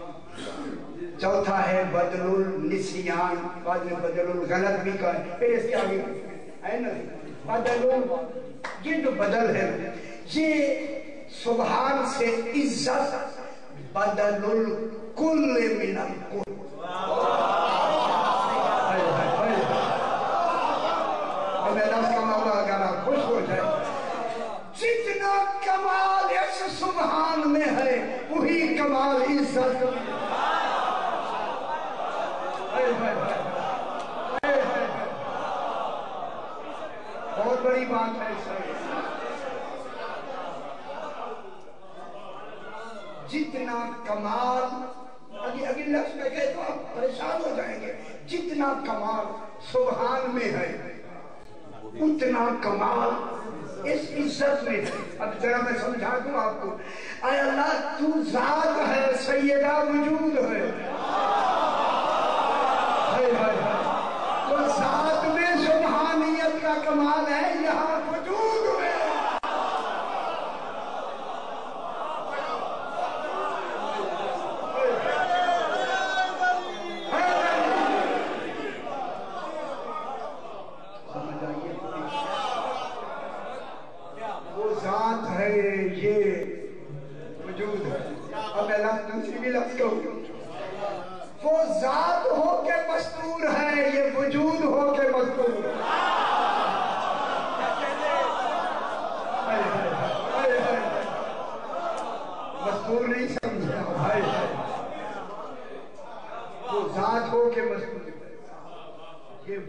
چوتھا ہے، بدل النسیان۔ بعد میں بدل الغلط بھی کہا ہے۔ پھر اس کے آگے ہے نا؟ بدل یہ جو بدل ہے، یہ سبحان سے عزت بدل الکل من الکل خوش ہو جائے جتنا کمال اس سبحان میں ہے وہی کمال عزت بہت بڑی بات ہے سر جتنا کمال اگلی اگلی لفظ میں کہے تو آپ پریشان ہو جائیں گے، جتنا کمال سبحان میں ہے، اتنا کمال اس عزت میں ہے۔ اب ذرا میں سمجھا دوں آپ کو، اے اللہ تو ذات ہے، سیدہ وجود ہے تو ذات میں سبحانیت کا کمال ہے یہاں وجود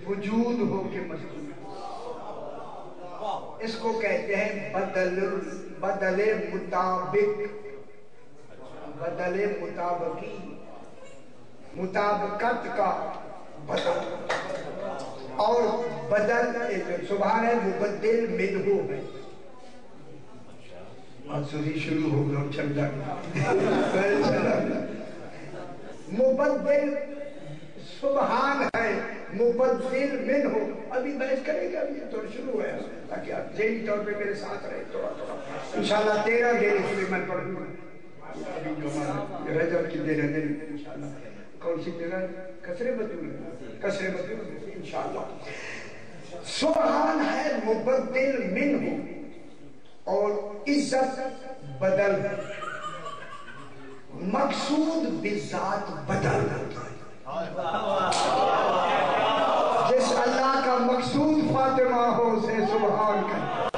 وجود ہو کے مشغول اس کو کہتے ہیں بدل بدل مطابق بدل مطابقی مطابقت کا بدل اور بدل سبحان ہے مبدل منہو ہے۔ منصوری شروع ہو گیا چل جائے مبدل سبحان ہے، مبدل من ہو۔ ابھی بحث کرے گا ابھی تو شروع ہے۔ تاکہ آپ ذہنی طور پہ میرے ساتھ رہے تھوڑا تھوڑا۔ انشاءاللہ تیرہ دن اس میں میں پڑھوں گا۔ رجب کی دن ہے، انشاءاللہ۔ کون سی تیرہ کسرے بدول کسرے بدول انشاءاللہ۔ سبحان ہے مبدل من ہو اور عزت بدل۔ مقصود بذات بدل۔ ہوتا ہے جس اللہ کا مقصود فاطمہ ہو اسے سبحان کر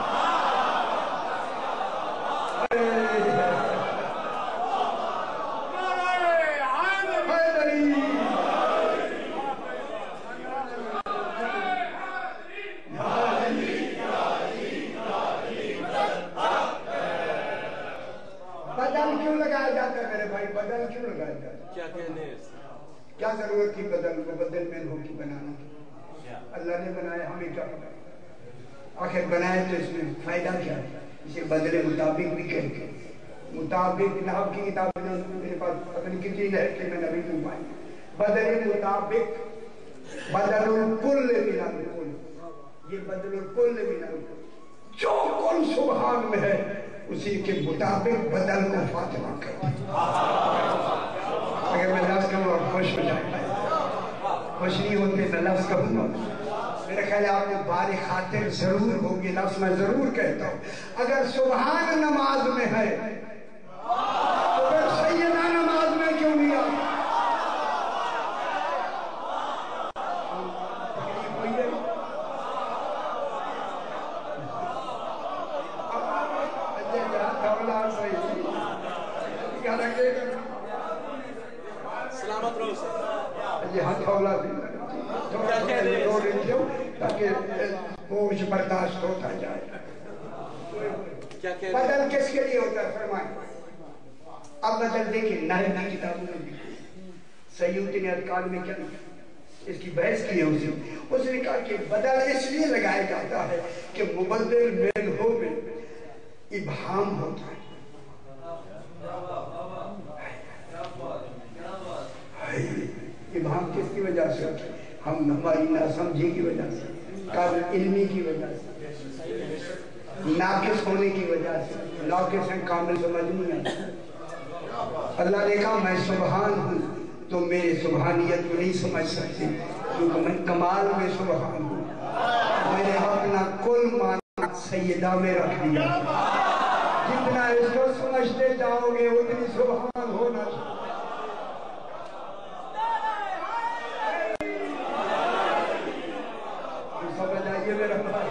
بدل کیوں لگایا جاتا ہے میرے بھائی بدل کیوں لگایا جاتا ہے کیا کہنے کیا ضرورت تھی بدل مبدل میں ہو کی بنانے کی اللہ نے بنایا ہمیں کیا پتا؟ آخر بنائے تو اس میں فائدہ کیا؟ ہے اسے بدلے مطابق بھی کہیں گے مطابق نحب کی کتاب میرے پاس پتہ نہیں کتنی ہے کہ میں نبی دوں پائی بدلے مطابق بدل الکل من الکل یہ بدل الکل من الکل جو کل سبحان میں ہے اسی کے مطابق بدل کو فاطمہ کرتے اگر میں لفظ کروں اور خوش ہو جائے خوش نہیں ہوتے میں لفظ کروں گا۔ میرا خیال ہے آپ کو بار خاطر ضرور ہوگی، لفظ میں ضرور کہتا ہوں۔ اگر سبحان نماز میں ہے، تو پھر سیدہ نماز میں کیوں نہیں آتا سلامت رہو سر یہ ہاتھ اولا بھی تھوڑا سا رو لیجیے بوجھ برداشت ہوتا جائے۔ بدل کس کے لیے ہوتا ہے؟ فرمائیں۔ اب بدل دیکھیں نئے کی کتابوں میں سیوتی نے ادکال میں کیا؟ اس کی بحث کی ہے اسے اس نے کہا کہ بدل اس لیے لگایا جاتا ہے کہ مبدل من ہو میں ابہام ہوتا ہے۔ ابہام کس کی وجہ سے ہم ہماری ناسمجھی کی وجہ سے۔ قابل علمی کی وجہ سے، ناقص ہونے کی وجہ سے، ناقص ہیں، کامل سمجھ نہیں آتا اللہ نے کہا، میں سبحان ہوں، تو میرے سبحانیت کو نہیں سمجھ سکتے، کیونکہ میں کمال میں سبحان ہوں۔ میں نے اپنا کل مانا سیدہ میں رکھ دیا۔ جتنا اس کو سمجھتے جاؤ گے، اتنی سبحان ہونا چاہیے۔ سمجھ آئیے میرا بھائی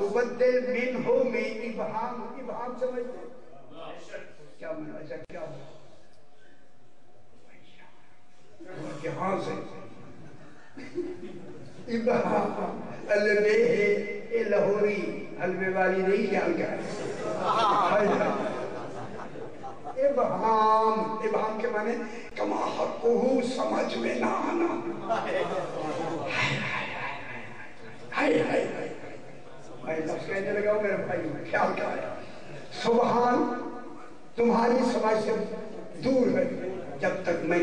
مبدل من ہو میں ابہام ابہام سمجھتے کیا منا اچھا کیا ہو کہ ہاں سے۔ ابہام البے ہے، اے لاہوری، حلوے والی نہیں خیال کر ابہام ابہام کے معنی کما ہو سمجھ میں نہ آنا۔ ہائے ہائے میں لفظ کہنے لگا ہوں، میرے بھائی، خیال کیا ہے؟ سبحان، تمہاری سمجھ سے دور ہے جب تک میں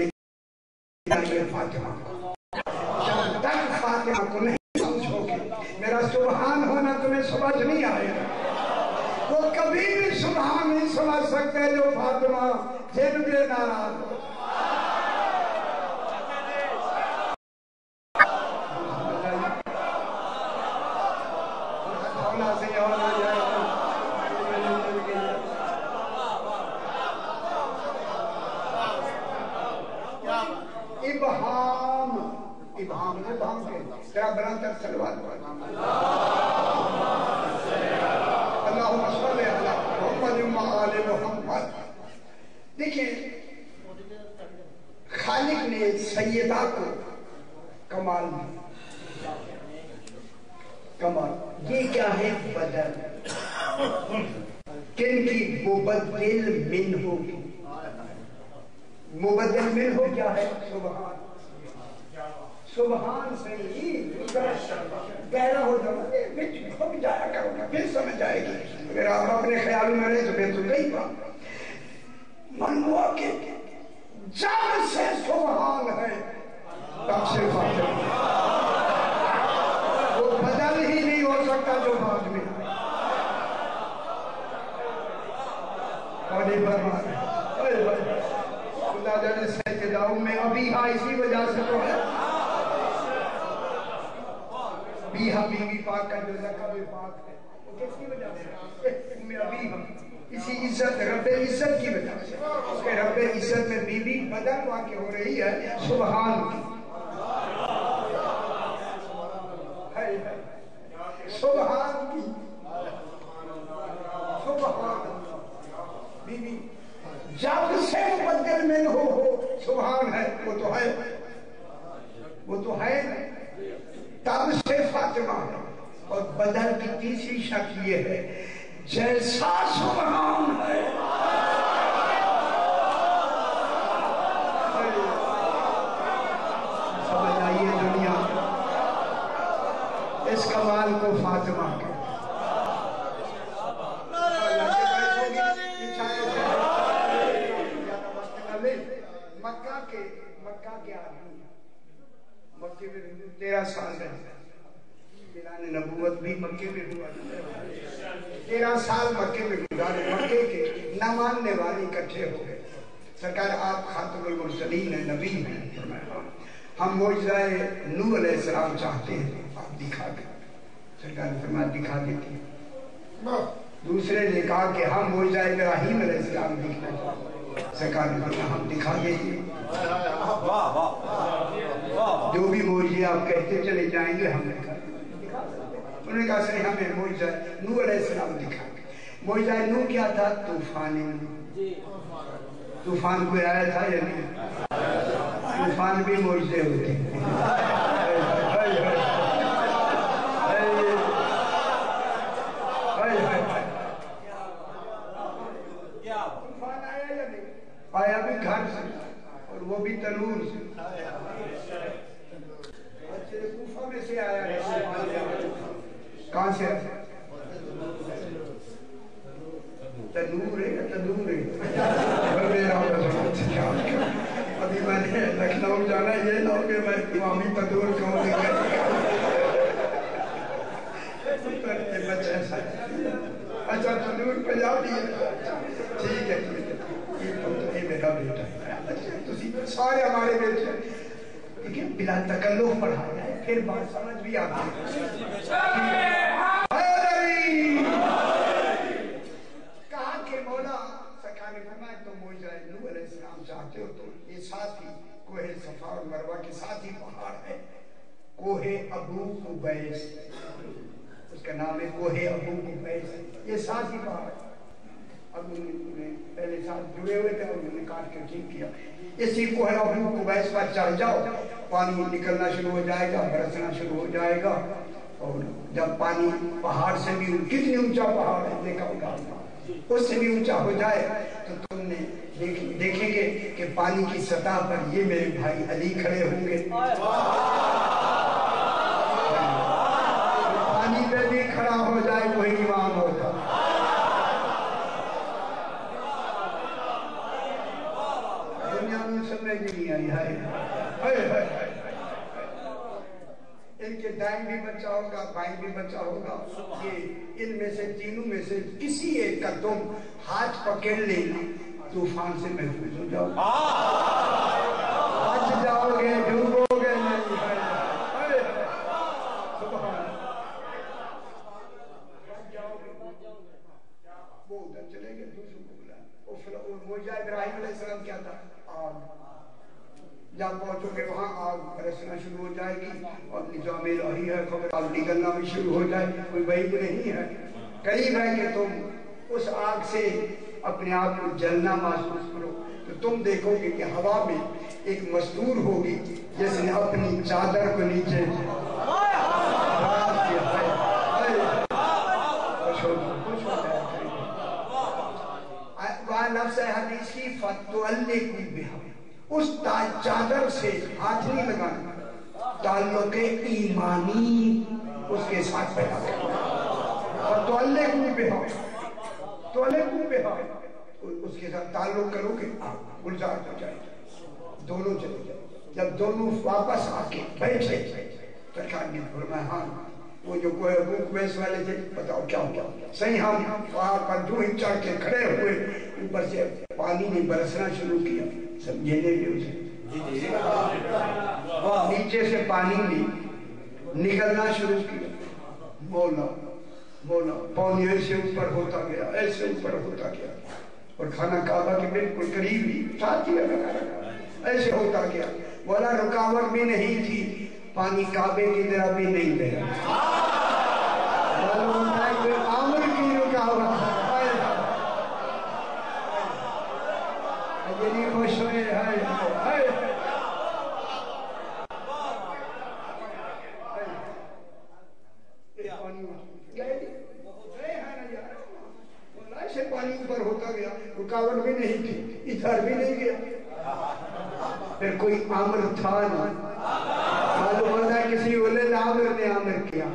موجزہ نو کیا تھا؟ طوفان نو طوفان کوئی آیا تھا یا نہیں؟ طوفان بھی موجزے ہوتے ہیں۔ طوفان آیا یا نہیں؟ آیا بھی گھر سے اور وہ بھی تنور سے۔ کوفہ میں سے آیا۔ کہاں سے آیا؟ تنور ہے یا تنور ہے ابھی میں نے لکھنؤ جانا یہ نہ ہو کہ میں امامی تندور کہوں اچھا تندور پنجابی ہے۔ ٹھیک ہے ٹھیک ہے۔ یہ میرا بیٹا ہے۔ اچھا، سارے ہمارے بیٹے لیکن بلا تکلف پڑھایا ہے، پھر بات سمجھ بھی آتی ہے کہا کہ مولا سکھانے فرمایا تو موجہ نو علیہ السلام چاہتے ہو تو یہ ساتھ ہی کوہ صفا اور مروہ کے ساتھ ہی پہاڑ ہے۔ کوہ ابو قبیس۔ اس کا نام ہے کوہ ابو قبیس۔ یہ ساتھ ہی پہاڑ ہے۔ اب انہوں نے پہلے ساتھ جڑے ہوئے تھے اور انہوں نے کاٹ کے ٹھیک کیا۔ اسی کوہ ابو قبیس پر چڑھ جاؤ۔ پانی نکلنا شروع ہو جائے گا، برسنا شروع ہو جائے گا۔ اور جب پانی پہاڑ سے بھی کتنی اونچا پہاڑ ہے، دیکھا ہوگا۔ اس سے بھی اونچا ہو جائے تو تم نے دیکھیں گے کہ پانی کی سطح پر یہ میرے بھائی علی کھڑے ہوں گے پانی پہ بھی کھڑا ہو جائے وہی امام ہوگا دنیا میں سمجھ نہیں آئی ہائے دائیں بھی بچہ ہوگا بائیں بھی بچہ ہوگا یہ ان میں سے تینوں میں سے کسی ایک کا تم ہاتھ پکڑ لینا طوفان سے محفوظ ہو جاؤ۔ بچ جاؤ گے ڈوبو گے وہ ادھر چلے گئے دوسروں کو بلا موجہ ابراہیم علیہ السلام کیا تھا؟ آگ۔ جب پہنچو گے وہاں، آگ برسنا شروع ہو جائے گی اور نظام الہی ہے، خبر آگ نکلنا بھی شروع ہو جائے کوئی بعید نہیں ہے۔ قریب ہے کہ تم اس آگ سے اپنے آپ کو جلنا محسوس کرو۔ تو تم دیکھو گے کہ ہوا میں ایک مزدور ہوگی جس نے اپنی چادر کو نیچے لفظ حدیث کی فتو اللہ اس چادر سے ہاتھ نہیں لگانا تعلق ایمانی اس کے ساتھ پیدا کرنا اور تو اللہ کو بہا تو اللہ کو بہا اس کے ساتھ تعلق کرو گے آپ گلزار ہو جائے دونوں چلے جائے جب دونوں واپس آ کے بیٹھے سرکار نے فرمایا ہاں وہ جو کوئی کویس والے تھے بتاؤ کیا ہوا؟ صحیح ہم وہاں پر جو ہی چڑھ کے کھڑے ہوئے اوپر سے پانی نے برسنا شروع کیا۔ سمجھے نہیں اسے؟ نیچے سے پانی بھی نکلنا شروع کیا۔ مولا مولا پانی ایسے اوپر ہوتا گیا ایسے اوپر ہوتا گیا۔ اور کھانا کعبہ کے بالکل قریب ہی ساتھ ہی لگا رکھا۔ ایسے ہوتا گیا۔ بولا رکاوٹ بھی نہیں تھی۔ پانی کعبے کی طرح بھی نہیں گیا عامر کی رکاوٹ۔ یعنی خوش ہوئے ہے پانی اوپر ہوتا گیا۔ رکاوٹ بھی نہیں تھی ادھر بھی نہیں گیا۔ پھر کوئی عامر تھا نا؟ معلوم ہوتا ہے کسی اولد عامر نے عامر کیا۔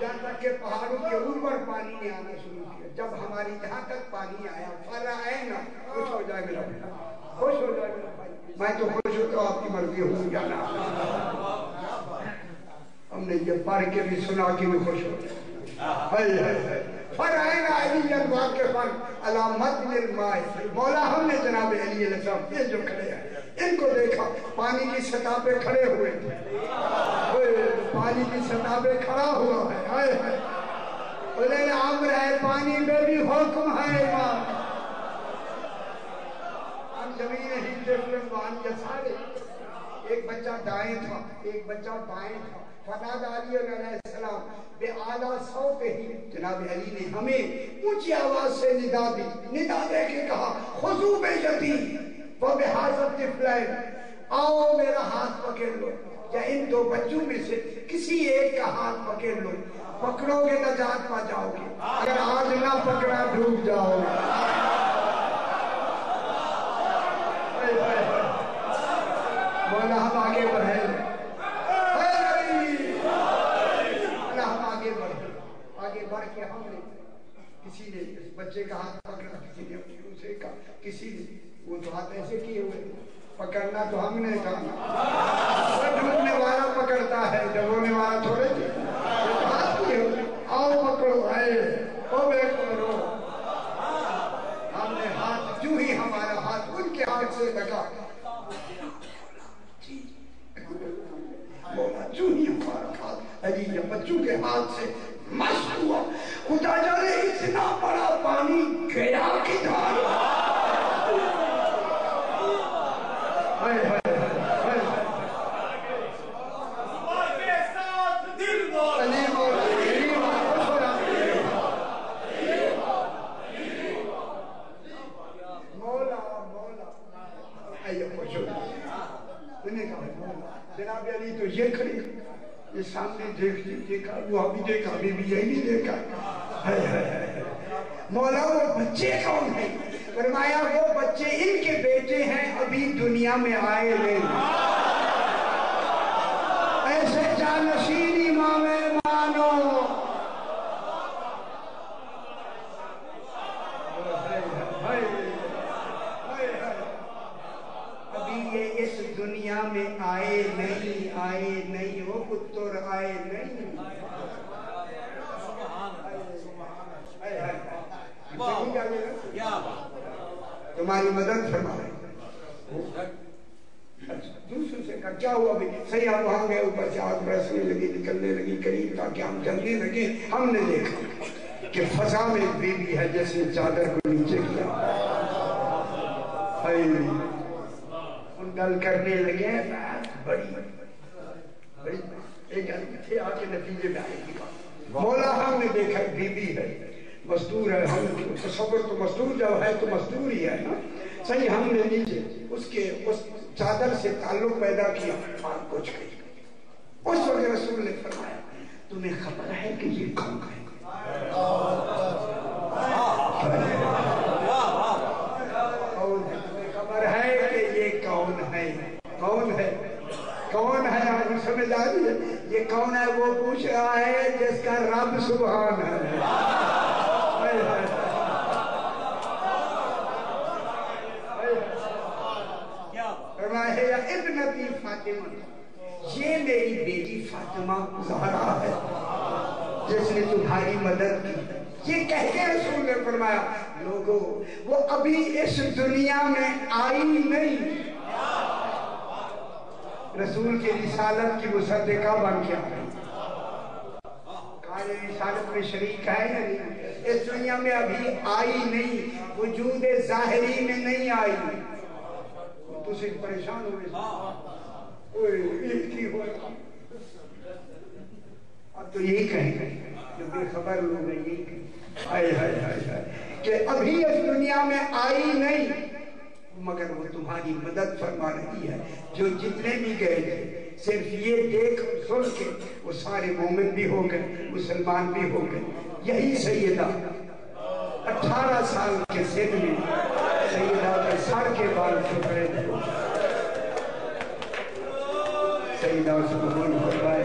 جہاں کہ پہاڑوں کے اوپر پانی نے آنا شروع کیا، جب ہماری یہاں تک پانی آیا فلا آئے نا، خوش ہو جائے میرا بیٹا خوش ہو جائے میرا بھائی۔ میں تو خوش ہوتا ہوں آپ کی مرضی ہو جانا۔ ہم نے یہ پڑھ کے بھی سنا کے بھی خوش ہو جائے۔ ہاں، ہاں، ہاں۔ فرائن علی انوار کے فن، علامت للمائے مولا ہم نے جناب علی علیہ السلام، یہ جو کھڑے ہیں، ان کو دیکھا، پانی کی سطح پہ کھڑے ہوئے۔ تھے پانی کی سطح پہ کھڑا ہوا ہے۔ انہیں عمر ہے پانی میں بھی حکم ہے امام ہم زمین ہی دیکھنے وہاں دیکھ سارے۔ ایک بچہ دائیں تھا، ایک بچہ بائیں تھا۔ فناد علی علیہ السلام، بے آلہ صوت ہی۔ جناب علی نے ہمیں اونچی آواز سے ندا دی۔ ندا دے کے کہا خضو بے جتی وہ بے حاضر طفلین۔ آؤ میرا ہاتھ پکڑ لو، یا ان دو بچوں میں سے کسی ایک کا ہاتھ پکڑ لو۔ پکڑو گے نجات پا جاؤ گے۔ اگر آج نہ پکڑا ڈوب جاؤ۔ گے مولا ہم آگے بڑھے ہم آگے بڑھے آگے بڑھ کے ہم نے کسی نے بچے کا ہاتھ پکڑا کسی نے دوسرے کا کسی نے۔ وہ تو ہاتھ ایسے کیے ہوئے۔ پکڑنا تو ہم نے کہا ڈھونڈنے والا پکڑتا ہے ڈبونے والا تھوڑے تھے۔ ہاتھ کیے ہوئے۔ آؤ پکڑو، آئے۔ او بے پکڑو ہم نے ہاتھ، جو ہی ہمارا ہاتھ ان کے ہاتھ سے لگا۔ جو ہی ہمارا ہاتھ علی یا بچوں کے ہاتھ سے مست ہوا۔ خدا جانے اتنا بڑا پانی گیا کدھر ہائے ہائے جناب علی تو یہ کھڑی یہ سامنے دیکھ دیکھا، وہ ابھی دیکھا، ابھی بھی یہی دیکھا۔ مولا، وہ بچے کون ہیں؟ فرمایا، وہ بچے ان کے بیٹے ہیں، ابھی دنیا میں آئے نہیں ایسے جانشین امام مانو۔ ابھی یہ اس دنیا میں آئے نہیں آئے نہیں وہ پتر آئے نہیں تمہاری مدد فرما رہے اچھا، دوسرے سے کہا، کیا ہوا بھی صحیح آپ وہاں گئے اوپر سے، آگ برسنے لگی، نکلنے لگی، قریب تھا کہ ہم جلنے لگے۔ ہم نے دیکھا کہ فضا میں ایک بیوی ہے جس نے چادر کو نیچے کیا۔ ان گل کرنے لگے۔ بڑی بڑی، ایک گل تھے آ کے نتیجے میں آئے گی۔ مولا ہم نے دیکھا بی بی ہے۔ مزدور ہے، ہم تصور تو مزدور جب ہے تو مزدور ہی ہے۔ نا صحیح، ہم نے نیچے اس کے اس چادر سے تعلق پیدا کیا آپ کچھ چھوڑی اس وقت رسول نے فرمایا، تمہیں خبر ہے کہ یہ کون ہے؟ خبر ہے کہ یہ کون ہے؟ کون ہے؟ کون ہے؟ آپ سمجھ آ رہی ہے، یہ کون ہے؟ وہ پوچھ رہا ہے جس کا رب سبحان ہے۔ مدد یہ میری بیٹی فاطمہ زہرا ہے، جس نے تمہاری مدد کی۔ یہ کہتے ہیں رسول نے فرمایا، لوگو، وہ ابھی اس دنیا میں آئی نہیں۔ رسول کے رسالت کی مصدقہ بن کے کہا، یہ رسالت میں شریک ہے نہیں؟ اس دنیا میں ابھی آئی نہیں، وجود ظاہری میں نہیں آئی۔ تو صرف پریشان ہوئے اب تو یہی کہیں جو بے خبر لوگ نے یہی کہیں کہ ابھی اس دنیا میں آئی نہیں، مگر وہ تمہاری مدد فرما رہی ہے۔ جو جتنے بھی گئے تھے، صرف یہ دیکھ، سن کے وہ سارے مومن بھی ہو گئے، مسلمان بھی ہو گئے۔ یہی سیدہ اٹھارہ سال کے سن میں، سیدہ کے سر کے بال چھپے سیدہ و سبحان فرمائے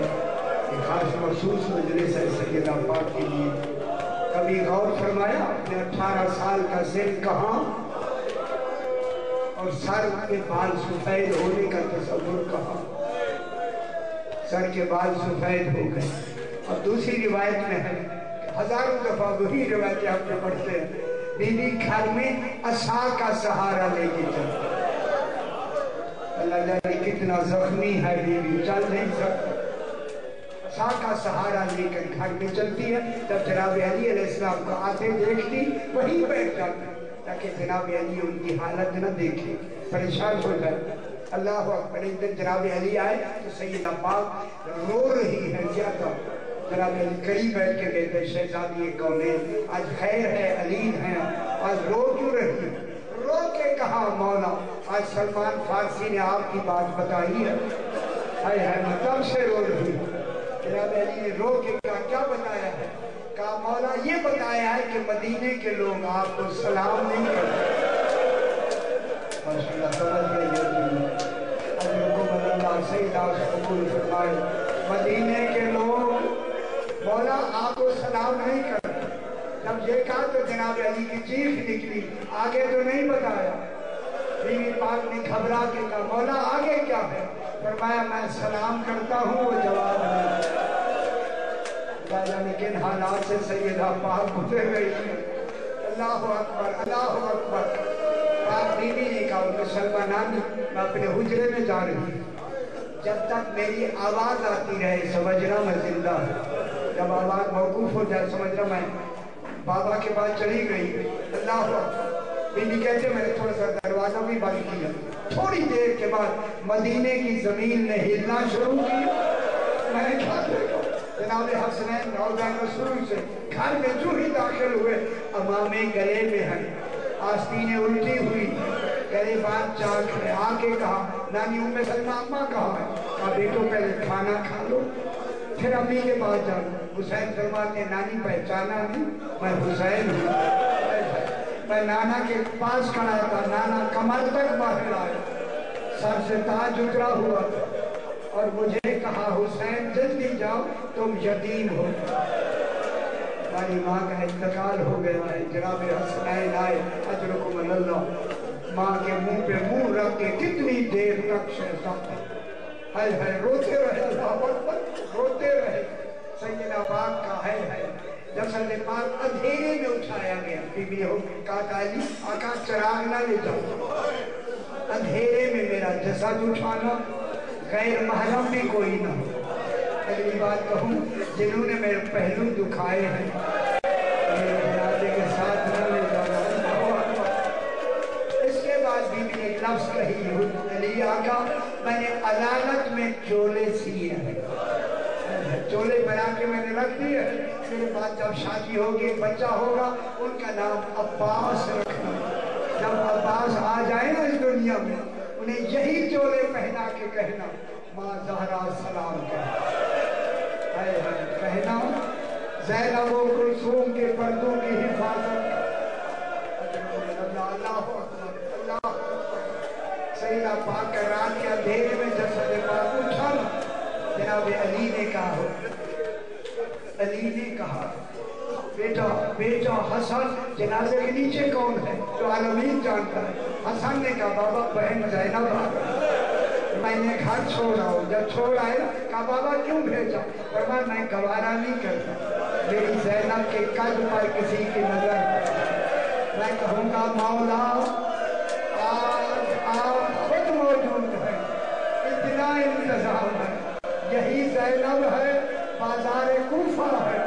کہ خاص مخصوص مجلس سیدہ پاک کے لیے کبھی غور فرمایا اپنے اٹھارہ سال کا ذہن کہاں اور سر کے بال سفید ہونے کا تصور کہاں سر کے بال سفید ہو گئے اور دوسری روایت میں ہے ہزاروں دفعہ وہی روایتیں ہم نے پڑھتے ہیں بی بی گھر میں اصحا کا سہارا لے کے چلتے اللہ جانے کتنا زخمی ہے بیوی، چل نہیں سکتا۔ ساکا سہارا لے کر گھر میں چلتی ہے، تب جناب علی علیہ السلام کو آتے دیکھتی وہی بیٹھ جاتی، تاکہ جناب علی ان کی حالت نہ دیکھے۔ پریشان ہو جائے اللہ اکبر، ایک دن جناب علی آئے، تو سیدہ پاک رو رہی ہے زیادہ۔ جناب علی کئی بیٹھ کے کہتے شہزادی کونے آج خیر ہے علی ہے، آج رو کیوں رہی ہے؟ رو کے کہا، مولا، آج سلمان فارسی نے آپ کی بات بتائی ہے۔ مطلب سے رو رہی جناب علی نے رو کے کہا کیا بتایا ہے؟ کہا، مولا، یہ بتایا ہے کہ مدینے کے لوگ آپ کو سلام نہیں کرتے۔ ماشاءاللہ، سمجھ گئے یہ اللہ سید آپ قبول مدینے کے لوگ، مولا، آپ کو سلام نہیں یہ دیکھا تو جناب علی کی چیخ نکلی، آگے تو نہیں بتایا۔ بیوی پاک نے گھبرا کے کہا، مولا، آگے کیا ہے؟ فرمایا، میں سلام کرتا ہوں، وہ جواب ہے۔ اللہ کن حالات سے سیدہ پاک گزر گئی۔ اللہ اکبر اللہ اکبر۔ پاک بیوی نے کہا ان سلمہ میں اپنے حجرے میں جا رہی ہوں۔ جب تک میری آواز آتی رہے سمجھنا میں زندہ ہوں۔ جب آواز موقوف ہو جائے سمجھنا میں بابا کے بعد چلی گئی۔ اللہ بی بی کہتے میں نے تھوڑا سا دروازہ بھی بند کیا۔ تھوڑی دیر کے بعد مدینے کی زمین نے ہلنا شروع کیا میں نے کیا دیکھا جناب حسنین نوزان رسول سے گھر میں جو ہی داخل ہوئے امامے گلے میں ہیں۔ آستینیں الٹی ہوئی۔ گلے بات چاک میں آ کے کہا، نانی ام سلمہ اما کہا ہے کہا بیٹو پہلے کھانا کھا لو، پھر امی کے پاس جاؤ حسین فرماتے ہیں نانی پہچانا نہیں، میں حسین ہوں۔ میں نانا کے پاس کھڑا تھا، نانا کمر تک باہر آیا۔ سب سے تاج اترا ہوا تھا۔ اور مجھے کہا، حسین، جلدی جاؤ، تم یتیم ہو۔ ہماری ماں کا انتقال ہو گیا ہے۔ جناب حسنین آئے حضرکم اللہ۔ ماں کے منہ پہ منہ رکھ کے کتنی دیر تک ہے ہائے ہائے، روتے رہے، اللہ روتے رہے۔ سیدہ پاک کا ہے۔ ہے جب سر پاک ادھیرے میں اٹھایا گیا۔ بی بی ہو کہتا ہے جی آقا چراغ نہ لے جاؤ۔ ادھیرے میں میرا جسد اٹھانا غیر محرم بھی کوئی نہ ہو۔ اگلی بات کہوں، جنہوں نے میرے پہلوں دکھائے ہیں۔ کے میں نے رکھ دی ہے، پھر بعد جب شادی ہوگی ایک بچہ ہوگا، ان کا نام عباس رکھنا۔ جب عباس آ جائے نا اس دنیا میں، انہیں یہی چولے پہنا کے کہنا، ماں زہرا سلام کہنا کہنا۔ زینب و کلثوم کے پردوں کی حفاظت۔ اللہ اللہ سیدہ پاک رات کے اندھیرے میں جسد پاک اٹھانا جناب علی نے کہا، بیٹا بیٹا حسن، جنازے کے نیچے کون ہے؟ تو عالمین جانتا ہے. حسن نے کہا، بابا بہن زینب آ میں نے گھر چھوڑا ہوں جب چھوڑ آئے، کہا، بابا کیوں بھیجا؟ فرمایا، میں گوارا نہیں کرتا میری زینب کے قد پر کسی کی نظر میں کہوں گا، مولا آج آپ خود موجود ہیں اتنا انتظام ہے یہی زینب ہے بازار کوفہ ہے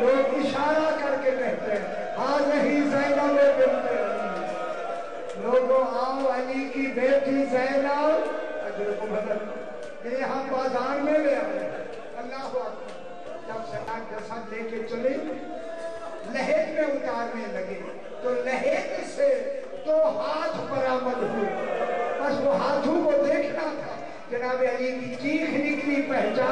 لوگ اشارہ کر کے کہتے ہیں ہاں نہیں زینب بنت علی لوگوں آؤ علی کی بیٹی اجر کو یہ ہم بازار میں لے آئے اللہ اکبر جب سلام جسد لے کے چلے لہت میں اتارنے لگے تو لہت سے دو ہاتھ برآمد ہوئے بس وہ ہاتھوں کو دیکھنا تھا جناب علی کی چیخ نکلی، پہچان